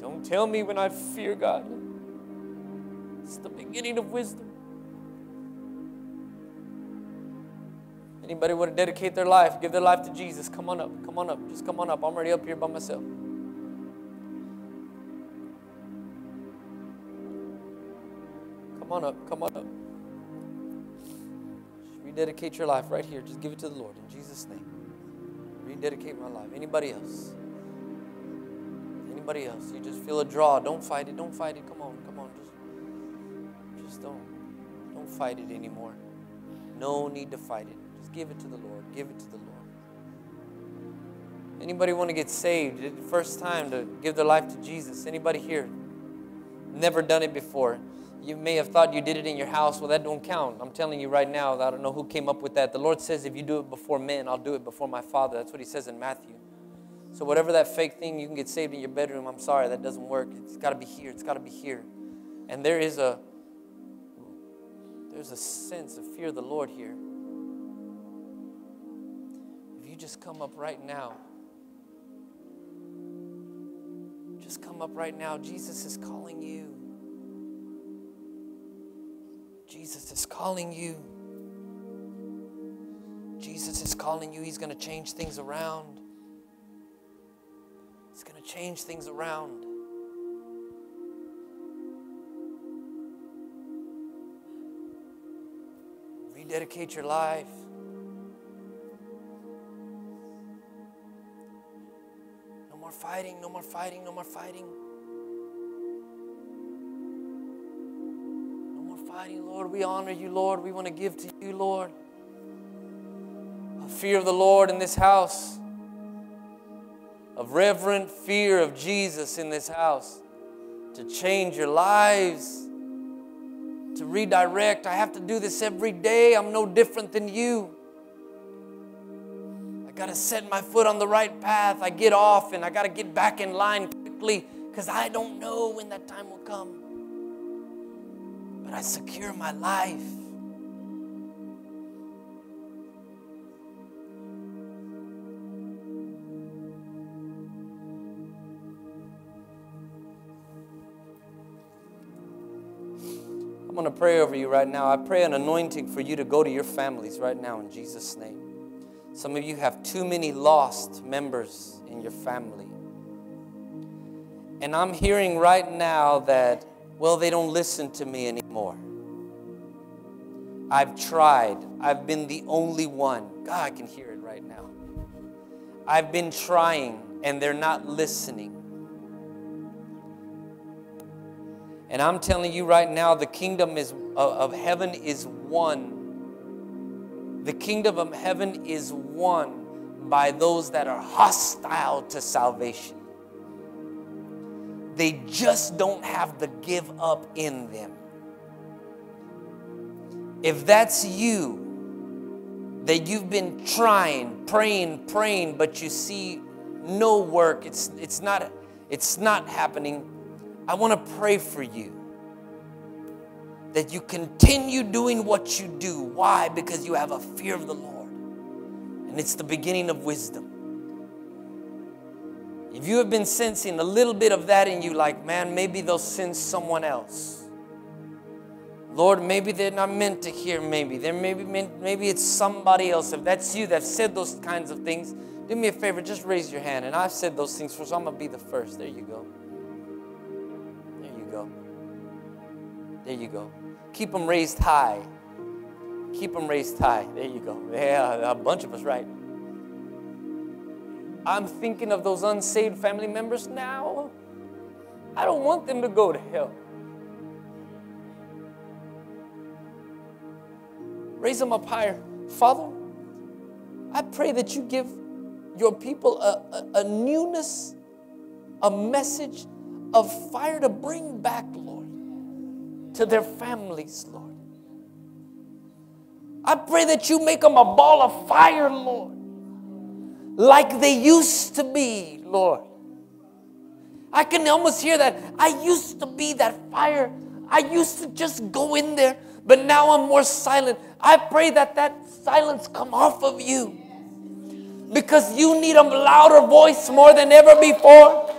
Don't tell me when I fear God. It's the beginning of wisdom. Anybody want to dedicate their life, give their life to Jesus? Come on up. Come on up. Just come on up. I'm already up here by myself. Come on up. Come on up. Rededicate your life right here. Just give it to the Lord in Jesus' name. Rededicate my life. Anybody else? Anybody else? You just feel a draw. Don't fight it. Don't fight it. Come on. Come on. Just, just don't. Don't fight it anymore. No need to fight it. Just give it to the Lord. Give it to the Lord. Anybody want to get saved? First time to give their life to Jesus. Anybody here? Never done it before. You may have thought you did it in your house. Well, that don't count. I'm telling you right now, I don't know who came up with that. The Lord says, if you do it before men, I'll do it before my Father. That's what He says in Matthew. So, whatever that fake thing, you can get saved in your bedroom. I'm sorry, that doesn't work. It's got to be here. It's got to be here. And there is a there's a sense of fear of the Lord here. If you just come up right now, just come up right now. Jesus is calling you. Jesus is calling you. Jesus is calling you. He's going to change things around. He's going to change things around. Rededicate your life. No more fighting, no more fighting, no more fighting. Fighting, Lord. We honor you, Lord. We want to give to you, Lord. A fear of the Lord in this house, of reverent fear of Jesus in this house to change your lives to redirect. I have to do this every day. I'm no different than you. I got to set my foot on the right path. I get off and I got to get back in line quickly because I don't know when that time will come. But I secure my life. I'm going to pray over you right now. I pray an anointing for you to go to your families right now in Jesus' name. Some of you have too many lost members in your family. And I'm hearing right now that, well, they don't listen to me anymore. I've tried. I've been the only one. God, I can hear it right now. I've been trying and they're not listening. And I'm telling you right now, the kingdom is, uh, of heaven is won. The kingdom of heaven is won by those that are hostile to salvation. They just don't have the give up in them. If that's you, that you've been trying, praying, praying, but you see no work, it's, it's, not, it's not happening I want to pray for you that you continue doing what you do. Why? Because you have a fear of the Lord. And it's the beginning of wisdom. If you have been sensing a little bit of that in you, like, man, maybe they'll sense someone else. Lord, maybe they're not meant to hear, maybe. They're maybe, maybe it's somebody else. If that's you that said those kinds of things, do me a favor, just raise your hand. And I've said those things first, so I'm going to be the first. There you go. There you go. There you go. Keep them raised high. Keep them raised high. There you go. Yeah, a bunch of us, right? I'm thinking of those unsaved family members now. I don't want them to go to hell. Raise them up higher. Father, I pray that you give your people a, a, a newness, a message of fire to bring back, Lord to their families, Lord. I pray that you make them a ball of fire, Lord, like they used to be, Lord. I can almost hear that. I used to be that fire. I used to just go in there, but now I'm more silent. I pray that that silence come off of you because you need a louder voice more than ever before.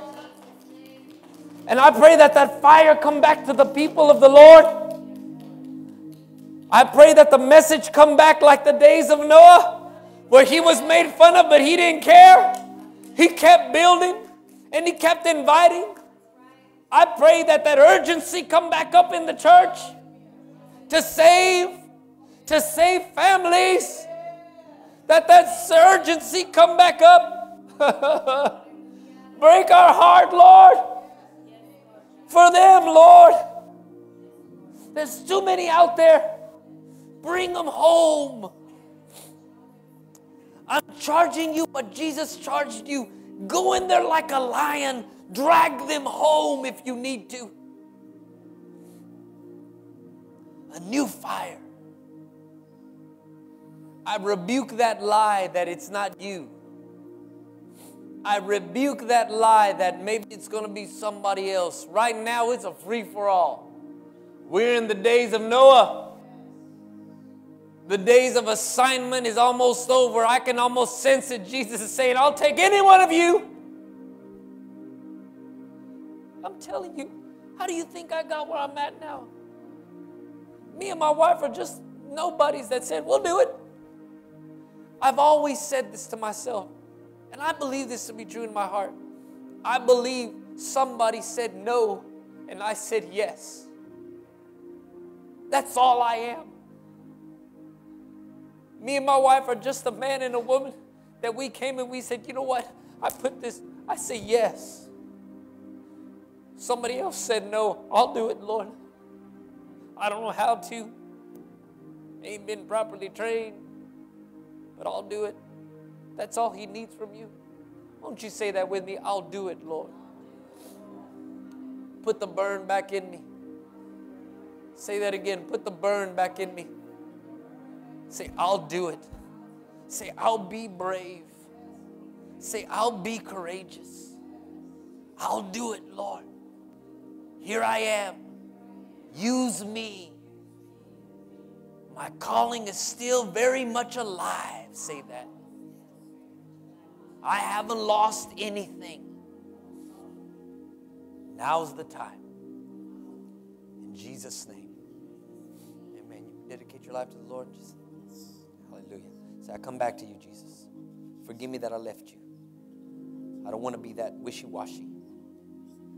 And I pray that that fire come back to the people of the Lord. I pray that the message come back like the days of Noah, where he was made fun of, but he didn't care. He kept building and he kept inviting. I pray that that urgency come back up in the church to save, to save families. That that urgency come back up. Break our heart, Lord for them, Lord. There's too many out there. Bring them home. I'm charging you what Jesus charged you. Go in there like a lion. Drag them home if you need to. A new fire. I rebuke that lie that it's not you. I rebuke that lie that maybe it's going to be somebody else. Right now, it's a free for all. We're in the days of Noah. The days of assignment is almost over. I can almost sense it. Jesus is saying, I'll take any one of you. I'm telling you, how do you think I got where I'm at now? Me and my wife are just nobodies that said, We'll do it. I've always said this to myself and I believe this to be true in my heart. I believe somebody said no, and I said yes. That's all I am. Me and my wife are just a man and a woman that we came and we said, you know what? I put this, I say yes. Somebody else said no. I'll do it, Lord. I don't know how to. Ain't been properly trained, but I'll do it. That's all He needs from you. Won't you say that with me? I'll do it, Lord. Put the burn back in me. Say that again. Put the burn back in me. Say, I'll do it. Say, I'll be brave. Say, I'll be courageous. I'll do it, Lord. Here I am. Use me. My calling is still very much alive. Say that. I haven't lost anything. Now's the time. In Jesus' name. Amen. You dedicate your life to the Lord. Just hallelujah. Say, I come back to you, Jesus. Forgive me that I left you. I don't want to be that wishy-washy.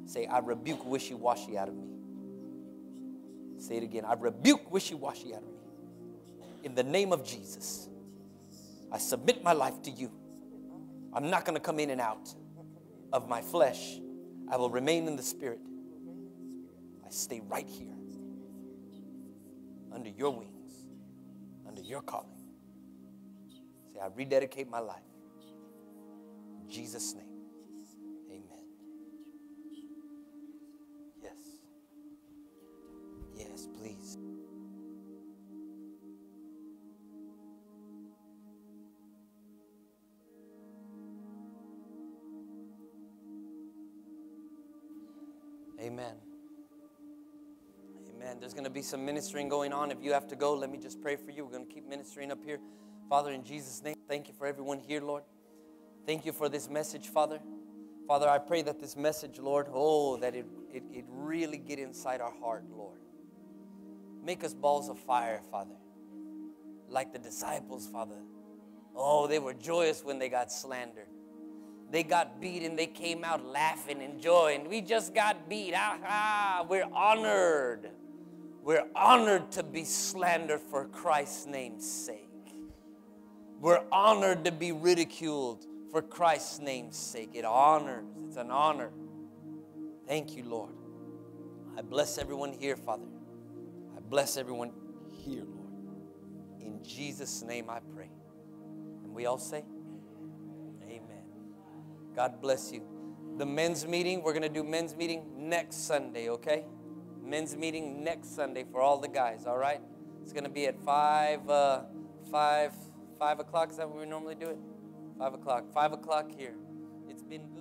Say, I rebuke wishy-washy out of me. Say it again. I rebuke wishy-washy out of me. In the name of Jesus, I submit my life to you. I'm not going to come in and out of my flesh. I will remain in the spirit. I stay right here under your wings, under your calling. Say, I rededicate my life. In Jesus' name. Amen. Yes. Yes, please. There's going to be some ministering going on. If you have to go, let me just pray for you. We're going to keep ministering up here. Father, in Jesus' name, thank you for everyone here, Lord. Thank you for this message, Father. Father, I pray that this message, Lord, oh, that it, it, it really get inside our heart, Lord. Make us balls of fire, Father. Like the disciples, Father. Oh, they were joyous when they got slandered. They got beat and they came out laughing and joying. We just got beat. Ah, Aha! We're honored. We're honored to be slandered for Christ's name's sake. We're honored to be ridiculed for Christ's name's sake. It honors, it's an honor. Thank you, Lord. I bless everyone here, Father. I bless everyone here, Lord. In Jesus' name I pray. And we all say, Amen. God bless you. The men's meeting, we're going to do men's meeting next Sunday, okay? Men's meeting next Sunday for all the guys, all right? It's going to be at 5, uh, 5, 5 o'clock. Is that what we normally do it? 5 o'clock. 5 o'clock here. It's been.